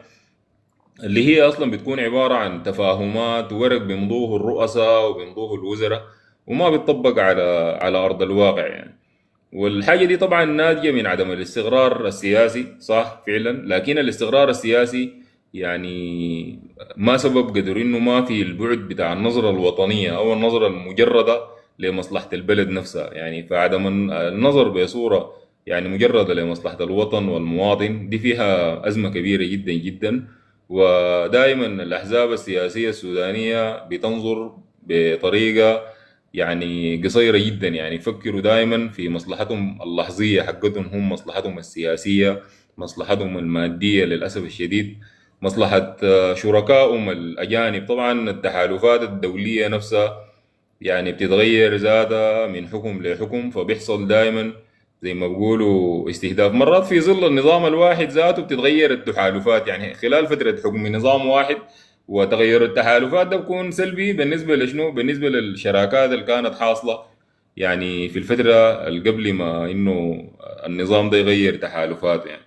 اللي هي أصلا بتكون عبارة عن تفاهمات وورق بيمضوه الرؤساء وبيمضوه الوزراء وما بيطبق على على أرض الواقع يعني. والحاجة دي طبعا ناتجة من عدم الاستقرار السياسي صح فعلا؟ لكن الاستقرار السياسي يعني ما سبب قدر إنه ما في البعد بتاع النظرة الوطنية أو النظرة المجردة لمصلحة البلد نفسها يعني. فعدم النظر بصورة يعني مجردة لمصلحة الوطن والمواطن دي فيها أزمة كبيرة جدا جدا. ودائما الأحزاب السياسية السودانية بتنظر بطريقة يعني قصيرة جدا. يعني يفكروا دائما في مصلحتهم اللحظية حقتهم هم مصلحتهم السياسية مصلحتهم المادية للأسف الشديد مصلحة شركائهم الأجانب. طبعا التحالفات الدولية نفسها يعني بتتغير ذاتها من حكم لحكم فبيحصل دائما زي ما بيقولوا استهداف. مرات في ظل النظام الواحد ذاته بتتغير التحالفات. يعني خلال فترة حكم نظام واحد وتغير التحالفات ده بيكون سلبي بالنسبة لشنو؟ بالنسبة للشراكات اللي كانت حاصلة. يعني في الفترة قبل ما إنه النظام ده يغير تحالفات يعني.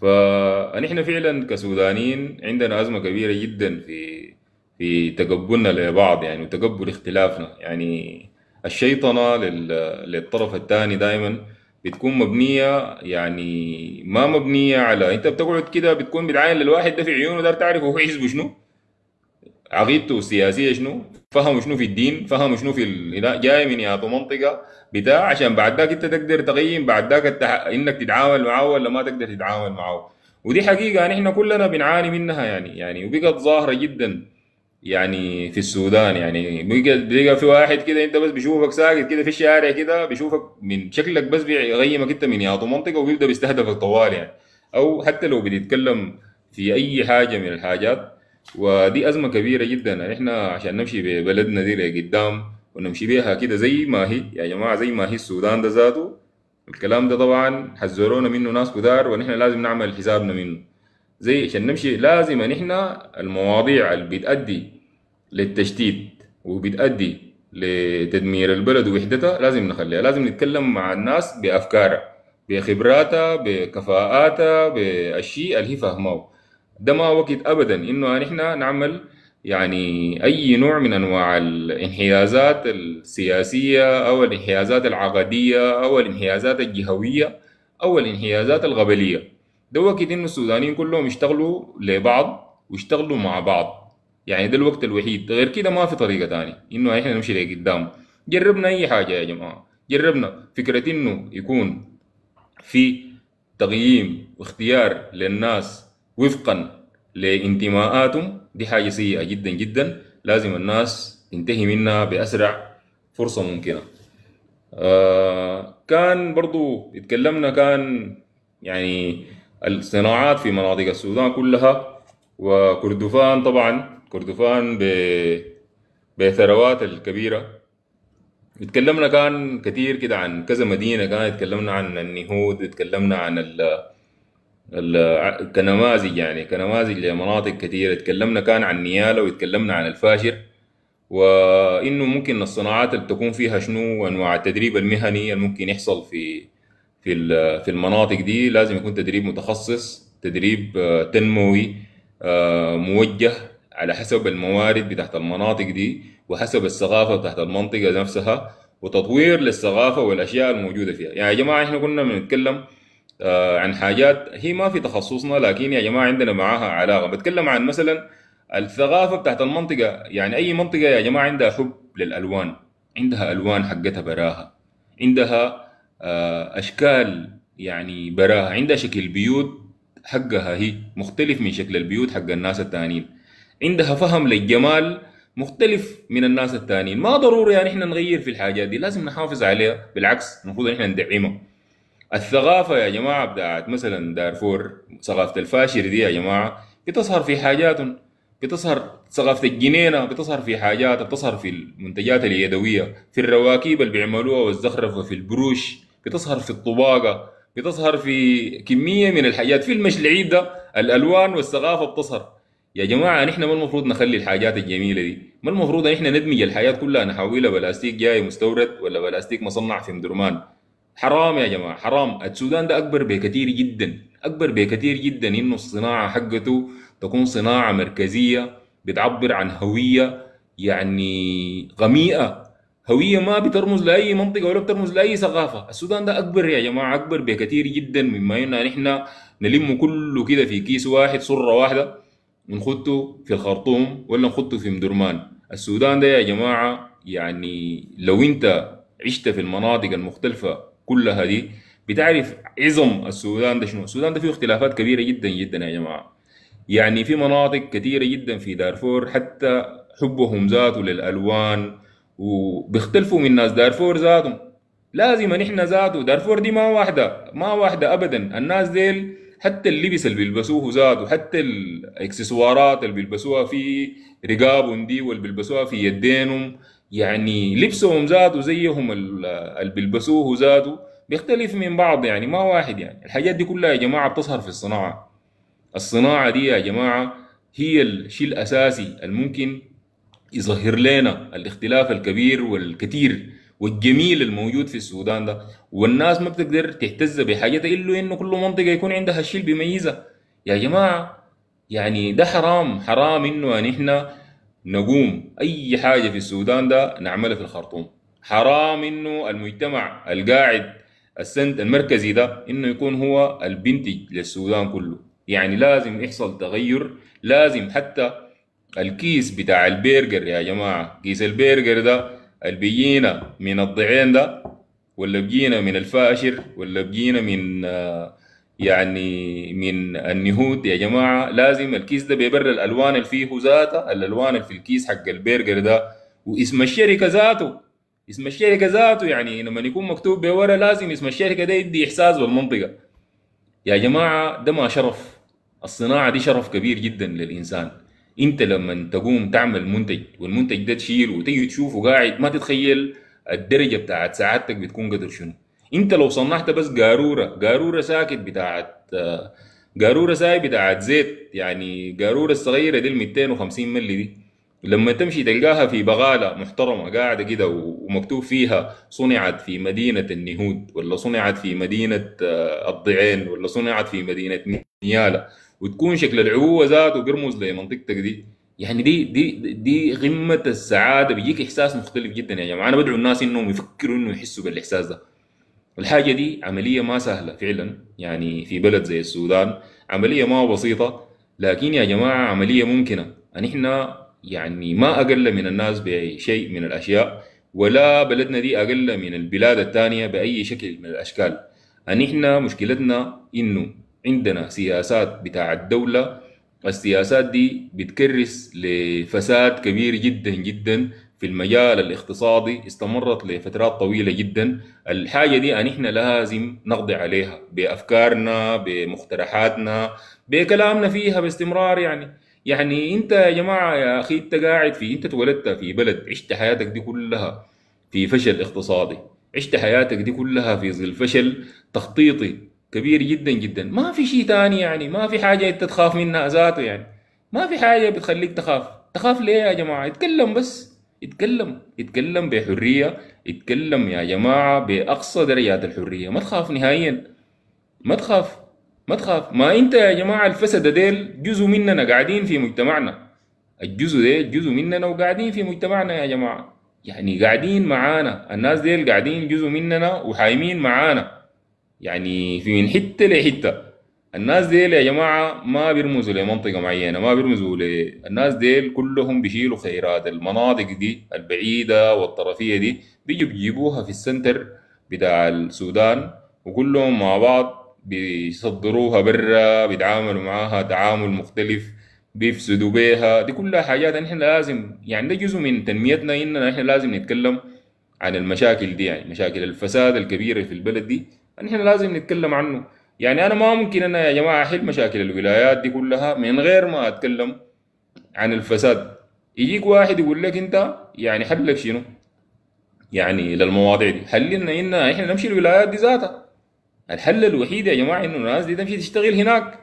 فنحن فعلا كسودانيين عندنا أزمة كبيرة جدا في في تقبلنا لبعض يعني وتقبل اختلافنا. يعني الشيطنة للطرف الثاني دائما بتكون مبنية يعني ما مبنية على انت بتقعد كده بتكون بتعاين للواحد ده في عيونه دار تعرف هو حزبه شنو عقيدته السياسية شنو فهموا شنو في الدين فهموا شنو في ال... جاي من ياطو منطقة بتاع عشان بعد ذاك انت تقدر تقيم بعد ذاك التح... انك تتعامل معه ولا ما تقدر تتعامل معه. ودي حقيقة نحن كلنا بنعاني منها يعني يعني وبقت ظاهرة جدا. يعني في السودان يعني. بيجي في واحد كده انت بس بيشوفك ساكت كده في الشارع كده بيشوفك من شكلك بس بيغيمك انت من ياطو منطقة وبيبدأ بيستهدفك طوال يعني. أو حتى لو بتتكلم في أي حاجة من الحاجات ودي أزمة كبيرة جدا. إحنا عشان نمشي ببلدنا دي لقدام ونمشي بيها كده زي ما هي يا جماعة زي ما هي السودان ده ذاته الكلام ده طبعا حذرونا منه ناس كتار ونحن لازم نعمل حسابنا منه. زي عشان نمشي لازم نحن المواضيع اللي بتأدي للتشتيت وبتأدي لتدمير البلد ووحدتها لازم نخليها لازم نتكلم مع الناس بأفكارها بخبراتها بكفاءاتها بالشيء اللي هي ده ما وقت أبدا. إنه نحن نعمل يعني أي نوع من أنواع الانحيازات السياسية أو الانحيازات العقدية أو الانحيازات الجهوية أو الانحيازات الغبلية. ده وقت إنه السودانيين كلهم يشتغلوا لبعض ويشتغلوا مع بعض. يعني ده الوقت الوحيد. غير كده ما في طريقة تانية إنه إحنا نمشي لقدام جربنا أي حاجة يا جماعة. جربنا فكرة إنه يكون في تقييم واختيار للناس وفقا لانتماءاتهم. دي حاجة سيئة جدا جدا. لازم الناس تنتهي منها بأسرع فرصة ممكنة. آه كان برضو اتكلمنا كان يعني الصناعات في مناطق السودان كلها وكردفان طبعا. كردفان بثروات الكبيرة. اتكلمنا كان كتير كده عن كذا مدينة كان اتكلمنا عن النهود اتكلمنا عن ال كنماذج يعني كنماذج لمناطق كثيرة اتكلمنا كان عن نيالا واتكلمنا عن الفاشر. وإنه ممكن الصناعات اللي تكون فيها شنو أنواع التدريب المهني اللي ممكن يحصل في في في المناطق دي لازم يكون تدريب متخصص تدريب آه، تنموي آه، موجه على حسب الموارد بتاعت المناطق دي وحسب الثقافة بتاعت المنطقة نفسها وتطوير للثقافة والأشياء الموجودة فيها. يعني يا جماعة إحنا كنا بنتكلم آه، عن حاجات هي ما في تخصصنا لكن يا جماعة عندنا معاها علاقة. بتكلم عن مثلا الثقافة بتاعت المنطقة. يعني أي منطقة يا جماعة عندها حب للألوان عندها ألوان حقتها براها عندها آه، أشكال يعني براها عندها شكل بيوت حقها هي مختلف من شكل البيوت حق الناس التانيين. عندها فهم للجمال مختلف من الناس التانيين ما ضروري يعني إحنا نغير في الحاجات دي لازم نحافظ عليها. بالعكس المفروض إحنا ندعمها. الثقافة يا جماعة بتاعت مثلا دارفور ثقافة الفاشر دي يا جماعة بتظهر في حاجاتهم بتظهر ثقافة الجنينة بتظهر في حاجات بتظهر في المنتجات اليدوية في الرواكيب اللي بيعملوها والزخرفة في البروش بتظهر في الطباقة بتظهر في كمية من الحاجات. في المشي العيد ده الألوان والثقافة بتظهر. يا جماعة نحن ما المفروض نخلي الحاجات الجميلة دي. ما المفروض إن إحنا ندمج الحياة كلها نحولها بلاستيك جاي مستورد ولا بلاستيك مصنع في مدرمان. حرام يا جماعة حرام. السودان ده أكبر بكثير جدا أكبر بكثير جدا إنه الصناعة حقته تكون صناعة مركزية بتعبر عن هوية يعني غميقة هوية ما بترمز لأي منطقة ولا بترمز لأي ثقافة. السودان ده أكبر يا جماعة أكبر بكثير جدا مما إننا نحن نلم كله كده في كيس واحد صرة واحدة. ونخطه في الخرطوم ولا نخطه في مدرمان؟ السودان ده يا جماعة يعني لو انت عشت في المناطق المختلفة كلها دي بتعرف عظم السودان ده شنو. السودان ده فيه اختلافات كبيرة جدا جدا يا جماعة. يعني في مناطق كثيرة جدا في دارفور حتى حبهم ذاته للألوان وبيختلفوا من ناس. دارفور ذاتهم لازم نحن ذاته. دارفور دي ما واحدة ما واحدة أبدا. الناس ديل حتى اللبس اللي بيلبسوه ذاته حتى الاكسسوارات اللي بيلبسوها في رقابهم دي واللي بيلبسوها في يدينهم يعني لبسهم ذاته زيهم ال- اللي بيلبسوه ذاته بيختلف من بعض يعني ما واحد يعني. الحاجات دي كلها يا جماعة بتظهر في الصناعة. الصناعة دي يا جماعة هي الشيء الأساسي الممكن يظهر لنا الاختلاف الكبير والكثير والجميل الموجود في السودان ده. والناس ما بتقدر تهتز بحاجتها إلا إنه كل منطقة يكون عندها الشيء اللي بيميزها. يا جماعة يعني ده حرام حرام إنه ان إحنا نقوم أي حاجة في السودان ده نعملها في الخرطوم. حرام إنه المجتمع القاعد السند المركزي ده إنه يكون هو البنتج للسودان كله. يعني لازم يحصل تغير لازم حتى الكيس بتاع البرجر يا جماعة كيس البرجر ده اللي بيجينا من الضعين ده ولا بيجينا من الفاشر ولا بيجينا من آه، يعني من النهود يا جماعة. لازم الكيس ده بيبر الألوان اللي فيه ذاتها الألوان اللي في الكيس حق البرجر ده. واسم الشركة ذاته اسم الشركة ذاته يعني لما يكون مكتوب بورا لازم اسم الشركة ده يدي إحساس بالمنطقة. يا جماعة ده ما شرف الصناعة دي شرف كبير جدا للإنسان. انت لما تقوم تعمل منتج والمنتج ده تشيله وتيجي تشوفه قاعد ما تتخيل الدرجة بتاعت سعادتك بتكون قدر شنو. انت لو صنعت بس قارورة قارورة ساكت بتاعت قارورة ساي بتاعت زيت يعني قارورة الصغيرة دي ال 250 ملي دي لما تمشي تلقاها في بغالة محترمة قاعدة كده ومكتوب فيها صنعت في مدينة النهود ولا صنعت في مدينة آه، الضعين ولا صنعت في مدينة نيالا وتكون شكل العبوة ذاته بيرمز لمنطقتك دي. يعني دي دي دي قمة السعادة. بيجيك إحساس مختلف جدا يا جماعة. أنا بدعو الناس إنهم يفكروا إنه يحسوا بالإحساس ده. الحاجة دي عملية ما سهلة فعلا. يعني في بلد زي السودان عملية ما بسيطة. لكن يا جماعة عملية ممكنة. أن إحنا يعني ما أقل من الناس بشيء من الأشياء ولا بلدنا دي أقل من البلاد الثانية بأي شكل من الأشكال. أن إحنا مشكلتنا إنه عندنا سياسات بتاع الدولة السياسات دي بتكرس لفساد كبير جدا جدا في المجال الاقتصادي استمرت لفترات طويلة جدا. الحاجة دي أن إحنا لازم نقضي عليها بأفكارنا بمقترحاتنا بكلامنا فيها باستمرار يعني. يعني انت يا جماعة يا أخي انت قاعد في انت اتولدت في بلد عشت حياتك دي كلها في فشل اقتصادي عشت حياتك دي كلها في ظل فشل تخطيطي. كبير جدا جدا. ما في شيء تاني يعني. ما في حاجة أنت تخاف منها ذاته يعني. ما في حاجة بتخليك تخاف. تخاف ليه يا جماعة؟ اتكلم بس. اتكلم. اتكلم بحرية. اتكلم يا جماعة بأقصى درجات الحرية. ما تخاف نهائيا. ما تخاف. ما تخاف. ما أنت يا جماعة الفسد ديل جزء مننا قاعدين في مجتمعنا. الجزء ده جزء مننا وقاعدين في مجتمعنا يا جماعة. يعني قاعدين معانا. الناس ديل قاعدين جزء مننا وحايمين معانا. يعني في من حتة لحتة الناس ديل يا جماعة ما بيرمزوا لمنطقة معينة ما بيرمزوا ل... الناس ديل كلهم بيشيلوا خيرات. المناطق دي البعيدة والطرفية دي بيجوا بيجيبوها في السنتر بتاع السودان وكلهم مع بعض بيصدروها برا بيتعاملوا معاها تعامل مختلف بيفسدوا بيها. دي كلها حاجات إحنا لازم يعني ده جزء من تنميتنا إننا إحنا لازم نتكلم عن المشاكل دي يعني مشاكل الفساد الكبيرة في البلد دي. إحنا لازم نتكلم عنه. يعني أنا ما ممكن أنا يا جماعة أحل مشاكل الولايات دي كلها من غير ما أتكلم عن الفساد. يجيك واحد يقول لك أنت يعني حلك شنو؟ يعني للمواضيع دي. حللنا إن إحنا نمشي الولايات دي ذاتها. الحل الوحيد يا جماعة إنه الناس دي تمشي تشتغل هناك.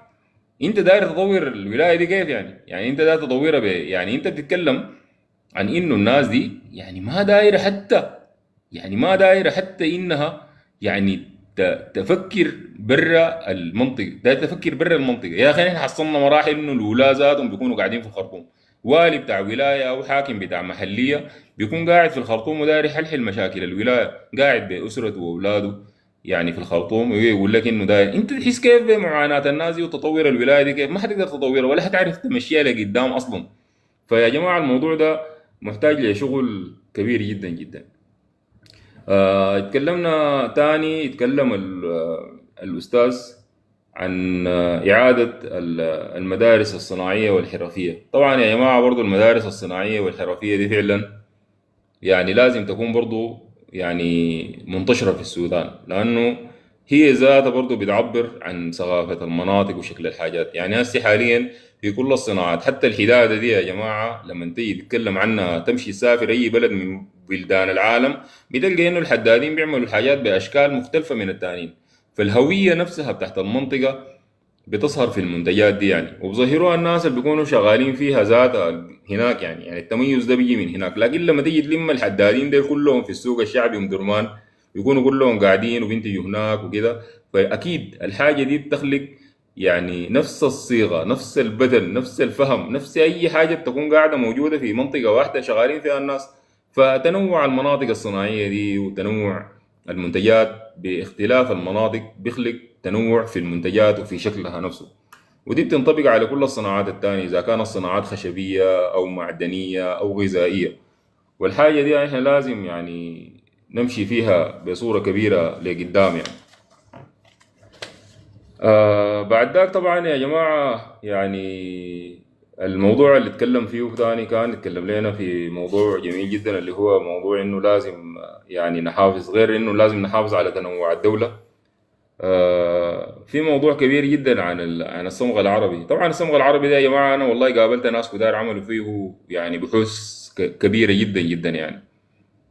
أنت داير تطور الولاية دي كيف يعني؟ يعني أنت داير تطورها ب... يعني أنت بتتكلم عن إنه الناس دي يعني ما دايرة حتى يعني ما دايرة حتى إنها يعني تفكر برا المنطقة. داير تفكر برا المنطقة. يا أخي إحنا حصلنا مراحل إنه الولاة ذاتهم بيكونوا قاعدين في الخرطوم. والي بتاع ولاية أو حاكم بتاع محلية بيكون قاعد في الخرطوم وداير يحلحل مشاكل الولاية قاعد بأسرته وأولاده يعني في الخرطوم ويقول لك إنه داير أنت تحس كيف بمعاناة الناس وتطور الولاية دي كيف؟ ما حتقدر تطورها ولا حتعرف تمشيها لقدام أصلا. فيا جماعة الموضوع ده محتاج لشغل كبير جدا جدا. آه اتكلمنا تاني اتكلم آه، الأستاذ عن آه، إعادة ال- المدارس الصناعية والحرفية. طبعا يا جماعة برضو المدارس الصناعية والحرفية دي فعلا يعني لازم تكون برضو يعني منتشرة في السودان لأنه هي ذاتها برضو بتعبر عن ثقافة المناطق وشكل الحاجات. يعني هسه حاليا في كل الصناعات. حتى الحدادة دي يا جماعة لما تيجي تتكلم عنها تمشي تسافر أي بلد من بلدان العالم بتلقى إنه الحدادين بيعملوا الحاجات بأشكال مختلفة من التانيين. فالهوية نفسها بتاعت المنطقة بتظهر في المنتجات دي يعني. وبظهروها الناس اللي بيكونوا شغالين فيها ذاتها هناك يعني. يعني التميز ده بيجي من هناك. لكن لما تيجي تلم الحدادين دول كلهم في السوق الشعبي أم درمان بيكونوا كلهم قاعدين وبينتجوا هناك وكده فأكيد الحاجة دي بتخلق يعني نفس الصيغة نفس البدل نفس الفهم نفس أي حاجة تكون قاعدة موجودة في منطقة واحدة شغالين فيها الناس. فتنوع المناطق الصناعية دي وتنوع المنتجات باختلاف المناطق بيخلق تنوع في المنتجات وفي شكلها نفسه. ودي بتنطبق على كل الصناعات التانية إذا كانت صناعات خشبية أو معدنية أو غذائية. والحاجة دي إحنا لازم يعني نمشي فيها بصورة كبيرة لقدام يعني. آه بعد ذاك طبعا يا جماعة يعني الموضوع اللي اتكلم فيه تاني كان اتكلم لنا في موضوع جميل جدا اللي هو موضوع إنه لازم يعني نحافظ غير إنه لازم نحافظ على تنوع الدولة. آه، في موضوع كبير جدا عن عن الصمغ العربي. طبعا الصمغ العربي ده يا جماعة أنا والله قابلت ناس كتار عملوا فيه يعني بحوث كبيرة جدا جدا يعني.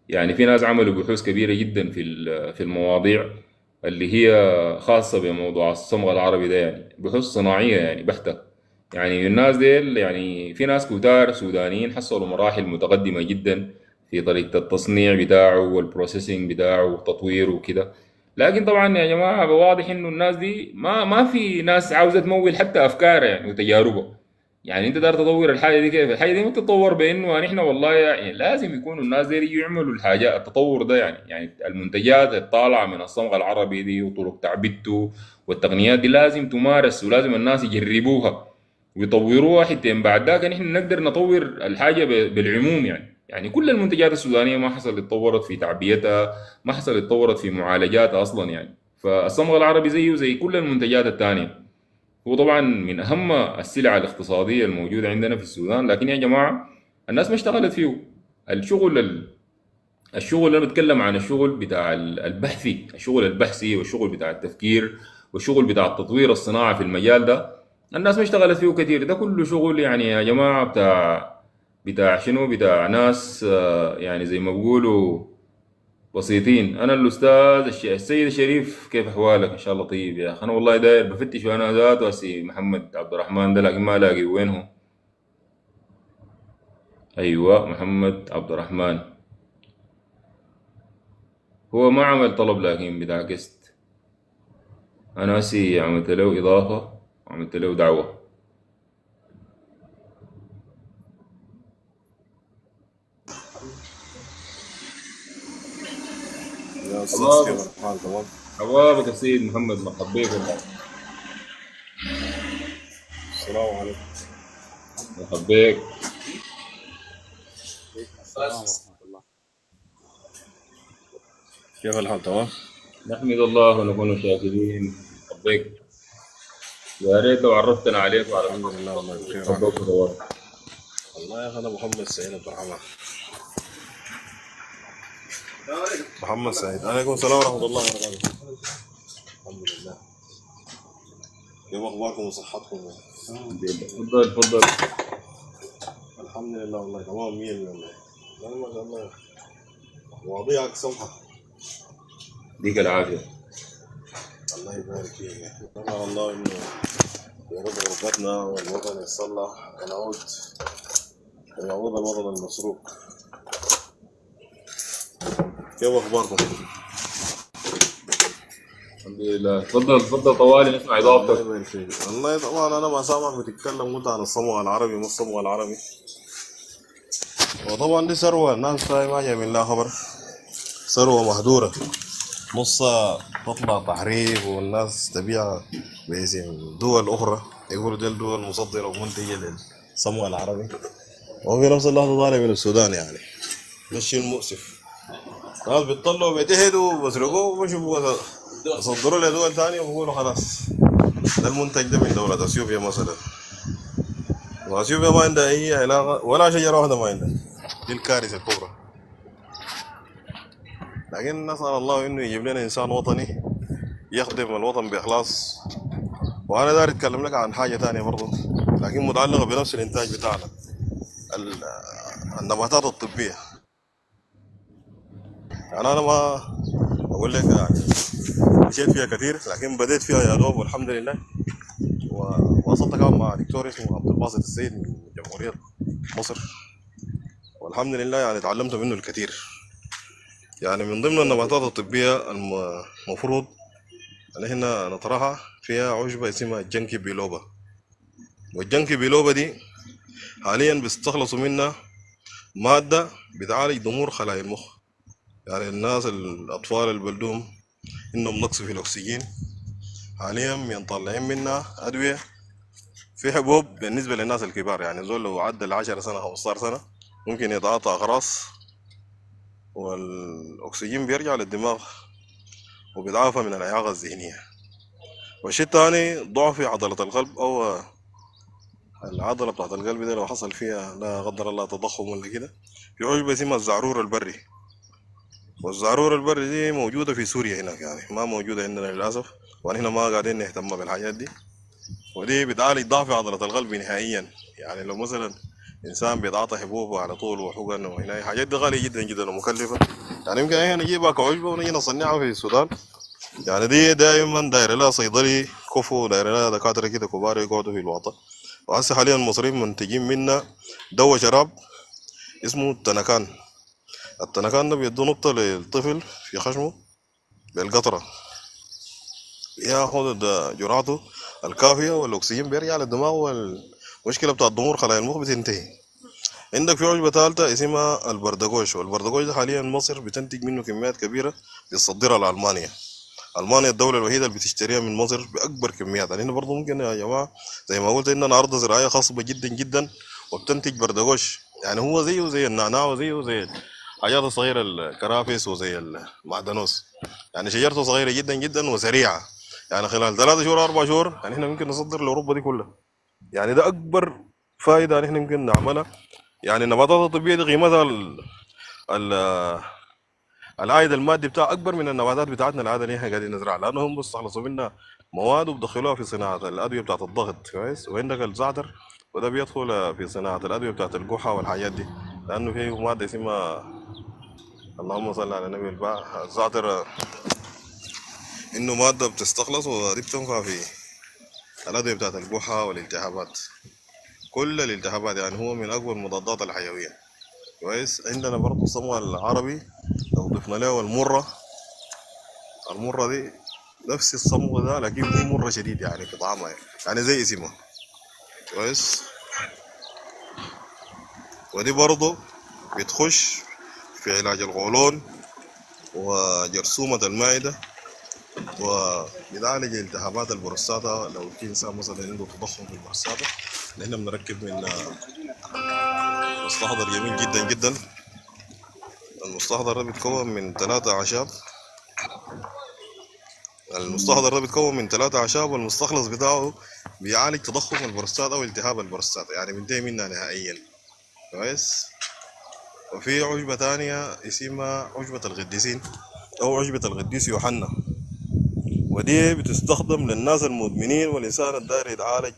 يعني في ناس عملوا بحوث كبيرة جدا في في المواضيع. اللي هي خاصة بموضوع الصمغ العربي ده يعني بحوث صناعية يعني بحتة. يعني الناس ديل يعني في ناس كتار سودانيين حصلوا مراحل متقدمة جدا في طريقة التصنيع بتاعه وال processing بتاعه والتطوير وكده. لكن طبعا يا جماعة واضح إنه الناس دي ما ما في ناس عاوزة تمول حتى افكارها يعني وتجاربها يعني انت داير تطور الحاجة دي كيف؟ الحاجة دي ما تتطور بإنه نحن والله يعني لازم يكونوا الناس دي يعملوا الحاجات التطور ده يعني يعني المنتجات الطالعه من الصمغ العربي دي وطرق تعبيته والتقنيات دي لازم تمارس ولازم الناس يجربوها ويطوروها حتى بعد ذاك نحن نقدر نطور الحاجة بالعموم يعني. يعني كل المنتجات السودانية ما حصل اتطورت في تعبيتها ما حصل اتطورت في معالجاتها أصلا يعني. فالصمغ العربي زيه زي كل المنتجات الثانية هو طبعا من أهم السلع الاقتصادية الموجودة عندنا في السودان. لكن يا جماعة الناس ما اشتغلت فيه. الشغل ال- الشغل أنا بتكلم عن الشغل بتاع ال- البحثي الشغل البحثي والشغل بتاع التفكير والشغل بتاع التطوير الصناعه في المجال ده الناس ما اشتغلت فيه كتير. ده كله شغل يعني يا جماعة بتاع بتاع شنو؟ بتاع ناس آه، يعني زي ما بيقولوا بسيطين. أنا الأستاذ السيد الشريف كيف أحوالك؟ إن شاء الله طيب يا أخي. أنا والله داير بفتش وأنا ذاته هسي محمد عبد الرحمن ده لكن ما الاقي وين هو؟ أيوه محمد عبد الرحمن. هو ما عمل طلب لكن بتاع قسط أنا هسي عملت له إضافة وعملت له دعوة. يا أستاذ الله. كيف الحال تمام؟ حوابك يا سيد محمد مرحبا بك. السلام عليكم مرحبا بك كيف الحال تمام؟ نحمد الله ونكون شاكرين مرحبا بك يا ريت لو عرفتنا عليك وعلى الحمد لله والله بخير. والله يا أخي أنا محمد سعيد عبد الرحمن محمد سعيد. عليكم السلام ورحمة الله وبركاته. الحمد لله. كيف أخباركم وصحتكم؟ تفضل تفضل. الحمد لله والله تمام 100% والله. والله ما شاء الله. مواضيعك سمحة يديك العافية. الله يبارك فيك. نسأل الله إنه يرد غربتنا والوطن يتصلح ونعود ويعود الوطن المسروق كيف اخباركم؟ الحمد لله. تفضل تفضل طوالي نسمع إضافتك. والله طبعا أنا ما سامعك بتتكلم قلت عن الصمغ العربي ما الصمغ العربي. وطبعا دي ثروة. الناس ما جاي من لا خبر. ثروة مهدورة. نصها تطلع تحريف والناس تبيعها باسم دول أخرى. يقولوا دي الدول مصدرة ومنتجة للصمغ العربي. وفي نفس اللحظة طالع من السودان يعني. ده الشيء المؤسف. ناس بيطلعوا بيتهدوا وبيسرقوه وبيشوفوا يصدروا لدول تانية وبيقولوا خلاص. ده المنتج ده من دولة أثيوبيا مثلا. وأثيوبيا ما عندها أي علاقة ولا شجرة واحدة ما عندها. دي الكارثة الكبرى. لكن نسأل الله إنه يجيب لنا إنسان وطني يخدم الوطن بإخلاص. وأنا داير أتكلم لك عن حاجة تانية برضه لكن متعلقة بنفس الإنتاج بتاعنا ال- النباتات الطبية. يعني أنا ما أقول لك يعني مشيت فيها كثير لكن بديت فيها يا دوب والحمد لله. ووصلت كمان مع دكتور اسمه عبد الباسط السيد من جمهورية مصر. والحمد لله يعني تعلمت منه الكثير يعني من ضمن النباتات الطبية الم- المفروض ان إحنا نطرحها فيها عشبة اسمها الجنكي بيلوبا. والجنكي بيلوبا دي حاليا بيستخلصوا منها مادة بتعالج ضمور خلايا المخ. يعني الناس الأطفال اللي بلدهم إنهم نقص في الأكسجين. حاليا مطلعين منها أدوية في حبوب بالنسبة للناس الكبار. يعني زول لو عدى العشرة سنة 15 سنة ممكن يتعاطى أقراص والأكسجين بيرجع للدماغ وبيتعافى من الإعاقة الذهنية. والشيء الثاني ضعف في عضلة القلب. أو العضلة بتاعت القلب دي لو حصل فيها لا قدر الله تضخم ولا كده في عشبة اسمها الزعرور البري. والزعرور البري دي موجودة في سوريا هناك يعني ما موجودة عندنا للأسف. ونحن ما قاعدين نهتم بالحاجات دي. ودي بتعالج ضعف عضلة القلب نهائيا. يعني لو مثلا إنسان بيتعاطى حبوب على طول وحقن وهنا حاجات دي غالية جدا جدا ومكلفة. يعني يمكن إحنا نجيبها كعشبة ونجي نصنعها في السودان. يعني دي دائما داير لها صيدلي كفو داير لها دكاترة كده كبار يقعدوا في الوطن. وهسه حاليا المصريين منتجين منا دواء شراب اسمه التنكان التنكان ده بيدو نقطة للطفل في خشمه بالقطرة ياخد ده جرعته الكافية والأكسجين بيرجع للدماغ وال... المشكلة بتاع ضمور خلايا المخ بتنتهي. عندك في عشبه ثالثه اسمها البردقوش. والبردقوش ده حاليا مصر بتنتج منه كميات كبيرة بتصدرها لألمانيا. ألمانيا الدولة الوحيدة اللي بتشتريها من مصر بأكبر كميات يعني هنا برضه ممكن يا جماعة زي ما قلت عندنا أرض زراعية خصبه جدا جدا وبتنتج بردقوش. يعني هو زيه زي النعناع وزيه زي الحاجات الصغيره الكرافس وزي المعدنوس يعني شجرته صغيرة جدا جدا وسريعة. يعني خلال ثلاثة شهور أربع شهور يعني إحنا ممكن نصدر لأوروبا دي كلها. يعني ده أكبر فائده يعني إحنا ممكن نعملها. يعني النباتات الطبيه دي قيمتها ال ال العائد المادي بتاعها أكبر من النباتات بتاعتنا العاده اللي إحنا قاعدين نزرعها. لأنه هم بيستخلصوا منها مواد وبدخلوها في صناعة الأدوية بتاعت الضغط كويس؟ وعندك الزعتر وده بيدخل في صناعة الأدوية بتاعت القحه والحاجات دي. لأنه فيه مادة اسمها اللهم صل على النبي الباع الزعتر إنه مادة بتستخلص ودي بتنفع في الأدوية بتاعت القحه والالتهابات. كل الالتهابات يعني هو من اقوى المضادات الحيوية. كويس؟ عندنا برضه الصمغ العربي لو ضفنا له المره المرة دي نفس الصمغ ده لكن هي مرة شديد يعني في طعمها يعني, يعني زي اسمها. كويس؟ ودي برضه بتخش في علاج القولون وجرثومة المعدة وبتعالج التهابات البروستاتا لو في إنسان مثلا عنده تضخم في البروستاتا نحن بنركب من مستحضر جميل جدا جدا. المستحضر ده بيتكون من ثلاثة أعشاب. المستحضر ده بيتكون من ثلاثة أعشاب والمستخلص بتاعه بيعالج تضخم البروستاتا أو التهاب البروستاتا يعني بينتهي منها نهائيا. كويس؟ وفي عشبة تانية اسمها عشبة القديسين أو عشبة القديس يوحنا. ودي بتستخدم للناس المدمنين والإنسان الداير يتعالج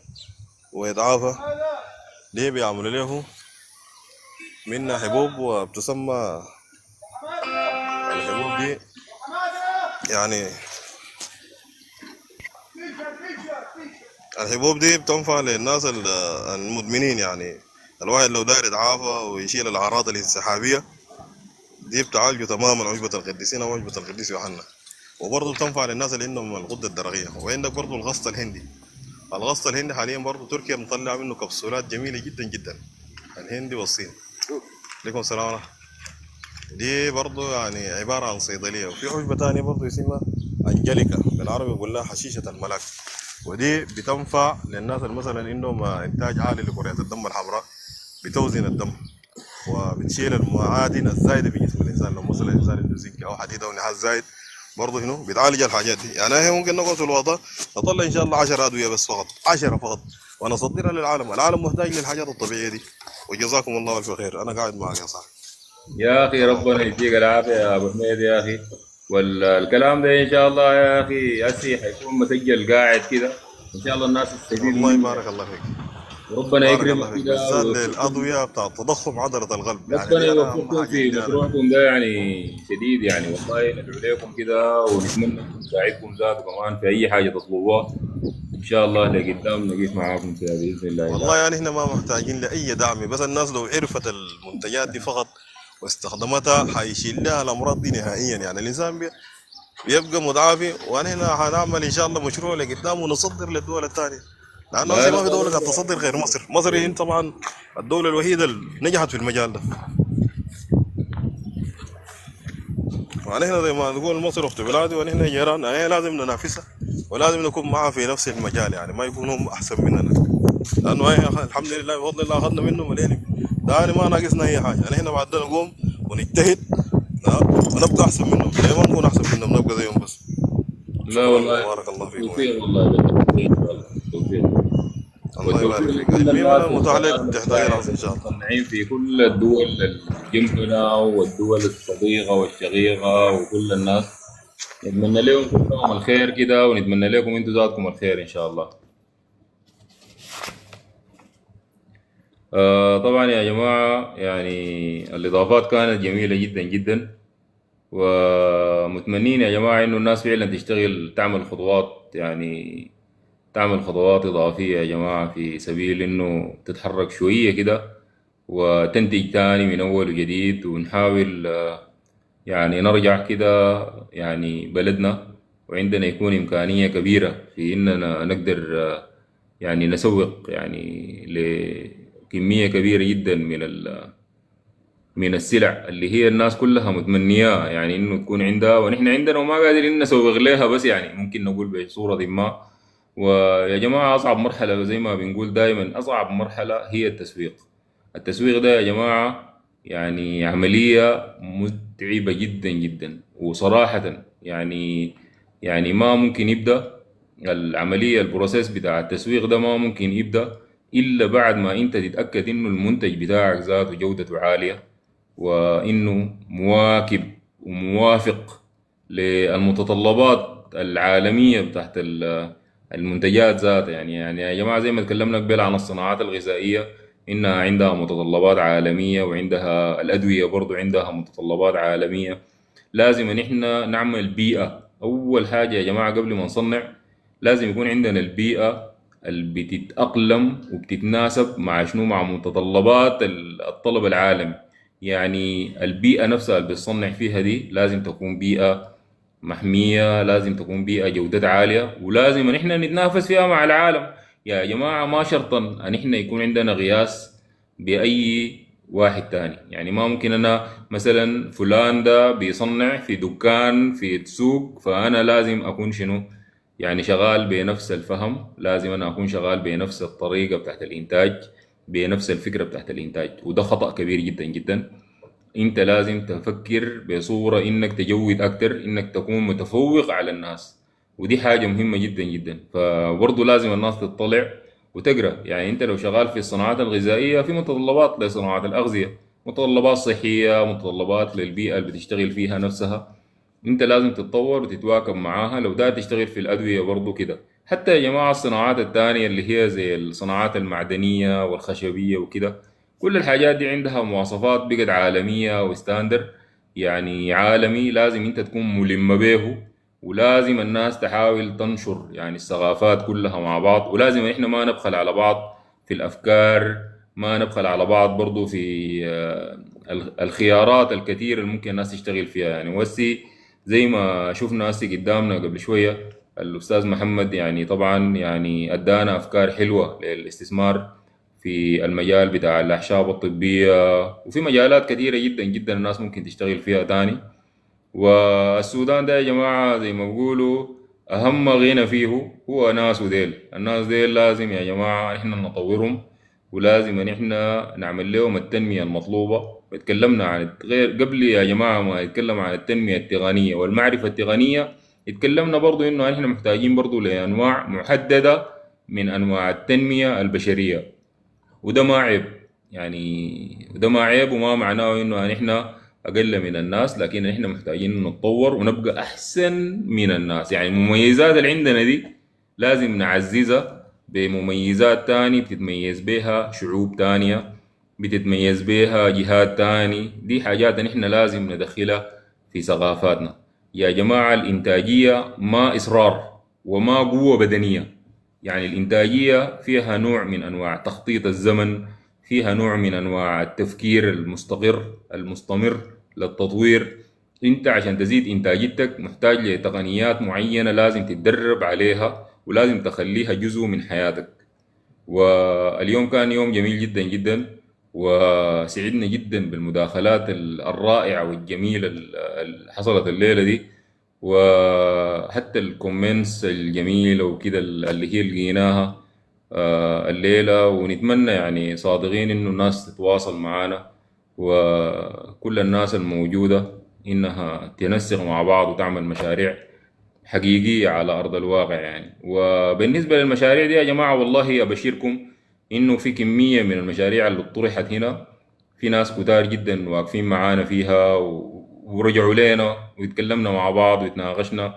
ويتعافى. دي بيعملوا له منها حبوب وبتسمى الحبوب دي يعني الحبوب دي بتنفع للناس ال- المدمنين يعني. الواحد لو داير يتعافى ويشيل الأعراض الانسحابية دي بتعالجه تماما عشبة القديسين أو عشبة القديس يوحنا. وبرضه بتنفع للناس اللي عندهم الغدة الدرقية. وعندك برضه الغصة الهندي. الغصة الهندي حاليا برضه تركيا مطلعة منه كبسولات جميلة جدا جدا. الهندي والصين. عليكم السلام ورحمة دي برضه يعني عبارة عن صيدلية. وفي عشبة تانية برضه اسمها أنجليكا. بالعربي بيقول لها حشيشة الملاك. ودي بتنفع للناس اللي مثلا عندهم إنتاج عالي لكريات الدم الحمراء. بتوزن الدم وبتشيل المعادن الزايدة في جسم الإنسان. لو مثلا الإنسان عنده زنك أو حديد أو نحاس زايد برضه هنا بتعالج الحاجات دي. يعني هي ممكن نقعد في الوضع نطلع إن شاء الله 10 أدوية بس فقط 10 فقط ونصدرها للعالم. العالم محتاج للحاجات الطبيعية دي. وجزاكم الله ألف خير. أنا قاعد معك يا صاحبي. يا أخي ربنا يديك العافية يا أبو حميد يا أخي. والكلام ده إن شاء الله يا أخي هسي حيكون مسجل قاعد كده. إن شاء الله الناس تستفيد الله يبارك الله فيك. الله يكرمك بالذات ويوفقكم للأضوية بتاع تضخم عضلة القلب. يعني ربنا أنا يوفقكم في مشروعكم ده يعني شديد يعني والله. ندعو لكم كده ونتمنى نساعدكم ذات كمان في أي حاجة تطلبوها. إن شاء الله لقدام نقف معاكم فيها باذن الله. والله يعني إحنا ما محتاجين لأي دعم. بس الناس لو عرفت المنتجات دي فقط واستخدمتها حيشيل لها الأمراض دي نهائيا. يعني الإنسان بي- بيبقى متعافي ونحن حنعمل إن شاء الله مشروع لقدام ونصدر للدول الثانية. لأنه لا هسه ما في لا دولة قاعدة تصدر غير مصر. مصر هي طبعا الدولة الوحيدة اللي نجحت في المجال ده. ونحن زي ما نقول مصر أخت بلادي ونحن جيران. يعني لازم ننافسها ولازم نكون معها في نفس المجال يعني ما يكونوا هم أحسن مننا. لأنه هي الحمد لله بفضل الله أخذنا منه مليون ده ما ناقصنا أي حاجة. يعني إحنا بعد نقوم ونجتهد ونبقى أحسن منهم. ليه ما نكون أحسن منهم نبقى زيهم بس. لا والله. وبارك الله فيكم. توفيق والله. بالتوفيق والله. توفيق. الله يبارك فيك. والسلام تحتاج راسي إن شاء الله. المصنعين في كل الدول اللي جنبنا والدول الصديقة والشقيقة وكل الناس. نتمنى لهم كلهم الخير كده ونتمنى لكم أنتم ذاتكم الخير إن شاء الله. آه طبعا يا جماعة يعني الإضافات كانت جميلة جدا جدا. ومتمنين يا جماعة إنه الناس فعلا تشتغل تعمل خطوات يعني تعمل خطوات إضافية يا جماعة في سبيل إنه تتحرك شوية كده وتنتج تاني من أول وجديد ونحاول يعني نرجع كده يعني بلدنا وعندنا يكون إمكانية كبيرة في إننا نقدر يعني نسوق يعني لكمية كبيرة جدا من ال من السلع اللي هي الناس كلها متمنياها يعني إنه تكون عندها ونحن عندنا وما قادرين نسوق لها بس يعني ممكن نقول بصورة ما. ويا جماعة أصعب مرحلة زي ما بنقول دائما أصعب مرحلة هي التسويق. التسويق ده يا جماعة يعني عملية متعبة جدا جدا وصراحة يعني يعني ما ممكن يبدأ. العملية البروسيس بتاع التسويق ده ما ممكن يبدأ إلا بعد ما أنت تتأكد إنه المنتج بتاعك ذاته جودته عالية وإنه مواكب وموافق للمتطلبات العالمية بتاعت المنتجات ذاتها. يعني يعني يا جماعة زي ما تكلمنا قبل عن الصناعات الغذائية إنها عندها متطلبات عالمية وعندها الأدوية برضو عندها متطلبات عالمية. لازم إن إحنا نعمل بيئة. أول حاجة يا جماعة قبل ما نصنع لازم يكون عندنا البيئة اللي بتتأقلم وبتتناسب مع شنو؟ مع متطلبات الطلب العالمي. يعني البيئة نفسها اللي بتصنع فيها دي لازم تكون بيئة محمية لازم تكون بيئة جودتها عالية ولازم ان إحنا نتنافس فيها مع العالم. يا جماعة ما شرطا أن إحنا يكون عندنا قياس بأي واحد تاني. يعني ما ممكن أنا مثلا فلان ده بيصنع في دكان في سوق فأنا لازم أكون شنو؟ يعني شغال بنفس الفهم لازم أنا أكون شغال بنفس الطريقة بتاعت الإنتاج بنفس الفكرة بتاعت الإنتاج. وده خطأ كبير جدا جدا. انت لازم تفكر بصورة انك تجود أكتر انك تكون متفوق على الناس. ودي حاجة مهمة جدا جدا. فبرضه لازم الناس تطلع وتقرأ. يعني انت لو شغال في الصناعات الغذائية في متطلبات لصناعة الأغذية. متطلبات صحية متطلبات للبيئة اللي بتشتغل فيها نفسها. انت لازم تتطور وتتواكب معاها. لو ده تشتغل في الأدوية برضه كده. حتى يا جماعة الصناعات التانية اللي هي زي الصناعات المعدنية والخشبية وكده كل الحاجات دي عندها مواصفات بقت عالمية وستاندر. يعني عالمي لازم انت تكون ملم به ولازم الناس تحاول تنشر يعني الثقافات كلها مع بعض. ولازم إحنا ما نبخل على بعض في الأفكار ما نبخل على بعض برضو في آه، ال- الخيارات الكثير اللي ممكن الناس تشتغل فيها. يعني وسي زي ما شفنا هسي قدامنا قبل شوية الأستاذ محمد يعني طبعا يعني أدانا أفكار حلوة للاستثمار. في المجال بتاع الأعشاب الطبية وفي مجالات كثيرة جدا جدا الناس ممكن تشتغل فيها تاني. والسودان ده يا جماعة زي ما بيقولوا أهم غنى فيه هو ناس ديل الناس ديل لازم يا جماعة إحنا نطورهم ولازم إن إحنا نعمل لهم التنمية المطلوبة. وتكلمنا عن غير قبل يا جماعة ما نتكلم عن التنمية التقنية والمعرفة التقنية اتكلمنا برضو إنه إحنا محتاجين برضو لأنواع محددة من أنواع التنمية البشرية. وده ما عيب. يعني وده ما عيب وما معناه إنه نحن أقل من الناس لكن إحنا محتاجين نتطور ونبقى أحسن من الناس. يعني المميزات اللي عندنا دي لازم نعززها بمميزات تاني بتتميز بها شعوب تانية بتتميز بها جهات تاني. دي حاجات نحن لازم ندخلها في ثقافاتنا. يا جماعة الإنتاجية ما إصرار وما قوة بدنية. يعني الإنتاجية فيها نوع من أنواع تخطيط الزمن فيها نوع من أنواع التفكير المستقر المستمر للتطوير. أنت عشان تزيد إنتاجيتك محتاج لتقنيات معينة لازم تتدرب عليها ولازم تخليها جزء من حياتك. واليوم كان يوم جميل جدا جدا وسعدنا جدا بالمداخلات الرائعة والجميلة اللي حصلت الليلة دي. وحتى الكومنتس الجميلة وكده اللي هي لقيناها آه، الليلة ونتمنى يعني صادقين إنه الناس تتواصل معانا وكل الناس الموجودة إنها تنسق مع بعض وتعمل مشاريع حقيقية على أرض الواقع يعني وبالنسبة للمشاريع دي يا جماعة والله أبشركم إنه في كمية من المشاريع اللي طرحت هنا في ناس كتار جدا واقفين معانا فيها. ورجعوا لنا واتكلمنا مع بعض وتناقشنا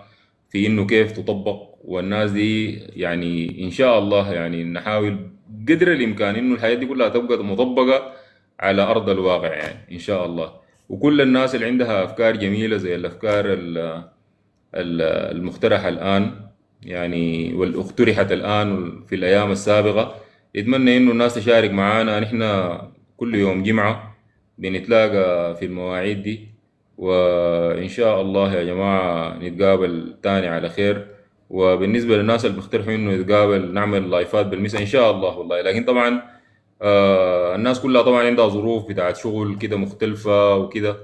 في إنه كيف تطبق. والناس دي يعني إن شاء الله يعني نحاول قدر الإمكان إنه الحياة دي كلها تبقى مطبقة على أرض الواقع يعني إن شاء الله. وكل الناس اللي عندها أفكار جميلة زي الأفكار ال- ال- المقترحة الآن يعني والأقترحت الآن في الأيام السابقة يتمنى إنه الناس تشارك معانا. نحن كل يوم جمعة بنتلاقى في المواعيد دي. وإن شاء الله يا جماعة نتقابل تاني على خير. وبالنسبة للناس اللي بيقترحوا إنه يتقابل نعمل لايفات بالمسا إن شاء الله والله. لكن طبعا آه الناس كلها طبعا عندها ظروف بتاعت شغل كده مختلفة وكده.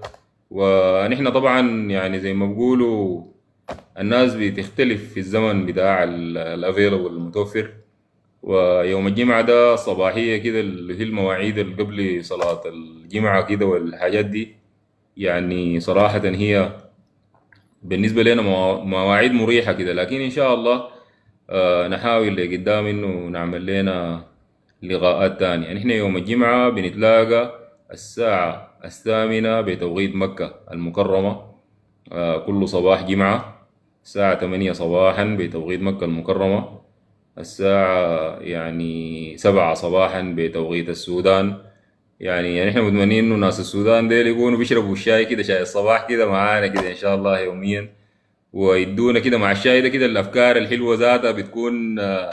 ونحن طبعا يعني زي ما بيقولوا الناس بتختلف في الزمن بتاع الافيلبل المتوفر. ويوم الجمعة ده صباحية كده اللي هي المواعيد اللي قبل صلاة الجمعة كده والحاجات دي. يعني صراحة هي بالنسبة لنا موا- مواعيد مريحة كده. لكن إن شاء الله آه، نحاول لقدام إنه نعمل لنا لقاءات تانية. يعني إحنا يوم الجمعة بنتلاقى الساعة الثامنة بتوقيت مكة المكرمة آه، كل صباح جمعة الساعة 8 صباحا بتوقيت مكة المكرمة الساعة يعني سبعة صباحا بتوقيت السودان يعني يعني إحنا متمنين إنه ناس السودان ديل يكونوا بيشربوا الشاي كده شاي الصباح كده معانا كده إن شاء الله يوميا ويدونا كده مع الشاي ده كده الأفكار الحلوة ذاتها بتكون آه،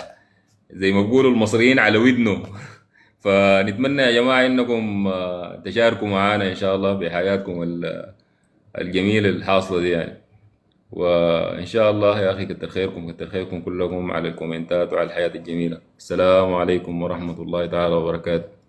زي ما بيقولوا المصريين على ودنه فنتمنى يا جماعة إنكم آه، تشاركوا معانا إن شاء الله بحياتكم ال- الجميلة الحاصلة دي يعني. وإن شاء الله يا أخي كتر خيركم كتر خيركم كلكم على الكومنتات وعلى الحياة الجميلة. السلام عليكم ورحمة الله تعالى وبركاته.